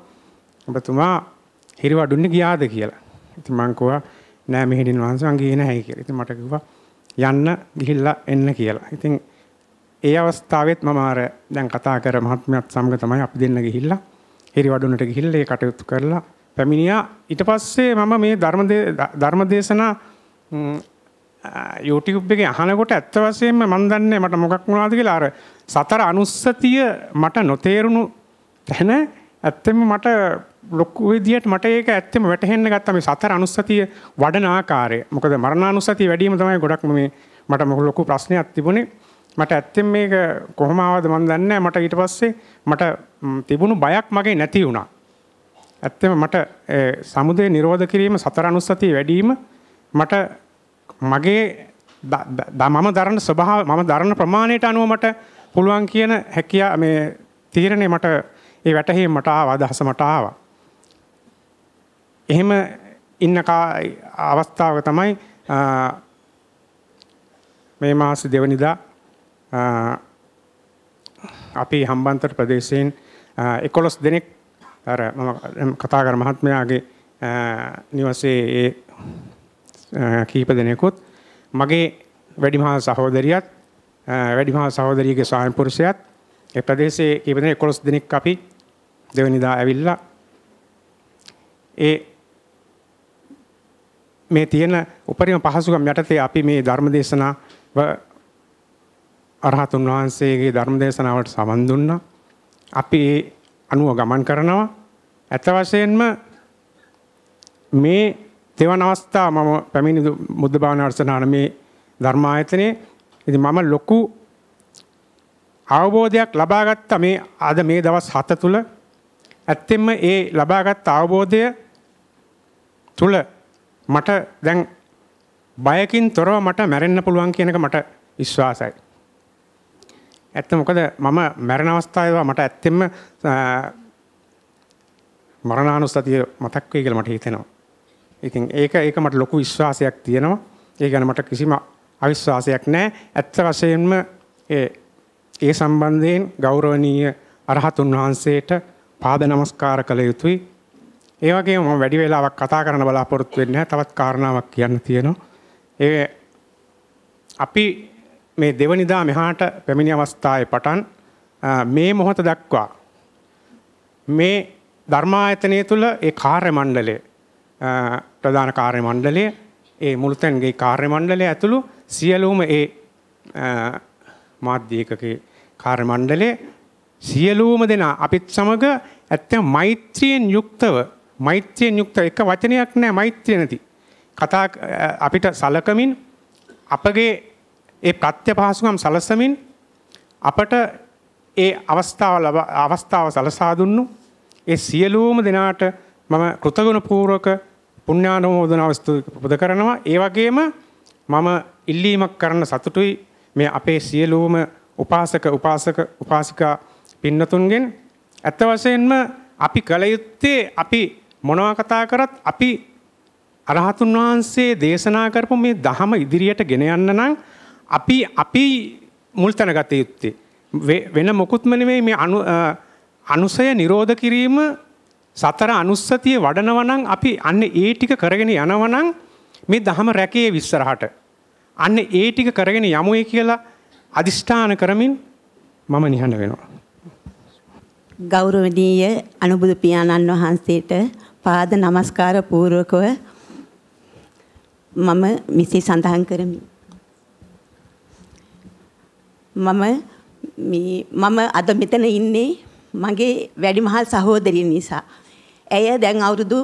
ඔබතුමා හිරිවඩුන්නේ ගියාද කියලා. ඉතින් මං කිව්වා නෑ මෙහෙණින් වහන්සේ මං ගියේ නැහැ කියලා. ඉතින් මට කිව්වා යන්න ගිහිල්ලා එන්න කියලා. ඉතින් ඒ අවස්ථාවෙත් මම අර දැන් කතා කර මහත්මයාත් සමග තමයි අපි දෙන්න ගිහිල්ලා හිරිවඩුනට ගිහිල්ලා ඒ කටයුතු කරලා පැමිණියා. ඊට පස්සේ මම මේ ධර්ම ධර්ම දේශනා YouTube එකේ අහනකොට ඇත්ත වශයෙන්ම මම දන්නේ මට මොකක් වුණාද කියලා අර සතර අනුස්සතිය මට නොතේරුණු තැන ඇත්තම මට ලොකු විදියට මට ඒක ඇත්තම වැටහෙන්න ගත්තා මේ සතර අනුස්සතිය වඩන ආකාරය. මොකද මරණානුස්සතිය වැඩිම තමයි ගොඩක්ම මේ මට ලොකු ප්‍රශ්නයක් තිබුණේ. මට ඇත්තෙන් මේක කොහොම ආවද මන් දන්නේ මට ඊට පස්සේ මට තිබුණු බයක් මගේ නැති වුණා. ඇත්තම මට සමුදය නිරෝධ කිරීම සතර අනුස්සතිය වැඩිම මට මගේ මම දරන ස්වභාව මම දරන ප්‍රමාණයට අනුව මට පුළුවන් කියන හැකියා මේ තීරණය මට ඒ වැටහීම මට ආවා අදහස මට ආවා. එහෙම ඉන්න අවස්ථාවක තමයි මේ මාස දෙවනිදා අපි හම්බන්තොට ප්‍රදේශයෙන් එකොළොස් දෙනෙක් අර මම කතා කර මහත්මයාගේ නිවසේ ඒ කීප දෙනෙකුත් මගේ වැඩිමහා සහෝදරියත් වැඩිමහා සහෝදරියගේ ස්වාමි පුරුෂයත් ඒ ප්‍රදේශයේ කීප දෙනෙක් 11 දෙනෙක් අපි දෙවනිදා ඇවිල්ලා ඒ මේ තියෙන උපරිම පහසුකම් යටතේ අපි මේ ධර්ම දේශනාව අරහතුන් වහන්සේගේ ධර්ම දේශනාවට සමන් දුන්නා. අපි ඒ අනුව ගමන් කරනවා. ඇත්ත වශයෙන්ම මේ තෙවන අවස්ථාව මම පැමිණි බුද්ධ භාවනා අර්සනාන මේ ධර්මායතනයේ ඉතින් මම ලොකු අවබෝධයක් ලබාගත්ත මේ අද මේ දවස් හත තුළ ඇත්තෙන්ම ඒ ලබාගත් අවබෝධය තුළ මට දැන් බයකින් තොරව මට මැරෙන්න පුළුවන් කියනක මට විශ්වාසයි. ඇත්ත මොකද මම මැරණ අවස්ථාව මට ඇත්තෙම මරණානුස්සතිය මතක් වේ කියලා මට හිතෙනවා. ඉතින් ඒක ඒක මට ලොකු විශ්වාසයක් තියෙනවා. ඒ ගැන මට කිසිම අවිශ්වාසයක් නැහැ. ඇත්ත වශයෙන්ම ඒ ඒ සම්බන්ධයෙන් ගෞරවනීය අරහතුන් වහන්සේට පාද නමස්කාර කළ යුතුයි. ඒ වගේම මම වැඩි වෙලාවක් කතා කරන්න බලාපොරොත්තු වෙන්නේ නැහැ. තවත් කාරණාවක් කියන්න තියෙනවා. ඒ අපි මේ දෙවනිදා මෙහාට පැමිණි අවස්ථාවේ පටන් මේ මොහොත දක්වා මේ ධර්මායතනය තුළ ඒ කාර්ය මණ්ඩලය ප්‍රධාන කාර්ය මණ්ඩලය ඒ මුළුතැන්ගේ කාර්ය මණ්ඩලය ඇතුළු සියලුම ඒ මාධ්‍යකගේ කාර්ය මණ්ඩලේ සියලුම දෙනා අපිත් සමග ඇත්තම මෛත්‍රියෙන් යුක්තව මෛත්‍රියෙන් යුක්ත එක වචනයක් නෑ මෛත්‍රිය නැති. කතා අපිට සලකමින් අපගේ ඒ ප්‍රත්‍ය පහසුකම් සලසමින් අපට ඒ අවස්ථාව අවස්ථාව සලසා දුන්නු ඒ සියලුම දෙනාට මම කෘතගුණ පූර්වක පුණ්‍යානුමෝදනාව පුද කරනවා. ඒ වගේම මම ඉල්ලීමක් කරන්න සතුටුයි මේ අපේ සියලුම උපාසක උපාසක උපාසිකා පින්නතුන්ගෙන් ඇත්ත වශයෙන්ම අපි කළ යුත්තේ අපි මොනවා කතා කරත් අපි අරහතුන් වහන්සේ දේශනා කරපු මේ දහම ඉදිරියට ගෙන යන්න නම් අපි අපි මුල් තැන ගත යුත්තේ වෙන මොකුත්ම නෙමෙයි මේ අනුසය නිරෝධ කිරීම සතර අනුස්සතිය වඩනවා නම් අපි අන්න ඒ ටික කරගෙන යනවා නම් මේ දහම රැකේ විස්සරහට අන්න ඒ ටික කරගෙන යමුයි කියලා අදිෂ්ඨාන කරමින් මම නිහඬ වෙනවා. ගෞරවනීය අනුබුදු පියාණන් වහන්සේට පාද නමස්කාර පූර්වකව මම මිසි සඳහන් කරමි. මම මම අද මෙතන ඉන්නේ මගේ වැඩිමහල් සහෝදරිය නිසා. ඇය දැන් අවුරුදු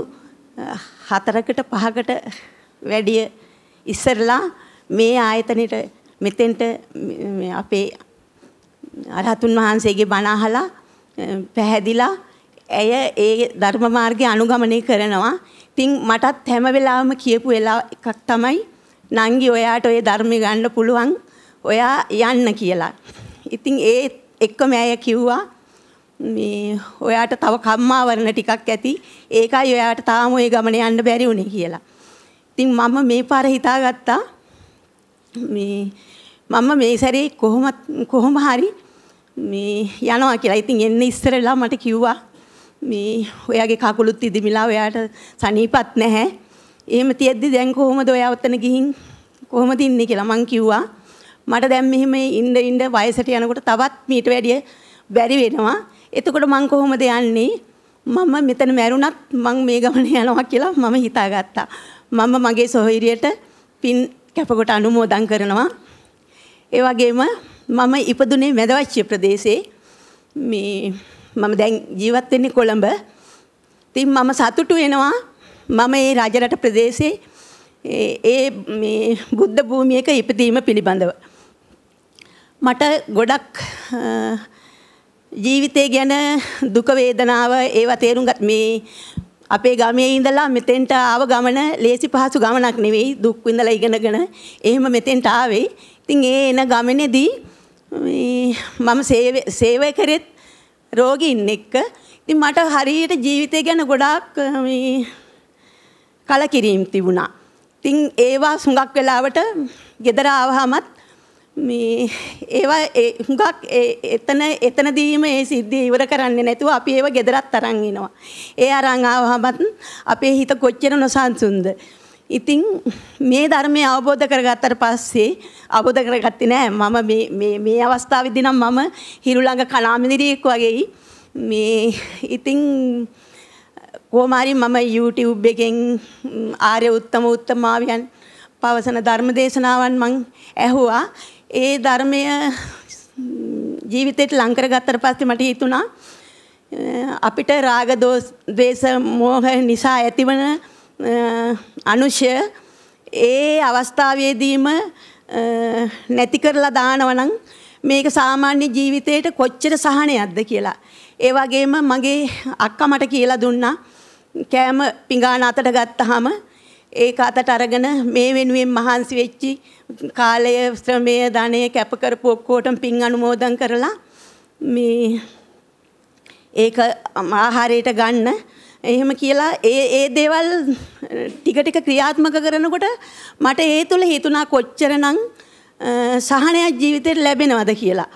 හතරකට පහකට වැඩිය ඉස්සරලා මේ ආයතනෙට මෙතෙන්ට අපේ අරහතුන් වහන්සේගේ බණ අහලා පැහැදිලා ඇය ඒ ධර්ම මාර්ගය අනුගමනය කරනවා. ඉතින් මටත් හැම වෙලාවෙම කියපු වෙලාව එකක් තමයි නංගි ඔයාට ඔය ධර්මය ගන්න පුළුවන්. ඔයා යන්න කියලා. ඉතින් ඒ එක්කම ඇය කිව්වා මේ ඔයාට තව කම්මාවරණ ටිකක් ඇති. ඒකයි ඔයාට තාම ওই ගමන යන්න බැරි වුණේ කියලා. ඉතින් මම මේ පාර හිතාගත්තා මේ මම මේ සැරේ කොහොමත් කොහොම හරි මේ යනවා කියලා. ඉතින් එන්න ඉස්සරලා මට කිව්වා මේ ඔයාගේ කකුලුත් ඉදිමිලා ඔයාට සනීපත් නැහැ. එහෙම තියෙද්දි දැන් කොහොමද ඔයා ඔතන ගිහින් කොහොමද ඉන්නේ කියලා මං කිව්වා. මට දැන් මෙහෙම ඉන්න ඉන්න වයසට යනකොට තවත් මීට වැඩිය බැරි වෙනවා. එතකොට මං කොහොමද යන්නේ? මම මෙතන මැරුණත් මං මේ ගමන යනවා කියලා මම හිතාගත්තා. මම මගේ සොහොයුරියට පින් කැපකොට අනුමෝදන් කරනවා. ඒ වගේම මම ඉපදුනේ මැදවච්චිය ප්‍රදේශේ. මේ මම දැන් ජීවත් වෙන්නේ කොළඹ. ඉතින් මම සතුටු වෙනවා මම මේ රජරට ප්‍රදේශේ ඒ මේ බුද්ධ භූමියක ඉපදීම පිළිබඳව. මට ගොඩක් ජීවිතය ගැන දුක වේදනාව ඒවා තේරුම් ගත් මේ අපේ ගමේ ඉඳලා මෙතෙන්ට ආව ගමන ලේසි පහසු ගමනක් නෙවෙයි දුක් විඳලා ඉගෙනගෙන එහෙම මෙතෙන්ට ආවේ. ඉතින් ඒ එන ගමනේදී මම සේවය කරෙත් රෝගීන් එක්ක. ඉතින් මට හරියට ජීවිතය ගැන ගොඩාක් මේ කලකිරීම තිබුණා. ඉතින් ඒවා සුඟක් වෙලාවට ගෙදර ආවහමත් මේ ඒවා හුඟක් එතන එතනදීම ඒ සිද්ධිය ඉවර කරන්නේ නැතුව අපි ඒව ගෙදරත් අරන් එනවා. ඒ අරන් ආවහමත් අපේ හිත කොච්චර නොසන්සුන්ද. ඉතින් මේ ධර්මය අවබෝධ කරගත්තට පස්සේ අවබෝධ කරගත්තේ නෑ. මම මේ මේ මේ අවස්ථාවේදී නම් මම හිරු ළඟ කලාමිදිරියෙක් වගේ මේ ඉතින් කොහොම හරි මම YouTube එකෙන් ආර්ය උත්තම උත්තමාවියන් පවසන ධර්ම දේශනාවන් මං ඇහුවා. ඒ ධර්මය ජීවිතේට ලං කරගත්තට පස්සේ මට හිතුණා අපිට රාග දෝෂ ද්වේෂ මෝහ නිසා ඇතිවන අනුෂය ඒ අවස්ථාවේදීම නැති කරලා දානවනම් මේක සාමාන්‍ය ජීවිතයට කොච්චර සහනයක්ද කියලා. ඒ වගේම මගේ අක්කා මට කියලා දුන්නා කෑම පිඟාන අතට ගත්තාම ඒක අතට අරගෙන මේ වෙනුවෙන් මහන්සි වෙච්චි කාලය ශ්‍රමය ධනය කැප කරපු ඔක්කොටම පින් අනුමෝදන් කරලා මේ ඒක ආහාරයට ගන්න එහෙම කියලා ඒ ඒ දේවල් ටික ටික ක්‍රියාත්මක කරනකොට මට ඒ තුළ හිතුණා කොච්චරනම් සහනයක් ජීවිතේට ලැබෙනවද කියලා.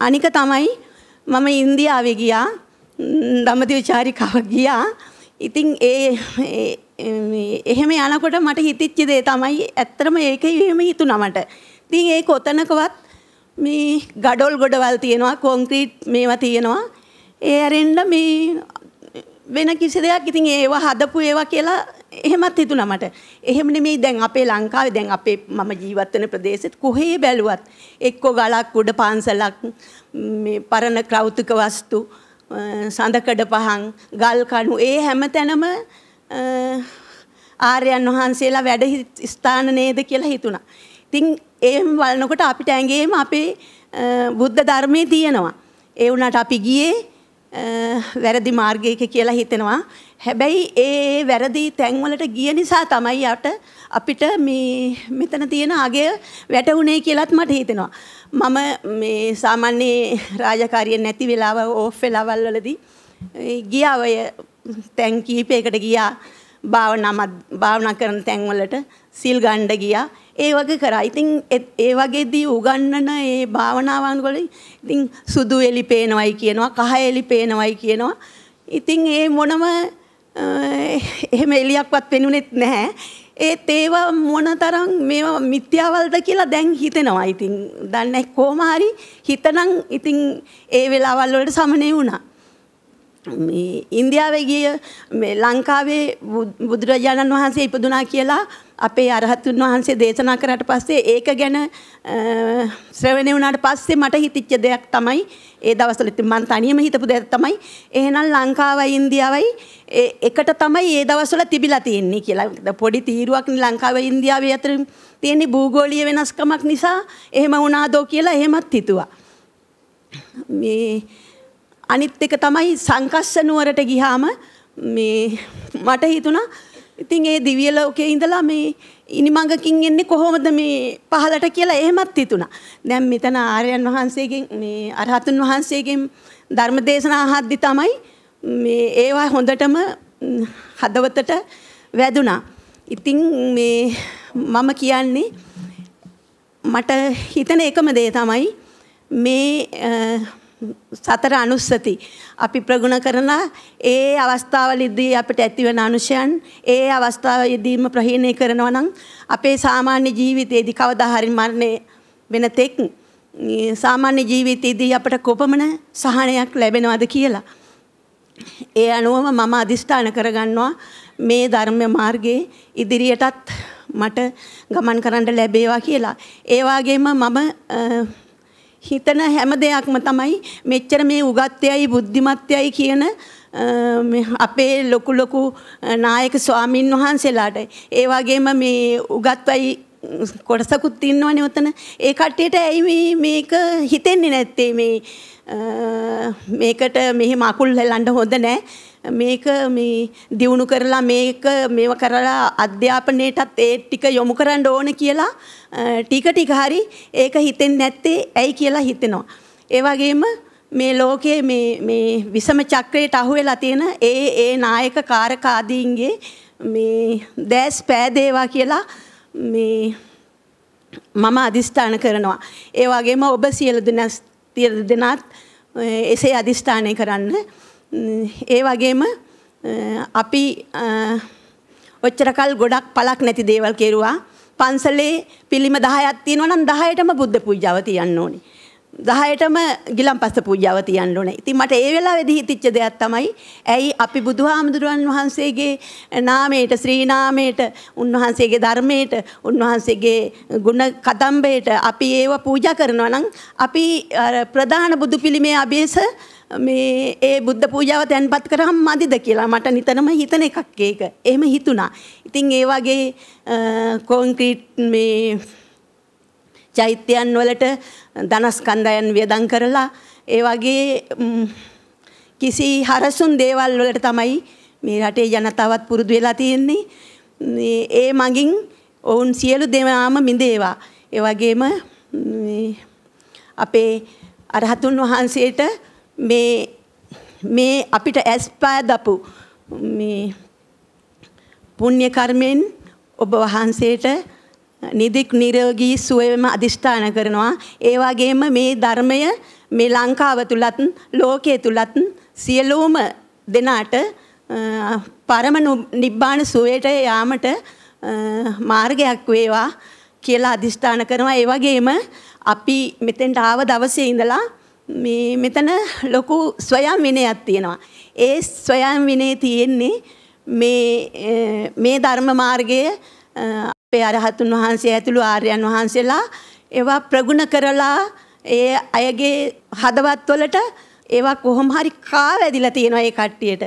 අනික තමයි මම ඉන්දියාවේ ගියා දඹදිව චාරිකාව ගියා. ඉතින් ඒ එහෙම යනකොට මට හිතිච්ච දේ තමයි ඇත්තටම ඒක එහෙම හිතුණා මට. ඉතින් ඒක ඔතනකවත් මේ ගඩොල් ගොඩවල් තියෙනවා කොන්ක්‍රීට් මේවා තියෙනවා. ඒ ඇරෙන්න මේ වෙන කිසි දෙයක් ඉතින් ඒවා හදපු ඒවා කියලා එහෙමත් හිතුණා මට. එහෙම නෙමෙයි දැන් අපේ ලංකාවේ දැන් අපේ මම ජීවත් වෙන ප්‍රදේශෙත් කොහේ බැලුවත් එක්ක ගලක් උඩ පන්සලක් මේ පරණ ක්‍රෞතික වස්තු සඳකඩ පහන් ගල් කණු ඒ හැම තැනම ආර්යයන් වහන්සේලා වැඩ ස්ථාන නේද කියලා හිතුණා. ඉතින් එහෙම බලනකොට අපිට ඇඟේම අපේ බුද්ධ ධර්මයේ තියෙනවා. ඒ වුණාට අපි ගියේ වැරදි මාර්ගයක කියලා හිතෙනවා. හැබැයි ඒ වැරදි තැන්වලට ගිය නිසා තමයි යට අපිට මේ මෙතන තියෙන අගය වැටුනේ කියලාත් මට හිතෙනවා. මම මේ සාමාන්‍ය රාජකාරිය නැති වෙලාව ඕෆ් වෙලාවල් වලදී ගියා ඔය තැන් කීපයකට ගියා භාවනා භාවනා කරන තැන්වලට සිල් ගන්න ගියා. ඒ වගේ කරා. ඉතින් ඒ වගේදී උගන්නන ඒ භාවනාවන් වල ඉතින් සුදු එලි පේනවයි කියනවා, කහ එලි පේනවයි කියනවා. ඉතින් ඒ මොනම එහෙම එලියක්වත් පෙනුනේත් නැහැ. ඒත් ඒවා මොනතරම් මේවා මිත්‍යාවල්ද කියලා දැන් හිතෙනවා. ඉතින් දන්නේ කොහොම හරි හිතනම් ඉතින් ඒ වෙලාවල් වලට සමනේ වුණා. මේ ඉන්දියාවේ ගිය මේ ලංකාවේ බුදුරජාණන් වහන්සේ ඉපදුනා කියලා අපේ අරහතුන් වහන්සේ දේශනා කරාට පස්සේ ඒක ගැන ශ්‍රවණය වුණාට පස්සේ මට හිතිච්ච දෙයක් තමයි ඒ දවස්වල ඉතින් මම තනියම හිතපු දෙයක් තමයි එහෙනම් ලංකාවයි ඉන්දියාවයි එකට තමයි ඒ දවස්වල තිබිලා තියෙන්නේ කියලා. පොඩි තීරුවක් ලංකාවයි ඉන්දියාවේ අතර තියෙන භූගෝලීය වෙනස්කමක් නිසා එහෙම වුණාදෝ කියලා එහෙමත් හිතුවා. මේ අනිත් එක තමයි සංකස්ස නුවරට ගියාම මේ මට හිතුණා ඉතින් ඒ දිව්‍ය ලෝකයේ ඉඳලා මේ ඉනිමඟකින් එන්නේ කොහොමද මේ පහලට කියලා එහෙමත් හිතුණා. දැන් මෙතන ආර්යයන් වහන්සේගෙන් මේ අරහතුන් වහන්සේගෙන් ධර්ම දේශනා අහද්දි තමයි මේ ඒවා හොඳටම හදවතට වැදුනා. ඉතින් මේ මම කියන්නේ මට හිතන එකම දේ තමයි මේ සතර අනුස්සති අපි ප්‍රගුණ කරන ඒ අවස්ථාවලදී අපිට ඇතිවන අනුශයන් ඒ අවස්ථාවේදීම ප්‍රහීණය කරනවා නම් අපේ සාමාන්‍ය ජීවිතයේදී කවදා හරි මරණය වෙන තෙක් සාමාන්‍ය ජීවිතයේදී අපට කොපමණ සහනයක් ලැබෙනවද කියලා. ඒ අනුවම මම අදිෂ්ඨාන කරගන්නවා මේ ධර්ම මාර්ගයේ ඉදිරියටත් මට ගමන් කරන්න ලැබේවා කියලා. ඒ වගේම මම හිතන හැම දෙයක්ම තමයි මෙච්චර මේ උගත්යයි බුද්ධිමත්යයි කියන අපේ ලොකු ලොකු නායක ස්වාමින් වහන්සේලාට. ඒ වගේම මේ උගත්වයි කොටසකුත් ඉන්නවනේ උතන ඒ කට්ටියට ඇයි මේක හිතෙන්නේ නැත්තේ? මේ මේකට මෙහෙම අකුල් හෙලන්න හොඳ නැහැ මේක මේ දියුණු කරලා මේක මේව කරලා අධ්‍යාපනයටත් ඒ ටික යොමු කරන්න ඕන කියලා ටික ටික හරි ඒක හිතෙන්නේ නැත්තේ ඇයි කියලා හිතෙනවා. ඒ වගේම මේ ලෝකයේ මේ මේ විසම චක්‍රයට අහු වෙලා තියෙන ඒ ඒ නායක කාරක ආදීන්ගේ මේ දැස් පෑදේවා කියලා මේ මම අදිස්ථාන කරනවා. ඒ වගේම ඔබ සියලු දෙනාත් එසේ අදිස්ථානය කරන්න. ඒ වගේම අපි ඔච්චරකල් ගොඩක් පලක් නැති දේවල් කෙරුවා. පන්සලේ පිළිම 10ක් තියෙනවා නම් 10ටම බුද්ධ පූජාව තියන්න ඕනේ. 10ටම ගිලම්පස්ස පූජාව තියන්න ඕනේ. ඉතින් මට ඒ වෙලාවේදී හිතිච්ච දෙයක් තමයි ඇයි අපි බුදුහාමුදුරන් වහන්සේගේ නාමයට ශ්‍රී නාමයට උන්වහන්සේගේ ධර්මයට උන්වහන්සේගේ ගුණ කදම්බයට අපි ඒව පූජා කරනවා නම් අපි ප්‍රධාන බුදු පිළිමේ අභියස මේ ඒ බුද්ධ පූජාව තැන්පත් කරාම මදිද කියලා මට නිතරම හිතන එකක් ඒක. එහෙම හිතුණා. ඉතින් ඒ වගේ කොන්ක්‍රීට් මේ චෛත්‍යයන් වලට ධනස්කන්ධයන් වියදම් කරලා ඒ වගේ කිසි හරසුන් දේවල් වලට තමයි මේ රටේ ජනතාවත් පුරුදු වෙලා තියෙන්නේ. ඒ මගින් ඔවුන් සියලු දෙනාම මිදේවා. ඒ වගේම අපේ අරහතුන් වහන්සේට මේ මේ අපිට ඇස්පෑ දපු මේ පුණ්‍ය කර්මෙන් ඔබ වහන්සේට නිදික් නිරෝගී සුවයම අදිෂ්ඨාන කරනවා. ඒ වගේම මේ ධර්මය මේ ලංකාව තුලත් ලෝකයේ තුලත් සියලුම දෙනාට පරම නිබ්බාන සුවයට යාමට මාර්ගයක් වේවා කියලා අදිෂ්ඨාන කරනවා. ඒ වගේම අපි මෙතෙන්ට ආව දවසේ ඉඳලා මේ මෙතන ලොකු ස්වයං විනයක් තියෙනවා. ඒ ස්වයං විනය තියෙන්නේ මේ මේ ධර්ම මාර්ගයේ අපේ අරහතුන් වහන්සේ ඇතුළු ආර්යයන් වහන්සේලා ඒවා ප්‍රගුණ කරලා ඒ අයගේ හදවත් වලට ඒවා කොහොම හරි කාවැදිලා තියෙනවා ඒ කට්ටියට.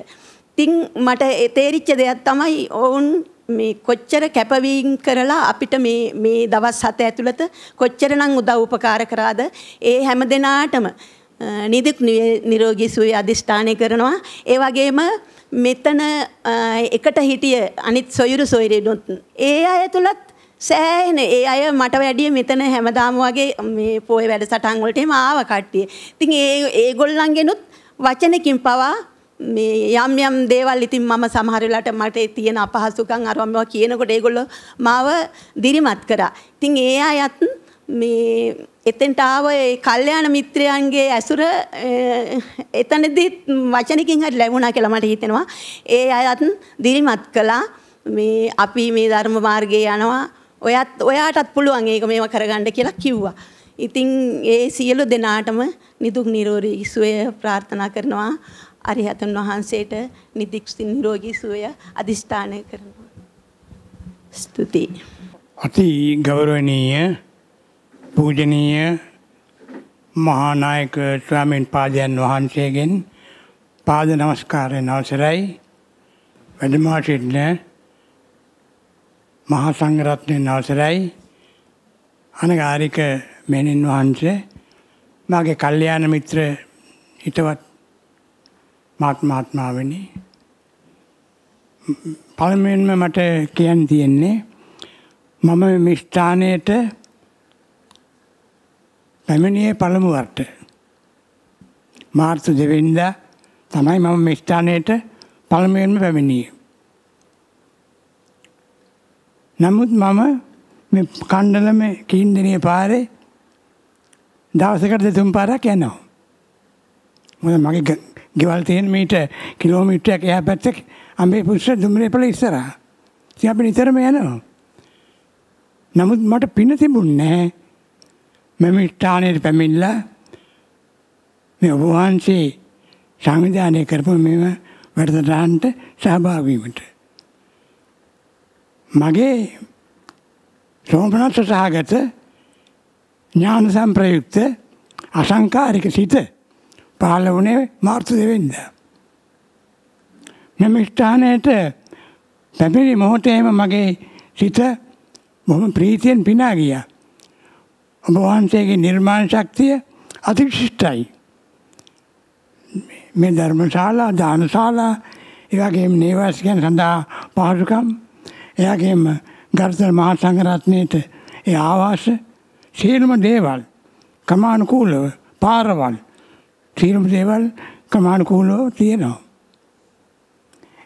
ඉතින් මට තේරිච්ච දෙයක් තමයි ඔවුන් මේ කොච්චර කැපවීම් කරලා අපිට මේ මේ දවස් හත ඇතුළත කොච්චරනම් උදව් උපකාර කරාද ඒ හැම දිනාටම නිදුක් නිරෝගී සුවය අධිෂ්ඨානය කරනවා ඒ වගේම මෙතන එකට හිටිය අනිත් සොයුරු සොයුරිනුත් ඒ අය තුලත් සෑහෙන ඒ අය මට වැඩිය මෙතන හැමදාම වගේ මේ පොය වැඩසටහන් වලට එම ආව කට්ටිය. ඉතින් ඒ ඒගොල්ලන්ගෙනුත් වචනකින් පවා මේ යම් යම් දේවල් ඉතින් මම සමහර වෙලාවට මට තියෙන අපහසුකම් අරවම කියනකොට ඒගොල්ලෝ මාව දිරිමත් කරා. ඉතින් ඒ අයත් මේ එතෙන්ට ආව ඒ කල්යාණ මිත්‍රයන්ගේ ඇසුර එතනදී වචනකින් හරි ලැබුණා කියලා මට හිතෙනවා. ඒ අයත් දිරිමත් කළා. මේ අපි මේ ධර්ම මාර්ගයේ යනවා. ඔයත් ඔයාටත් පුළුවන් ඒක මේව කරගන්න කියලා කිව්වා. ඉතින් ඒ සියලු දෙනාටම නිදුක් නිරෝගී සුවය ප්‍රාර්ථනා කරනවා. අරිහතන් වහන්සේට නිදික් නිරෝගී සුවය අදිෂ්ඨානය කරනවා. ස්තුතියි. අති ගෞරවනීය පූජනීය මහානායක ස්වාමීන් පාදයන් වහන්සේගෙන් පාද නමස්කාරයෙන් අවසරයි වැඩම සිටින මහා සංඝරත්නයන් අවසරයි අනගාരിക මෙනින් වහන්සේ මාගේ කල්යාණ මිත්‍ර හිතවත් මාත්මාත්මාවනි පළමුවෙන්ම මට කියන්න තියෙන්නේ මම මේ ස්ථානයේට පැමිණියේ පළමු වරට. මාර්තු දෙවෙනිදා තමයි මම මේ ස්ථානයට පළමුවෙන්ම පැමිණියේ. නමුත් මම මේ කණ්ඩලම කීන්දනීය පාරේ දවසකට දෙතුන් පාරක් යනවා. මොකද මගේ ගෙවල් තියෙන මීට කිලෝමීටරයක් එහා පැත්තේ අම්බේ පුස්ස දුම්රියපල ඉස්සරහා. ඉතින් අපි නිතරම යනවා. නමුත් මට පින තිබුණේ නැහැ. මෙම ස්ථානයට පැමිණිලා මේ ඔබ වහන්සේ සංවිධානය කරපු මෙම වැඩසටහනට සහභාගී වීමට මගේ සෝමනස්ස සහගත ඥාන සම්ප්‍රයුක්ත අසංකාරික සිත පහළ වුණේ මාර්තු දෙවෙනිදා. මෙම ස්ථානයට පැමිණි මොහොතේම මගේ සිත බොහොම ප්‍රීතියෙන් පිනා ගියා. ඔබ වහන්සේගේ නිර්මාණ ශක්තිය අතිවිශිෂ්ටයි. මේ ධර්මශාලා දානශාලා එවැගේම නේවාසිකයන් සඳහා පහසුකම් එයාගේම ගර්තන මහා සංඝරත්නයේට ඒ ආවාස සියලුම දේවල් ක්‍රමානුකූලව පාරවල් සියලුම දේවල් ක්‍රමානුකූලව තියෙනවා.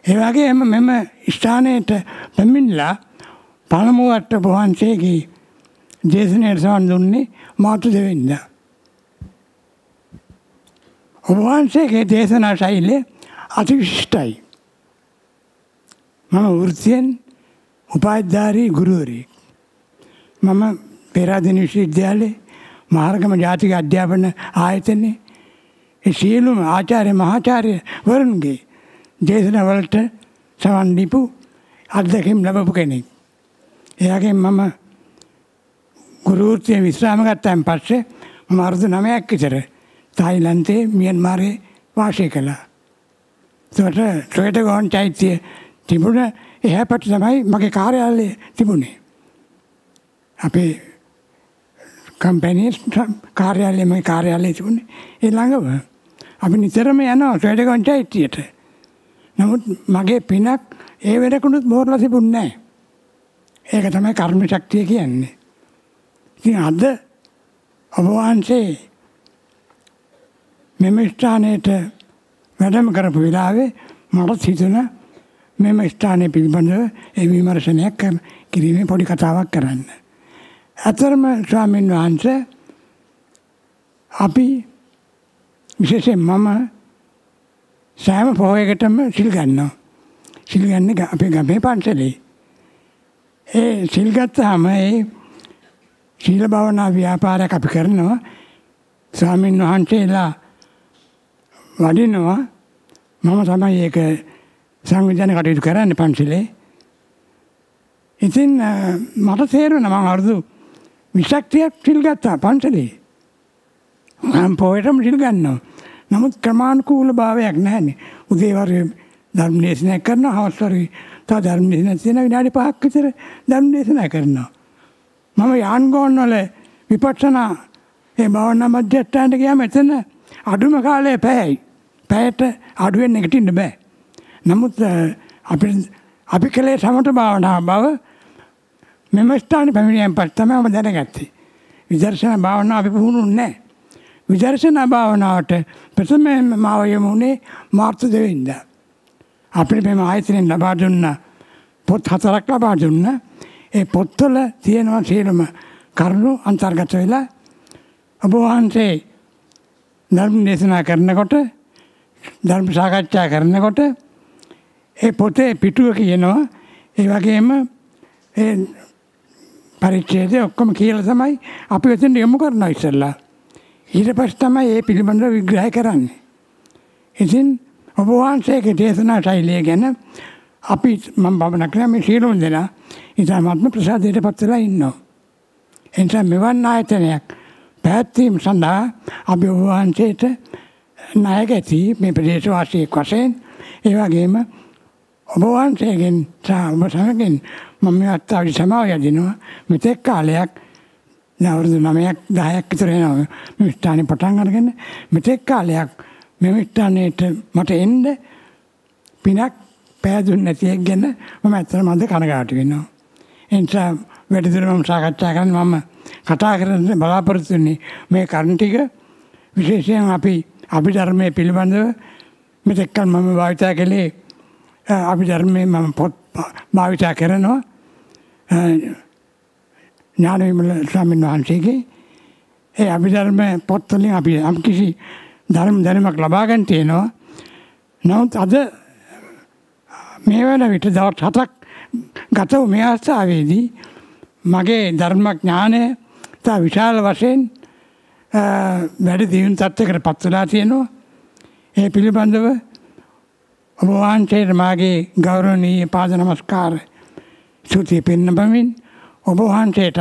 ඒ වගේම මෙම ස්ථානයට පැමිණලා පළමුවට වහන්සේගේ දේශනයට සවන් දුන්නේ මාතු දෙවෙනිදා. ඔබ වහන්සේගේ දේශනා ශෛලිය අතිවිශිෂ්ටයි. මම වෘත්තියෙන් උපාධිධාරී ගුරුවරයෙක්. මම පෙරාදෙණි විශ්වවිද්‍යාලයේ මාර්ගම ජාතික අධ්‍යාපන ආයතනයේ ඒ සියලුම ආචාර්ය මහාචාර්ය වරුන්ගේ දේශනවලට සවන් දීපු අත්දැකීම් ලැබපු කෙනෙක්. එයාගෙන් මම ගුරුවෘත්තිය විශ්‍රාම ගත්තයින් පස්සේ මම අර්ධ නමයක් විතර තායිලන්තේ මියන්මාරේ වාසය කළා. ඒකට ශ්වේත ගෝන් චෛත්‍ය තිබුණ එහා පැත්ත තමයි මගේ කාර්යාලය තිබුණේ. අපේ කම්පැනි කාර්යාලයම කාර්යාලය තිබුණේ ඒ ළඟම අපි නිතරම යනවා ශ්වේත ගෝන් චෛත්‍යයට. නමුත් මගේ පිනක් ඒ වෙනකුණුත් මෝරලා තිබුණේ නැහැ. ඒක තමයි කර්ම ශක්තිය කියන්නේ. ඉතින් අද ඔබ වහන්සේ මෙම ස්ථානයට වැඩම කරපු වෙලාවේ මට හිතුණා මෙම ස්ථානය පිළිබඳව ඒ විමර්ශනයක් කිරීමේ පොඩි කතාවක් කරන්න. ඇතරම ස්වාමීන් වහන්සේ අපි විශේෂයෙන් මම සෑම පොහොයකටම සිල් ගන්නවා. සිල් ගන්න අපේ ගමේ පන්සලේ. ඒ සිල් ගත්තාම ඒ සීල භාවනා ව්‍යාපාරයක් අපි කරනවා. ස්වාමීන් වහන්සේලා වඩිනවා මම තමයි ඒක සංවිධානය කටයුතු කරන්න පන්සලේ. ඉතින් මට තේරුණා මම අවුරුදු 20ක් සිල් ගත්තා පන්සලේ. මම පොයටම සිල් ගන්නවා. නමුත් ක්‍රමානුකූල භාවයක් නැහැනේ. උදේ වරුවේ ධර්ම දේශනා කරනවා හවස් වරුවේ තව ධර්ම දේශනා තියෙන විනාඩි 5ක් විතර ධර්ම දේශනා කරනවා. මම යාන්ගෝන් වල විපස්සනා ඒ භාවනා මධ්‍යස්ථානට ගියාම එතන අඩුම කාලේ පැයයි. පැයට අඩුවෙන් නැගිටින්න බෑ. නමුත් අපි අපි කලේ සමත භාවනා බව මෙම ස්ථාන පැමිණියන් පස්සේ තමයි මම දැනගත්තේ. විදර්ශනා භාවනාව අපි පුහුණුන්නේ නැහැ. විදර්ශනා භාවනාවට ප්‍රථමයෙන්ම මාව යොමු වුණේ මාර්තු දෙවෙනිදා. අපිට මෙම ආයතනයෙන් ලබා දුන්න පොත් හතරක් ලබා දුන්න. ඒ පොත්වල තියෙනවා සියලුම කරුණු අන්තර්ගත වෙලා ඔබ වහන්සේ ධර්ම දේශනා කරනකොට ධර්ම සාකච්ඡා කරනකොට ඒ පොතේ පිටුව කියනවා ඒ වගේම ඒ පරිච්ඡේදය ඔක්කොම කියලා තමයි අපි එතන යොමු කරනවා ඉස්සෙල්ලා. ඊට පස්සේ තමයි ඒ පිළිබඳව විග්‍රහය කරන්නේ. ඉතින් ඔබ වහන්සේගේ දේශනා ශෛලිය ගැන අපි මම භවනා කරන මේ සියලුම දෙනා ඉතාමත්ම ප්‍රසාදයට පත් වෙලා ඉන්නවා. එනිසා මෙවන් ආයතනයක් පැවැත්වීම සඳහා අපි ඔබ වහන්සේට ණයක් ඇති මේ ප්‍රදේශවාසීෙක් වශයෙන් ඒ වගේම ඔබ වහන්සේගෙන් සහ ඔබ සමගින් මම මේ අත්තාවි සමාව යදිනවා මෙතෙක් කාලයක් අවුරුදු නමයක් දහයක් විතර වෙනවා මේ ස්ථානේ පටන් අරගෙන මෙතෙක් කාලයක් මෙම ස්ථානයට මට එන්න පිනක් පෑදුන්නේ නැති එක ගැන මම ඇත්තටම අද කනගාටු වෙනවා. ඒ නිසා වැඩිදුර මම සාකච්ඡා කරන්න මම කතා කරන්න බලාපොරොත්තු වෙන්නේ මේ කරුණ ටික. විශේෂයෙන් අපි අභිධර්මයේ පිළිබඳව මෙතෙක්කල් මම භාවිතා කළේ අභිධර්මයේ මම පොත් භාවිතා කරනවා. ඥාන විමල ස්වාමීන් වහන්සේගේ ඒ අභිධර්ම පොත්වලින් අපි යම් කිසි ධර්ම දැනුමක් ලබා ගන්න තියෙනවා. නමුත් අද මේ වන විට දවස් හතක් ගත වූ මේ අවස්ථාවේදී මගේ ධර්මඥානය තා විශාල වශයෙන් වැඩි දියුණු තත්ත්වයකට පත් වෙලා තියෙනවා. ඒ පිළිබඳව ඔබ වහන්සේට මාගේ ගෞරවනීය පාද නමස්කාර ස්තුතිය පෙන්වමින් ඔබ වහන්සේට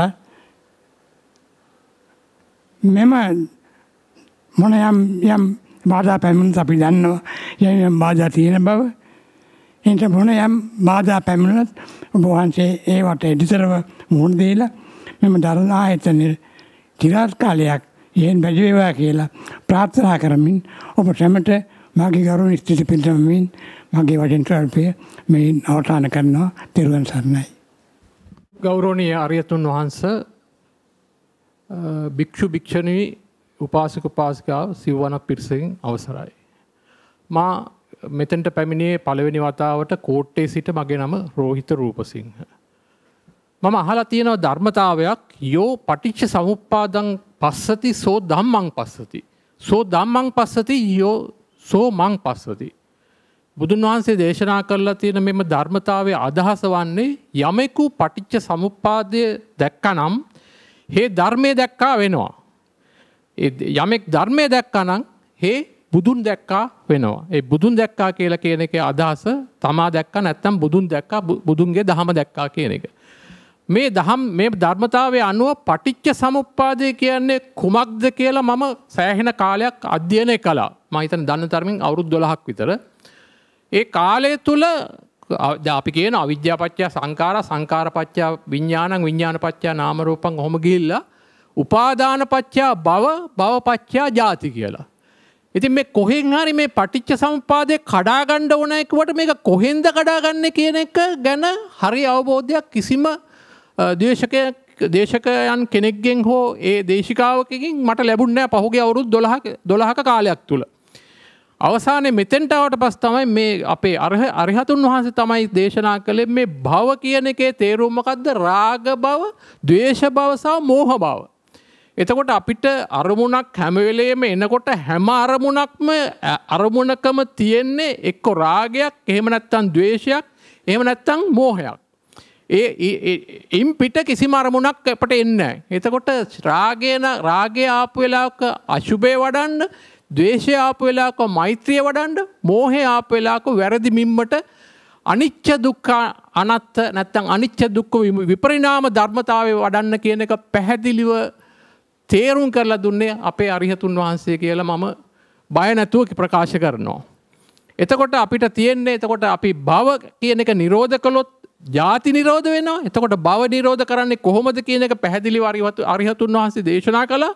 මෙම මොන යම් යම් බාධා පැමිණුත් අපි දන්නවා. යම් යම් බාධා තියෙන බව. එනිසා මොන යම් බාධා පැමිණුනත් ඔබ වහන්සේ ඒවට එඩිතරව මුහුණ දීලා මෙම ධර්ම ආයතනයේ চিරාත් කාලයක් යෙන් බැජ වේවා කියලා ප්‍රාර්ථනා කරමින් ඔබ සැමට මගේ ගෞරවනීය ස්තුති පිළිගැනීමෙන් මගේ වචන ස්වල්පය මේ අවසන් කරනවා. තෙරුවන් සරණයි. ගෞරෝණීය අරියතුන් වහන්ස භික්ෂු භික්ෂණී උපාසක උපාසිකාව සිව්වනක් පිරිසකින් අවසරයි. මා මෙතෙන්ට පැමිණියේ පළවෙනි වතාවට කෝට්ටේ සිට මගේ නම රෝහිත රූපසිංහ. මම අහලා තියෙනවා ධර්මතාවයක් යෝ පටිච්ච සමුප්පාදං පස්සති සෝ ධම්මං පස්සති. සෝ ධම්මං පස්සති යෝ සෝ මං පස්සති. බුදුන් වහන්සේ දේශනා කරලා තියෙන මෙම ධර්මතාවය අදහස වන්නේ යමෙකු පටිච්ච සමුප්පාදය දැක්ක නම් හේ ධර්මය දැක්කා වෙනවා. යමෙක් ධර්මය දැක්කනම් හේ බුදුන් දැක්කා වෙනවා. ඒ බුදුන් දැක්කා කියලා කියන එක අදහස තමා දැක්ක නැත්තම් බුදුන් දැක්කා බුදුන්ගේ දහම දැක්කා කියන එක. මේ දහම් මේ ධර්මතාවය අනුව පටිච්ච සමුප්පාදය කියන්නේ කුමක්ද කියලා මම සෑහෙන කාලයක් අධ්‍යයනය කලා මහිතන දන්න තරමින් අවුරුද් දොළහක් විතර. ඒ කාලය තුළ අපි කියන අවිද්‍යාපච්චා සංකාර සංකාරපච්චා විඤ්ඥානං විඤ්ඥානපච්චා නාමරූපන් හොම ගිල්ල උපාදානපච්චා බව බවපච්චා ජාති කියලා. ඉතින් මේ කොහෙන් හරි මේ පටිච්ච සම්පාදය කඩාගණ්ඩ ඕනයකුවට මේක කොහෙන්ද කඩාගන්න කියන එක ගැන හරි අවබෝධයක් කිසිම දේශකය දේශකයන් කෙනෙක්ගෙන් හෝ ඒ දේශිකාවකින් මට ලැබුන්නෑ පහුගේ අවුරුත් දොළහක කාලයක් තුළ. අවසානය මෙතෙන්ටාවට පස් තමයි මේ අපේ අරහ අරිහතුන් වහන්සේ තමයි දේශනා කළේ මේ භව කියන එකේ තේරුම්මකක්ද රාග බව දවේශ බවසාහ මෝහ බව. එතකොට අපිට අරමුණක් හැමවෙලේම එනකොට හැම අරමුණක්ම අරමුණකම තියෙන්නේ එක්කො රාගයක් එහෙම නැත්තන් දවේශයක් එහෙම නැත්තං මෝහයක්. ඒ ඉම් පිට කිසි මරමුණක් අපට එන්න. එතකොට රාගයන රාගය ආපු වෙලාක අශුභය වඩන්ඩ දවේශය ආපු වෙලාක මෛත්‍රිය වඩන්ඩ මෝහය ආපු වෙලාක වැරදි මිම්මට අනිච්ච දුක්කා අනත්ත නැත්තං අනිච්ච දුක්ක විපරිනාම ධර්මතාවය වඩන්න කියන එක පැහැදිලිව තේරුම් කරලා දුන්නේ අපේ අරිහතුන් වහන්සේ කියලා මම බය නැතුව ප්‍රකාශ කරනවා. එතකොට අපිට තියෙන්නේ එතකොට අපි භව කියන එක නිරෝධ කළොත් ජාති නිරෝධ වෙනවා එතකොට බව නිරෝධ කරන්නේ කොහොමද කියන එක පැහැදිලි අරිහතු අරිහතුන් වහන්සේ දේශනා කළා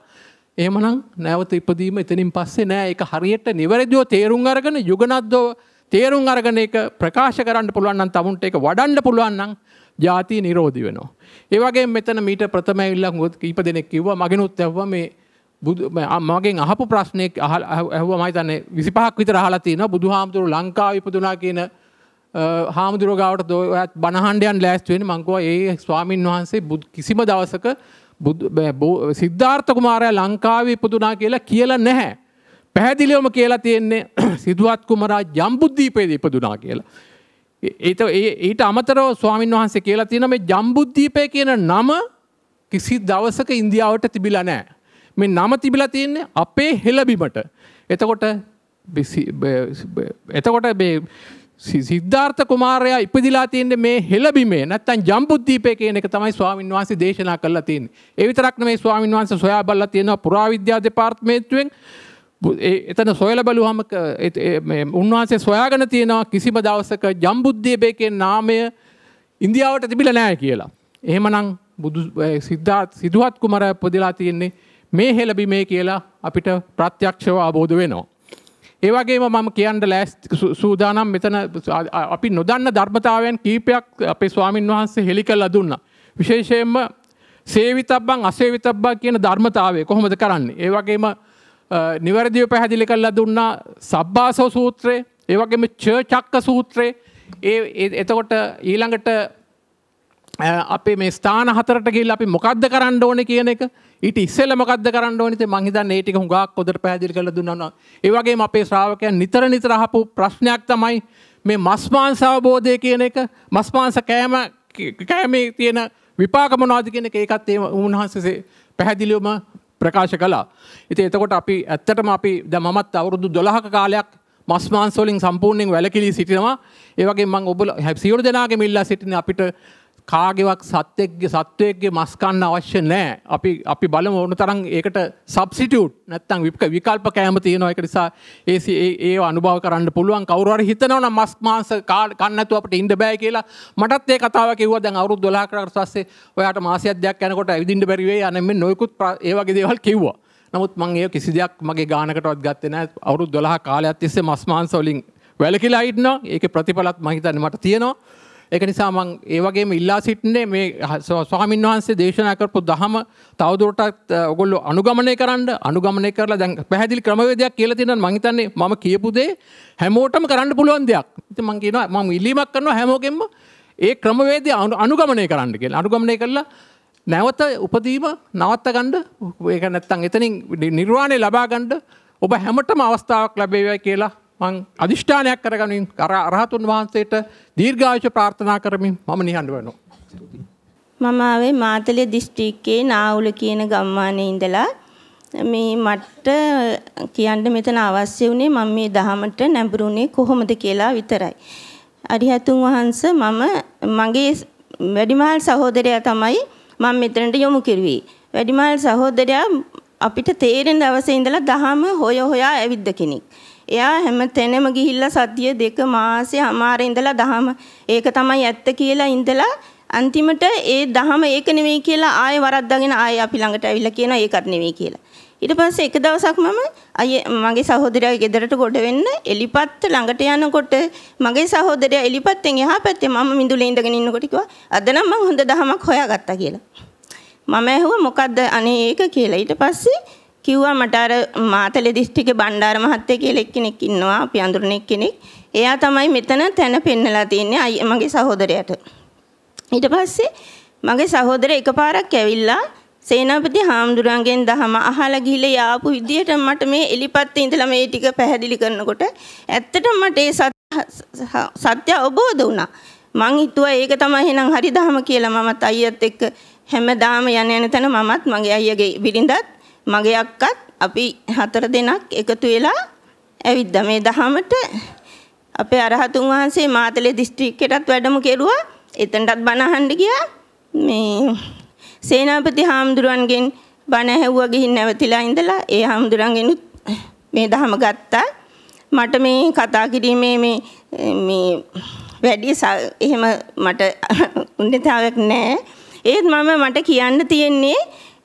එහෙමනම් නැවත ඉපදීම එතනින් පස්සේ නෑ. ඒක හරියට නිවැරදිව තේරුම් අරගෙන යුගනද්දෝ තේරුම් අරගෙන එක ප්‍රකාශ කරන්න පුළුවන් නම් තමුන්ට ඒක වඩන්න පුළුවන් නම් ජාතිය නිරෝධි වෙනවා. ඒ වගේ මෙතන මීට ප්‍රථම ඇවිල්ලා මොකද කීප දෙනෙක් කිව්වා මගෙනුත් ඇහුවා මේ බුදු මගෙන් අහපු ප්‍රශ්නයක් ඇහුවා. මම හිතන්නේ 25ක් විතර අහලා තිනවා බුදුහාමුදුරු ලංකාවේ ඉපදුනා කියන හාමුදුරුවෝ ගාවට ඔයත් බණහඬයන් ලෑස්ති වෙන්නේ. මං කිව්වා ඒ ස්වාමින් වහන්සේ කිසිම දවසක සිද්ධාර්ථ කුමාරයා ලංකාවේ ඉපදුනා කියලා කියලා නැහැ. පැහැදිලිවම කියලා තියෙන්නේ සිදුවත් කුමරා ජම්බුද්දීපයේදී ඉපදුනා කියලා. ඒත ඊට අමතරව ස්වාමින් වහන්සේ කියලා තියෙන මේ ජම්බුද්දීපය කියන නම කිසි දවසක ඉන්දියාවට තිබිලා නෑ. මේ නම තිබිලා තියෙන්නේ අපේ හෙළබිමට. එතකොට එතකොට සිද්ධාර්ථ කුමාරයා ඉපදිලා තියෙන්නේ මේ හෙළබිමේ නැත්තම් ජම්බුද්දීපය කියන එක තමයි ස්වාමින් වහන්සේ දේශනා කරලා තියෙන්නේ. ඒ විතරක් නෙමෙයි ස්වාමින් වහන්සේ සොයා බලලා තියෙනවා පුරාවිද්‍යා දෙපාර්තමේන්තුවෙන් එතන සොයල බලුහම උන්වහන්සේ සොයාගෙන තියෙනවා කිසිම දවසක ජම්බුද්ධියබේ කියන නාමය ඉන්දියාවට තිබිල නෑ කියලා. එහෙමනං බුදු සිද්ධාත් සිදුවත් කුමර පොදිලා තියෙන්නේ මේ හෙලබි මේ කියලා අපිට ප්‍රත්‍යක්ෂව අබෝධ වෙනවා. ඒවගේම මම කියන්න ලෑස් සූදානම් මෙතන අපි නොදන්න ධර්මතාවයන් කීපයක් අපේ ස්වාමින් වහන්සේ හෙළි කල්ල දුන්න. විශේෂයෙන්ම සේවිතබ්බන් අසේවිතබ්බා කියන ධර්මතාවය කොහොමද කරන්නේ. ඒවගේම නිවැරදිව පැහැදිලි කල්ලා දුන්නා සබ්බාසෝ සූත්‍රය ඒවගේම චර්චක්ක සූත්‍රයේ ඒ එතකොට ඊළඟට අපේ මේ ස්ථාන හතරට ගිල් අපි මොකක්ද කරන්න ඕන කියන එක. ඊට ඉස්සෙල්ල මොකක්ද කරන්න ඕනිත මහිතන් ඒටික හුඟක් කොදර පැදිලි කළ දුන්නවා ඒවගේ අපේ ශ්‍රාවකයන් නිතර නිතරහපු ප්‍රශ්නයක් තමයි මේ මස්මාංස අවබෝධය කියන එක. මස්මාංස කෑම කෑමේ තියෙන විපාකමනාද කියන එක ඒකත් ඒ උන්වහන්සේ පැහැදිලිවම ප්‍රකාශ කලා. ඉති එතකොට අපි ඇත්තටම අපි ද මත් අවුරුදු දොළහක කාලයක් මස්මාන්සෝලින් සම්පූර්ණයෙන් වැලකිලී සිටිනවා. ඒවගේ මං ඔබල හැ සිවරු දෙනාගේ මිල්ලා සිටින අපිට කාගෙවක් සත්‍යයක්ගේ සත්වයක්ගේ මස්කන්න අවශ්‍ය නෑ. අපි අපි බලම ඕන තරන් ඒකට සබ්සිටියුට් නැත්තං විපක විකල්ප කෑම තියෙනවා. එක නිසා ඒසි ඒ අනුභව කරන්න පුළුවන්. කවරුවර හිතනවන මස් මාස කන්නතු අපට ඉන්ඩ බෑ කියලා. මටත් ඒ කතාව කිව දැන් අවුරු දොලා කරට පස්සේ ඔයාට මාසයක් දෙයක් යනකොට ඇවිදින්ට බැරිවේ යනෙම නොයකුත් ඒවගේ දේවල් කිව්වා. නමුත් මං ඒ කිසි දෙයක් මගේ ගානකටවත් ගත්තන අවුරු දොලා කාලයක් තිස්සේ මස්මාන්සෝලින් වැලකිලා ඉන්න ඒක ප්‍රතිඵලත් මහිතන්න මට තියෙනවා. ඒක නිසා මං ඒ වගේම ඉල්ලා සිටින්නේ මේ ස්වාමින් වහන්සේ දේශනා කරපු දහම තවදුරටත් ඔගොල්ලෝ අනුගමනය කරන්න අනුගමනය කරලා දැන් පැහැදිලි ක්‍රමවේදයක් කියලා තියෙනවා මං හිතන්නේ මම කියපු දේ හැමෝටම කරන්න පුළුවන් දෙයක්. ඉතින් මං කියනවා මම ඉල්ලීමක් කරනවා හැමෝගෙම ඒ ක්‍රමවේදය අනුගමනය කරන්න කියලා. අනුගමනය කළා නැවත උපදීම නවත්ත ගන්න ඒක නැත්තම් එතනින් නිර්වාණය ලබා ගන්න ඔබ හැමතෙම අවස්ථාවක් ලැබේවයි කියලා මං අධිෂ්ඨානයක් කරගනින් කර අරහතුන් වහන්සේට දීර්ඝායුෂ ප්‍රාර්ථනා කරමින් මම නිහඬ වෙනවා. මම ආවේ මාතලේ දිස්ත්‍රික්කයේ නාවුල කියන ගම්මානයේ ඉඳලා මේ මට කියන්න මෙතන අවශ්‍ය වුණේ මම මේ දහමට නැඹුරුනේ කොහොමද කියලා විතරයි. අරිහතුන් වහන්සේ මම මගේ වැඩිමහල් සහෝදරයා තමයි මම මෙතනට යොමු කෙරුවේ. වැඩිමහල් සහෝදරයා අපිට තේරෙන දවසේ ඉඳලා දහම හොය හොයා ඇවිද්ද කෙනෙක්. එයා හැම තැනම ගිහිල්ලා සතිය දෙක මාසේ අමාරේ ඉඳලා දහම ඒක තමයි ඇත්ත කියලා ඉඳලා අන්තිමට ඒ දහම ඒක නෙවෙයි කියලා ආයෙ වරද්දාගෙන ආයෙ අපි ළඟට ඇවිල්ලා කියනවා ඒකත් නෙවෙයි කියලා. ඊට පස්සේ එක දවසක් මම අයියේ මගේ සහෝදරයා ගෙදරට ගොඩ වෙන්න එලිපත්ත ළඟට යනකොට මගේ සහෝදරයා එලිපත්තෙන් එහා පැත්තේ මම මිඳුලේ ඉඳගෙන ඉන්නකොට කිව්වා අද නම් මම හොඳ දහමක් හොයාගත්තා කියලා. මම ඇහුවා මොකද්ද අනේ ඒක කියලා. ඊට පස්සේ කිව්වා මට අර මාතලේ දිස්ත්‍රික්කේ බණ්ඩාර මහත්තයා කියලා එක්කෙනෙක් ඉන්නවා අපි අඳුරන එක්කෙනෙක්. එයා තමයි මෙතන තැන පෙන්නලා තියන්නේ මගේ සහෝදරයාට. ඊට පස්සේ මගේ සහෝදරයා එකපාරක් ඇවිල්ලා සේනාපති හාමුදුරන්ගෙන් දහම අහලා ගිහලා යාපු විදියට මට මේ එලිපත්තේ ඉඳලා මේ ටික පැහැදිලි කරනකොට ඇත්තටම මට ඒ සත්‍ය අවබෝධ වුණා. මං හිතුවා ඒක තමයි එහෙනම් හරි දහම කියලා මමත් අයියත් එක්ක හැමදාම යන යන තැන මමත් මගේ අයියගේ බිරිඳත් මගේ අක්කත් අපි හතර දෙනෙක් එකතු වෙලා ඇවිද්දා මේ දහමට අපේ අරහතුන් වහන්සේ මාතලේ දිස්ත්‍රික්කයටත් වැඩම කෙරුවා. එතනටත් බණ අහන්න ගියා. මේ සේනාපති හාමුදුරන්ගෙන් බණ ඇහුවා ගිහින් නැවතිලා ඉඳලා ඒ හාමුදුරන්ගෙනුත් මේ දහම ගත්තා. මට මේ කතා කිරීමේ මේ මේ වැඩි එහෙම මට උන්නතාවක් නැහැ ඒත් මම මට කියන්න තියෙන්නේ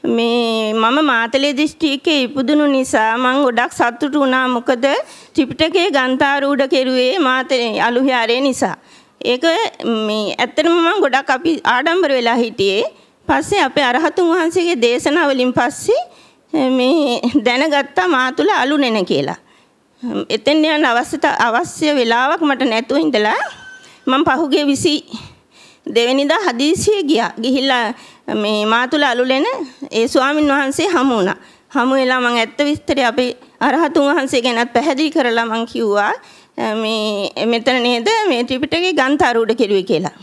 මේ මම මාතලේ දිස්ත්‍රික්කයේ ඉපදුණු නිසා මම ගොඩක් සතුටු වුණා මොකද ත්‍රිපිටකයේ ගන්තාරූඪ කෙරුවේ මාතලේ අලුහාරේ නිසා ඒක මේ ඇත්තටම මම ගොඩක් අපි ආඩම්බර වෙලා හිටියේ. පස්සේ අපේ අරහතුන් වහන්සේගේ දේශනා වලින් පස්සේ මේ දැනගත්තා මා තුල අලු නෙන කියලා. එතෙන් යන අවශ්‍යත අවශ්‍ය වෙලාවක් මට නැතුව ඉඳලා මම පහුගිය 20 දෙවෙනිදා හදිසියෙ ගියා. ගිහිල්ලා මේ මා තුල අලුලෙන ඒ ස්වාමින් වහන්සේ හමු වුණා. හමු වෙලා මම ඇත්ත විස්තරය අපේ අරහතුන් වහන්සේ ගැනත් පැහැදිලි කරලා මම කිව්වා මේ මෙතන නේද මේ ත්‍රිපිටකේ ගන්තරූඩ කෙරුවේ කියලා.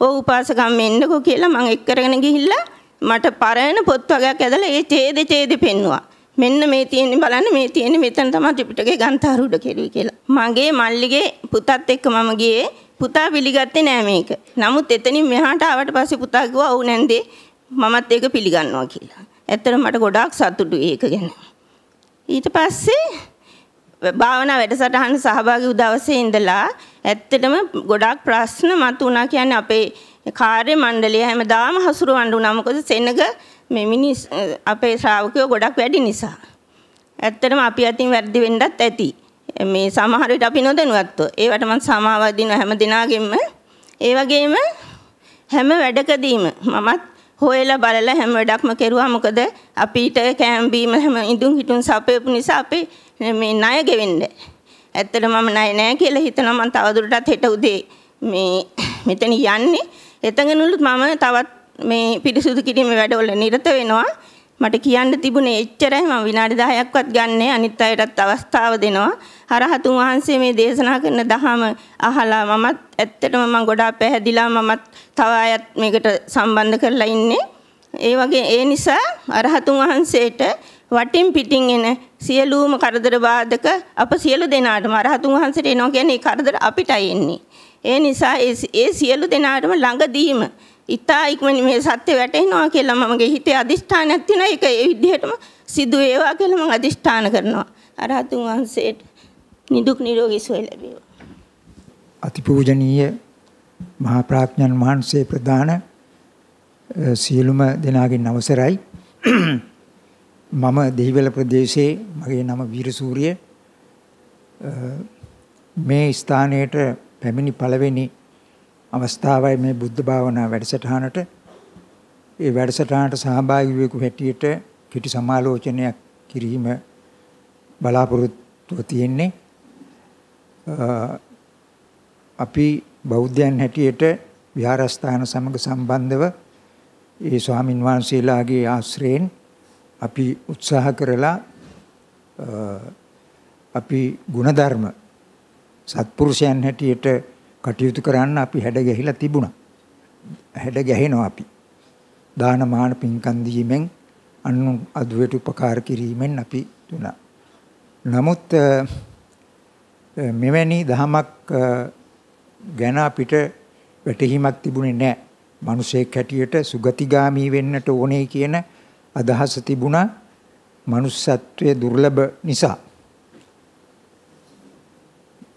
ඕ උපාසකම් එන්නකෝ කියලා මම එක් කරගෙන ගිහිල්ලා මට පරණ පොත් වගේක් ඇදලා ඒ ඡේද ඡේද පෙන්නුවා. මෙන්න මේ තියෙන්නේ බලන්න මේ තියෙන්නේ මෙතන තමයි ත්‍රිපිටකේ ගන්තරූඩ කෙරුවේ කියලා. මගේ මල්ලිගේ පුතත් එක්ක මම ගියේ පුතා පිළිගත්තේ නෑ මේක. නමුත් එතනින් මෙහාට ආවට පස්සේ පුතා කිව්වා ඔව් නැන්දේ මමත් ඒක පිළිගන්නවා කියලා. ඇත්තටම මට ගොඩාක් සතුටුයි ඒක ගැන. ඊට පස්සේ භාවනා වැඩසටහන සහභාගී වූ දවසේ ඉඳලා ඇත්තටම ගොඩාක් ප්‍රශ්න මතුණා කියන්නේ අපේ කාර්ය මණ්ඩලය හැමදාම හසුරවන්න උනා මොකද සෙනග මේ මිනිස් අපේ ශ්‍රාවකයෝ ගොඩක් වැඩි නිසා. ඇත්තටම අපි අතින් වැරදි වෙන්නත් ඇති. මේ සමහර විට අපි නොදැනුවත්ව ඒවට මම සමාව දින හැම දිනාගෙම ඒ වගේම හැම වැඩකදීම මමත් හොයලා බලලා හැම වැඩක්ම කෙරුවා මොකද අපිට කෑම් බීම හැම ඉදුම් හිටුම් සපයපු නිසා අපේ මේ ණය ගෙවෙන්න. ඇත්තට මම ණය නෑ කියලා හිතනවා මම තවදුරටත් හෙට උදේ මේ මෙතන යන්නේ. එතනනුලුත් මම තවත් මේ පිරිසුදු කිරීමේ වැඩවල නිරත වෙනවා. මට කියන්න තිබුණේ එච්චරයි මම විනාඩි 10ක්වත් ගන්නෑ අනිත් අයටත් අවස්ථාව දෙනවා. හරහතුන් වහන්සේ මේ දේශනා කරන දහම අහලා මමත් ඇත්තටම මම ගොඩාක් පැහැදිලා මමත් තව අයත් මේකට සම්බන්ධ කරලා ඉන්නේ. ඒ වගේ ඒ නිසා අරහතුන් වහන්සේට වටින් පිටින් එන සියලුම කරදර බාධක අප සියලු දෙනාටම අරහතුන් වහන්සේට එනවා කියන්නේ කරදර අපිටයි එන්නේ. ඒ නිසා ඒ සියලු දෙනාටම ළඟදීම ඉතා ඉක්මනින් මේ සත්‍ය වැටෙනවා කියලා මමගේ හිතේ අදිෂ්ඨානයක් තියෙනවා. ඒක ඒ විදිහටම සිදු වේවා කියලා මම අදිෂ්ඨාන කරනවා. අරහතුන් වහන්සේට නිදුක් නිරෝගී සුවය ලැබේවා. අතිපූජනීය මහා ප්‍රඥාන් වහන්සේ ප්‍රදාන සියලුම දෙනාගෙන් අවසරයි මම දෙහිවල ප්‍රදේශයේ මගේ නම වීරසූරිය මේ ස්ථානයට පැමිණි පළවෙනි අවස්ථාවයි මේ බුද්ධ භාවනා වැඩසටහනට. ඒ වැඩසටහනට සහභාගී වෙකු හැටියට කිටි සමාලෝචනයක් කිරීම බලාපොරොත්තුව තියෙන්නේ. අපි බෞද්ධයන් හැටියට විහාරස්ථාන සමග සම්බන්ධව ඒ ස්වාමින් වහන්සේලාගේ ආශ්‍රයෙන් අපි උත්සාහ කරලා අපි ಗುಣධර්ම සත්පුරුෂයන් හැටියට කටයුතු කරන්න අපි හැඩ ගැහිලා තිබුණා. හැඩ ගැහෙනවා අපි. දාන මාන පින්කම් දීමෙන් අනු අදුවට උපකාර කිරීමෙන් අපි තුනා. නමුත් මෙවැනි දහමක් ගැන අපිට වැටහීමක් තිබුණේ නැහැ. මිනිසෙක් හැටියට සුගතිගාමී වෙන්නට ඕනේ කියන අදහස තිබුණා. manussත්වයේ දුර්ලභ නිසා.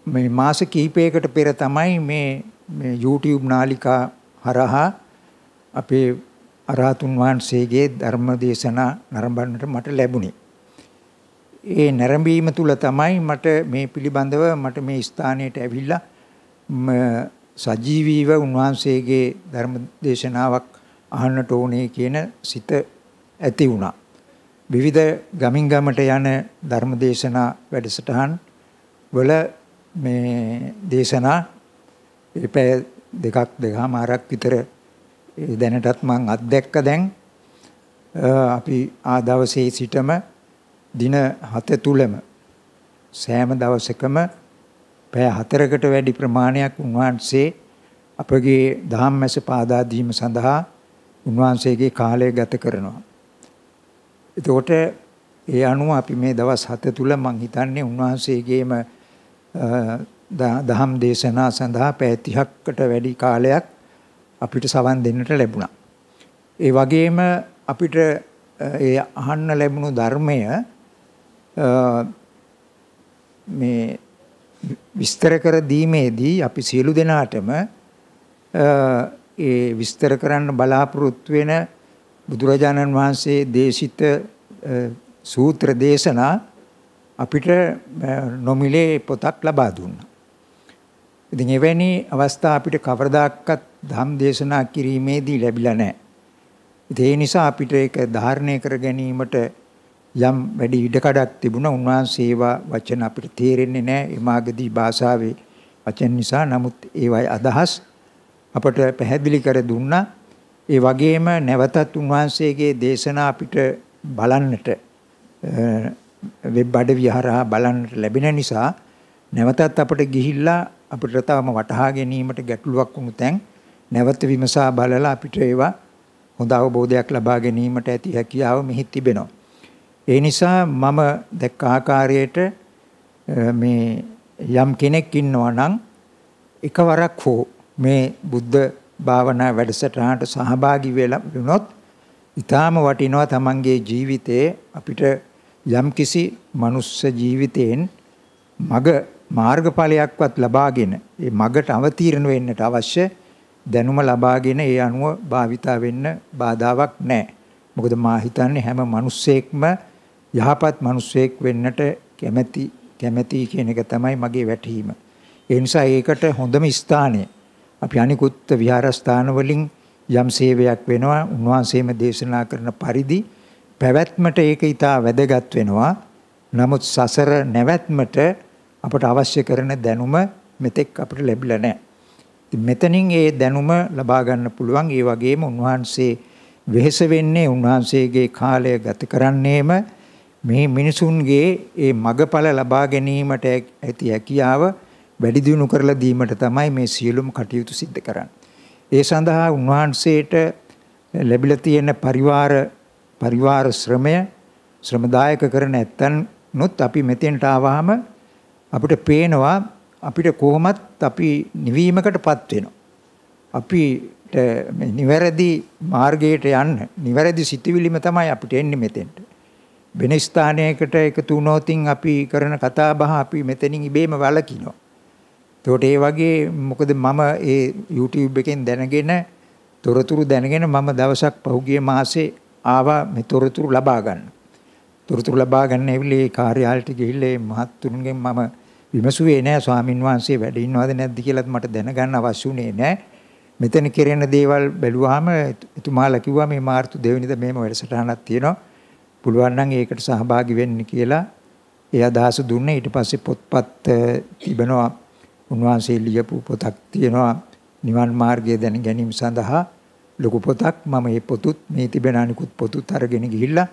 මේ මාස කිහිපයකට පෙර තමයි මේ මේ YouTube නාලිකා හරහා අපේ අරහතුන් වහන්සේගේ ධර්ම දේශනා නරඹන්නට මට ලැබුණේ. ඒ නැරඹීම තුල තමයි මට මේ පිළිබඳව මට මේ ස්ථානයට ඇවිල්ලා සජීවීව උන්වහන්සේගේ ධර්ම දේශනාවක් අහන්නට ඕනේ කියන සිත ඇති වුණා. විවිධ ගමින් ගමට යන ධර්ම දේශනා වැඩසටහන් වල මේ දේශනා ඒ පැය දෙකක් දෙකමාරක් විතර දැනටත් මම අත්දැක්ක දැන් අපි ආ දවසේ සිටම දින 7 තුලම සෑම දවසකම පැය 4කට වැඩි ප්‍රමාණයක් උන්වහන්සේ අපගේ ධම්මැස පාදා දීම සඳහා උන්වහන්සේගේ කාලය ගත කරනවා. එතකොට ඒ අනුව අපි මේ දවස් 7 තුල මම හිතන්නේ උන්වහන්සේගේම දහම් දේශනා සඳහා පැය 30කට වැඩි කාලයක් අපිට සවන් දෙන්නට ලැබුණා. ඒ වගේම අපිට ඒ අහන්න ලැබුණු ධර්මය මේ විස්තර කර දීමේදී අපි සියලු දෙනාටම ඒ විස්තර කරන්න බලාපොරොත්තු වෙන බුදුරජාණන් වහන්සේ දේශිත සූත්‍ර දේශනා අපිට නොමිලේ පොතක් ලබා දුන්නා. ඉතින් එවැනි අවස්ථා අපිට කවරදාකවත් ධම් දේශනා කිරීමේදී ලැබිලා නැහැ. ඒ නිසා අපිට ඒක ධාරණය කර ගැනීමට යම් වැඩි ඉඩකඩක් තිබුණා. උන්වහන්සේවා වචන අපිට තේරෙන්නේ නැහැ. එමාගදී භාෂාවේ වචන නිසා. නමුත් ඒවයි අදහස් අපට පැහැදිලි කර දුන්නා. ඒ වගේම නැවතත් උන්වහන්සේගේ දේශනා අපිට බලන්නට වෙබ් අඩවිය හරහා බලන්නට ලැබෙන නිසා නැවතත් අපිට ගිහිල්ලා අපිට තවම වටහා ගැනීමට ගැටලුවක් වුණු තැන් නැවත විමසා බලලා අපිට ඒවා හොඳ අවබෝධයක් ලබා ගැනීමට ඇති හැකියාව මෙහි තිබෙනවා. ඒ නිසා මම දැක්ක ආකාරයට මේ යම් කෙනෙක් ඉන්නවා නම් එකවරක් හෝ මේ බුද්ධ භාවනා වැඩසටහනට සහභාගී වෙලා වුණොත් ඊටාම වටිනවා තමන්ගේ ජීවිතයේ අපිට යම්කිසි මනුස්ස ජීවිතයෙන් මග මාර්ගඵලයක්වත් ලබාගෙන ඒ මගට අවතීර්ණ වෙන්නට අවශ්‍ය දැනුම ලබාගෙන ඒ අනුව භාවිතා වෙන්න බාධාවක් නැහැ. මොකද මා හිතන්නේ හැම මිනිස්සෙක්ම යහපත් මිනිස්සෙක් වෙන්නට කැමැති කැමැති කියන එක තමයි මගේ වැටහීම. ඒ නිසා ඒකට හොඳම ස්ථානය අපි අනිකුත් විහාරස්ථාන වලින් යම් සේවයක් වෙනවා උන්වහන්සේම දේශනා කරන පරිදි පැවැත්මට ඒක ඊටා වැදගත් වෙනවා. නමුත් සසර නැවැත්මට අපට අවශ්‍ය කරන දැනුම මෙතෙක් අපිට ලැබිලා නැහැ. ඉතින් මෙතනින් ඒ දැනුම ලබා ගන්න පුළුවන්. ඒ වගේම උන්වහන්සේ වෙහෙස වෙන්නේ උන්වහන්සේගේ කාලය ගත කරන්නේම මේ මිනිසුන්ගේ ඒ මගඵල ලබා ගැනීමට ඇති හැකියාව වැඩි දියුණු කරලා දීමට තමයි මේ සියලුම කටයුතු සිද්ධ කරන්නේ. ඒ සඳහා උන්වහන්සේට ලැබිලා තියෙන පරිවාර පරිවාර ශ්‍රමය ශ්‍රමදායක කරන ඇත්තන්ොත් අපි මෙතෙන්ට ආවහම අපිට පේනවා අපිට කොහොමත් අපි නිවීමකටපත් වෙනවා. අපිට නිවැරදි මාර්ගයට යන්න නිවැරදි සිතිවිලිම තමයි අපිට එන්නේ මෙතෙන්ට. වෙන ස්ථානයකට එකතු වුණොතින් අපි කරන කතා බහ අපි මෙතනින් ඉබේම වළකිනවා. ඒකට ඒ වගේ මොකද මම ඒ YouTube එකෙන් දැනගෙන තොරතුරු දැනගෙන මම දවසක් පහුගිය මාසේ ආවා මේ තොරතුරු ලබා ගන්න. තොරතුරු ලබා ගන්න ඇවිල්ලා ඒ කාර්යාලයට ගිහිල්ලා මේ මහත්තුරුන්ගෙන් මම විමසුවේ නෑ ස්වාමින් වහන්සේ වැඩ ඉන්නවද නැද්ද කියලාත් මට දැනගන්න අවශ්‍ය වුණේ නෑ. මෙතන කෙරෙන දේවල් බැලුවාම එතුමාලා කිව්වා මේ මාර්තු දෙවෙනිද මෙහෙම වැඩසටහනක් තියෙනවා. පුළුවන් නම් ඒකට සහභාගී වෙන්න කියලා ඒ අදහස දුන්නේ ඊට පස්සේ පොත්පත් තිබෙනවා උන්වහන්සේ ලියපු පොතක් තියෙනවා නිවන් මාර්ගය දැන ගැනීම සඳහා ලොකු පොතක් මම මේ පොතුත් මේ තිබෙන අනිකුත් පොතුත් අරගෙන ගිහිල්ලා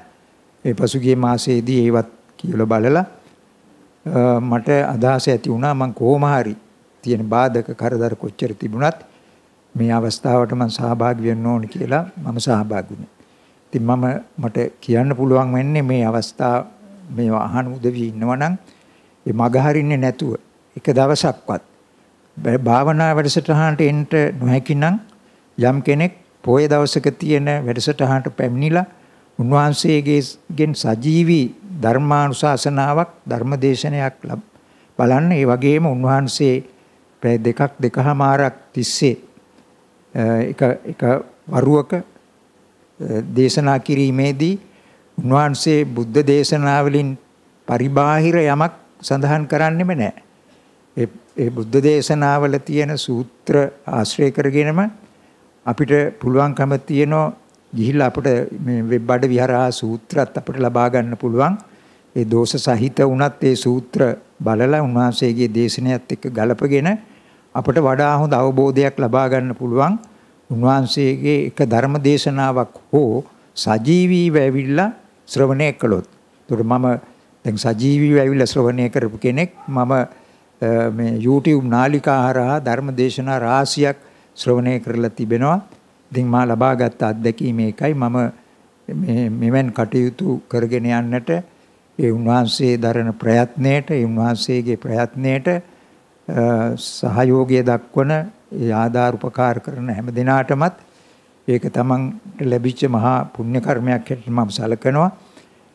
ඒ පසුගිය මාසයේදී ඒවත් කියලා බලලා මට අදහස ඇති වුණා මම කොහොම හරි තියෙන බාධක කරදර කොච්චර තිබුණත් මේ අවස්ථාවට මම සහභාගී වෙන්න ඕන කියලා මම සහභාගී වුණා. ඉතින් මම මට කියන්න පුළුවන් වෙන්නේ මේ අවස්ථාව මේ අහන උදවිය ඉන්නවනම් ඒ මග හරින්නේ නැතුව එක දවසක්වත් භාවනා වැඩසටහනට එන්න නොහැකි නම් යම් කෙනෙක් පොය දවසක තියෙන වැඩසටහනට පැමිණිලා උන්වහන්සේගෙන් සජීවී ධර්මානුශාසනාවක් ධර්මදේශනයක් බලන්න ඒ වගේම උන්වහන්සේ පැය දෙකක් දෙකහමාරක් තිස්සේ එක එක වරුවක දේශනා කිරීමේදී උන්වහන්සේ බුද්ධ දේශනාවලින් පරිබාහිර යමක් සඳහන් කරන්නෙම නැහැ. ඒ ඒ බුද්ධ දේශනාවල තියෙන සූත්‍ර ආශ්‍රය කරගෙනම අපිට පුළුවන්කම තියෙනවා ගිහිල්ලා අපිට මේ වෙබ් අඩ විහාරා සූත්‍රات අපිට ලබා ගන්න පුළුවන්. ඒ දෝෂ සහිත වුණත් ඒ සූත්‍ර බලලා උන්වහන්සේගේ දේශනයත් එක්ක ගලපගෙන අපිට වඩා හොඳ අවබෝධයක් ලබා ගන්න පුළුවන්. උන්වහන්සේගේ එක ධර්ම දේශනාවක් හෝ සජීවීව ඇවිල්ලා ශ්‍රවණය කළොත්. ඒකට මම දැන් සජීවීව ඇවිල්ලා ශ්‍රවණය කරපු කෙනෙක් මම මේ YouTube නාලිකා හරහා ධර්ම දේශනා රාශියක් ශ්‍රවණය කරලා තිබෙනවා. ඉතින් මා ලබාගත් අත්දැකීම ඒකයි මම මේ මෙවන් කටයුතු කරගෙන යන්නට ඒ උන්වහන්සේ දරන ප්‍රයත්නයට ඒ උන්වහන්සේගේ ප්‍රයත්නයට සහයෝගය දක්වන ඒ ආධාර උපකාර කරන හැම දිනාටමත් ඒක තමන්ට ලැබිච්ච මහා පුණ්‍ය කර්මයක් හැටියට මම සලකනවා.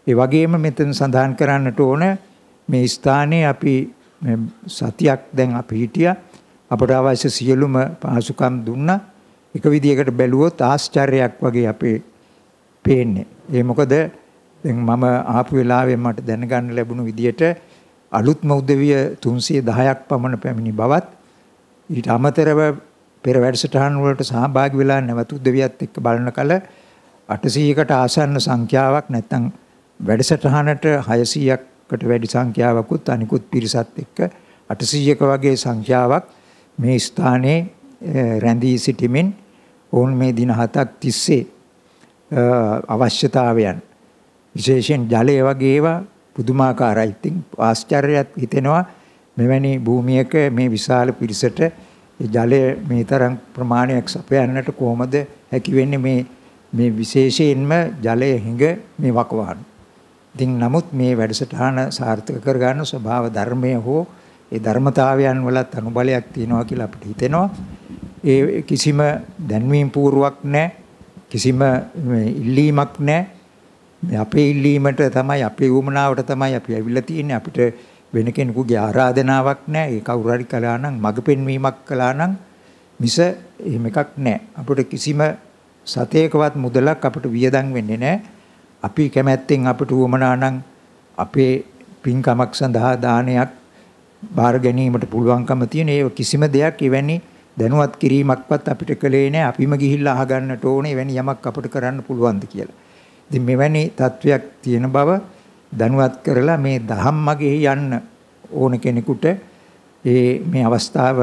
ඒ වගේම මෙතන සඳහන් කරන්නට ඕන මේ ස්ථානයේ අපි සතියක් දැන් අපි හිටියා අපට අවශ්‍ය සියලුම පහසුකම් දුන්නා. එක විදිහකට බැලුවොත් ආශ්චර්යයක් වගේ අපේ පේන්නේ. ඒ මොකද දැන් මම ආපු වෙලාවේ මට දැනගන්න ලැබුණු විදිහට අලුත්ම උදවිය 310ක් පමණ පැමිණි බවත් ඊට අමතරව පෙර වැඩසටහන් වලට සහභාගී වෙලා නැවත උදවියත් එක්ක බලන කල 800කට ආසන්න සංඛ්‍යාවක් නැත්නම් වැඩසටහනට 600කට වැඩි සංඛ්‍යාවකුත් අනිකුත් පිරිසත් එක්ක 800ක වගේ සංඛ්‍යාවක් මේ ස්ථානයේ රැඳී සිටීමෙන් ඔවුන් මේ දින හතක් තිස්සේ අවශ්‍යතාවයන් විශේෂයෙන් ජලය වගේ ඒවා පුදුමාකාරයි. ඉතින් ආශ්චර්යයක් හිතෙනවා මෙවැනි භූමියක මේ විශාල පිරිසට ජලය මේ තරම් ප්‍රමාණයක් සපයන්නට කොහොමද හැකි වෙන්නේ මේ මේ විශේෂයෙන්ම ජලය හිඟ මේ වකවාන. ඉතින් නමුත් මේ වැඩසටහන සාර්ථක කරගන්න ස්වභාව ධර්මය හෝ ඒ ධර්මතාවයන් වලත් අනුබලයක් තියෙනවා කියලා අපිට හිතෙනවා. ඒ කිසිම දැන්වීම් පූර්වක් නැහැ. කිසිම ඉල්ලීමක් නැහැ. අපේ ඉල්ලීමට තමයි අපේ උමනාවට තමයි අපි ඇවිල්ලා තියෙන්නේ අපිට වෙන කෙනෙකුගේ ආරාධනාවක් නැහැ. ඒ කවුරු හරි කළා නම් මඟ පෙන්වීමක් කළා නම් මිස එහෙම එකක් නැහැ. අපිට කිසිම සතේකවත් මුදලක් අපිට වියදම් වෙන්නේ නැහැ. අපි කැමැත්තෙන් අපිට උවමනා නම් අපේ පින්කමක් සඳහා දානයක් බාර ගැනීමට පුළුවන්කම තියෙන ඒ කිසිම දෙයක් එවැනි දැනුවත් කිරීමක්වත් අපිට කළේ නැහැ. අපිම ගිහිල්ලා අහගන්නට ඕනේ එවැනි යමක් අපිට කරන්න පුළුවන්ද කියලා. ඉතින් මෙවැනි තත්වයක් තියෙන බව දැනුවත් කරලා මේ දහම් මගේ යන්න ඕන කෙනෙකුට ඒ මේ අවස්ථාව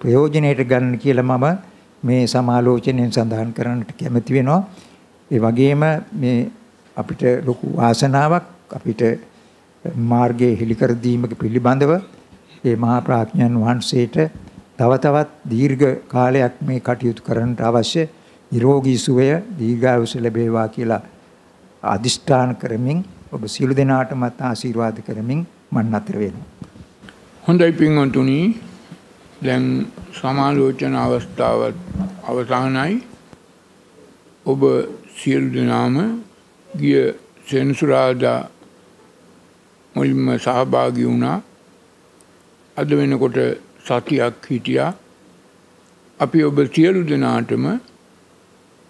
ප්‍රයෝජනෙට ගන්න කියලා මම මේ සමාලෝචනයෙන් සඳහන් කරන්නට කැමති වෙනවා. ඒ වගේම මේ අපිට ලොකු වාසනාවක් අපිට මාර්ගයේ හෙලිකර දීමක පිළිබඳව ඒ මහා ප්‍රඥාන් වහන්සේට තව තවත් දීර්ඝ කාලයක් මේ කටයුතු කරන්නට අවශ්‍ය නිරෝගී සුවය දීර්ඝායුෂ ලැබේවා කියලා අදිෂ්ඨාන කරමින් ඔබ සියලු දෙනාටමත් ආශිර්වාද කරමින් මම නතර වෙනවා. හොඳයි පින්වතුනි දැන් සමාලෝචන අවස්ථාව අවසానයි. ඔබ සියලු දෙනාම ගිය සෙනසුරාදා මුලින්ම සහභාගී වුණා. අද වෙනකොට සතියක් හිටියා. අපි ඔබ සියලු දෙනාටම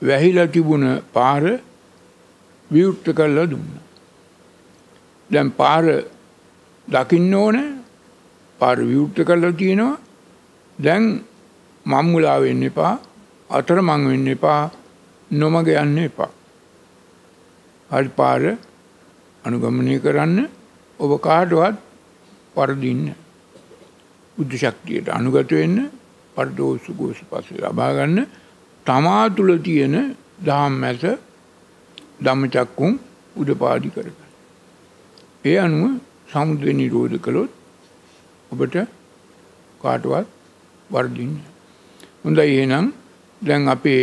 වැහිලා තිබුණ පාර විවෘත කරලා දුන්නා. දැන් පාර දකින්න ඕනේ. පාර විවෘත කරලා තියෙනවා. දැන් මම්මුලා වෙන්න එපා. අතරමං වෙන්න එපා. නොමග යන්න එපා. හරි පාර අනුගමනය කරන්න ඔබ කාටවත් වරදින්න. බුද්ධ ශක්තියට අනුගත වෙන්න පරදෝසු ගෝස පස්සේ ලබා ගන්න තමා තුල තියෙන දහම් මැස ධම්මචක්කුම් උදපාදි කරගන්න. ඒ අනුව සමුද්‍රය නිරෝධ කළොත් ඔබට කාටවත් වර්ධින්න. හොඳයි එහෙනම් දැන් අපේ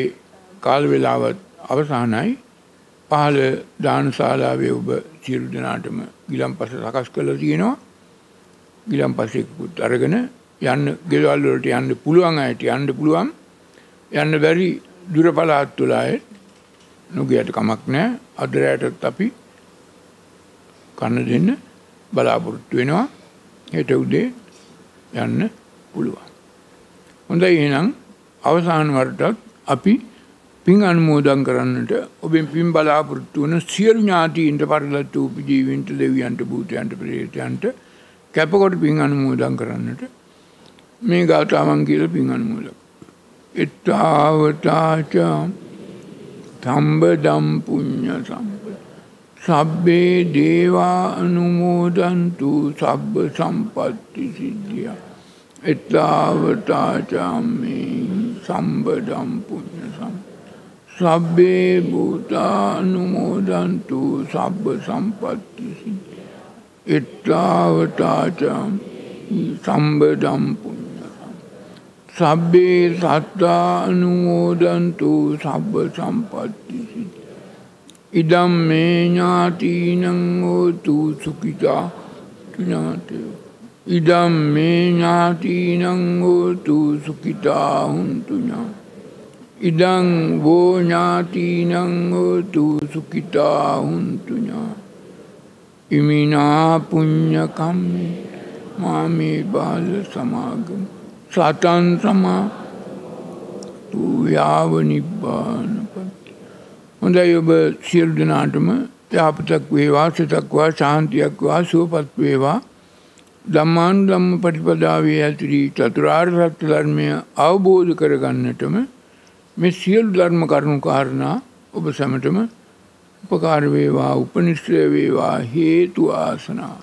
කාල වේලාව අවසానයි. පහළ දානශාලාවේ ඔබ සියලු දෙනාටම ගිලම්පස සකස් කරලා තියෙනවා. ගිලම්පසෙකුත් අරගෙන යන්න ගෙවල් වලට යන්න පුළුවන් අයට යන්න පුළුවන්. යන්න බැරි දුර පළාත් වල අය නොගියට කමක් නැහැ. අද රැටත් අපි කන්න දෙන්න බලාපොරොත්තු වෙනවා. හෙට උදේ යන්න පුළුවන්. හොඳයි එහෙනම් අවසාන වරටත් අපි පින් අනුමෝදන් කරන්නට ඔබෙන් පින් බලාපොරොත්තු වන සියලු ඥාතීන්ට පරිලත් වූ ජීවින්ට දෙවියන්ට භූතයන්ට ප්‍රේතයන්ට කැපකොට පින් අනුමෝදන් කරන්නට මේ ගාථාවන් කියලා පින් අනුමෝදන්. එත්තාවතාච සම්බදම් පුඤ්ඤ සම්පද සබ්බේ දේවා අනුමෝදන්තු සබ්බ සම්පත්ති සිද්ධිය. එත්තාවතාචාම්මේ සම්බදම් පුඤ්ඤ සම්පද සබ්බේ භූතානුමෝදන්තු සබ්බ සම්පත්තිසි එත්තාවතාචම් සම්බදම් පුඤ්ඤසම් සබ්බේ සත්තානුමෝදන්තු සබ්බ සම්පත්තිසි ඉදම් මේ ඥාතිනං හෝතු සුඛිතා ඥාතයෝ ඉදම් මේ ඥාතිනං හෝතු සුඛිතා හුන්තු ඥාතයෝ ඉදං වෝ ඥාතිනං හෝතු සුඛිතා හුන්තු ඥා ඉමිනා පුඤ්ඤ කම්මේ මාමේ බාල සමාගම. සතං සමා තු යාව නිබ්බානපත් හොඳයි ඔබ සියලු දෙනාටම යාපතක් වේවා සිතක් වා ශාන්තියක් වා සුවපත් වේවා. ධම්මාන් ධම්ම පටිපදාවේ ඇතිරි චතුරාර්ය සත්‍ය ධර්මය අවබෝධ කරගන්නටම මේ සියලු ධර්ම කරුණු කාරණා ඔබ සැමටම උපකාර වේවා උපනිශ්‍රය වේවා හේතු ආසනා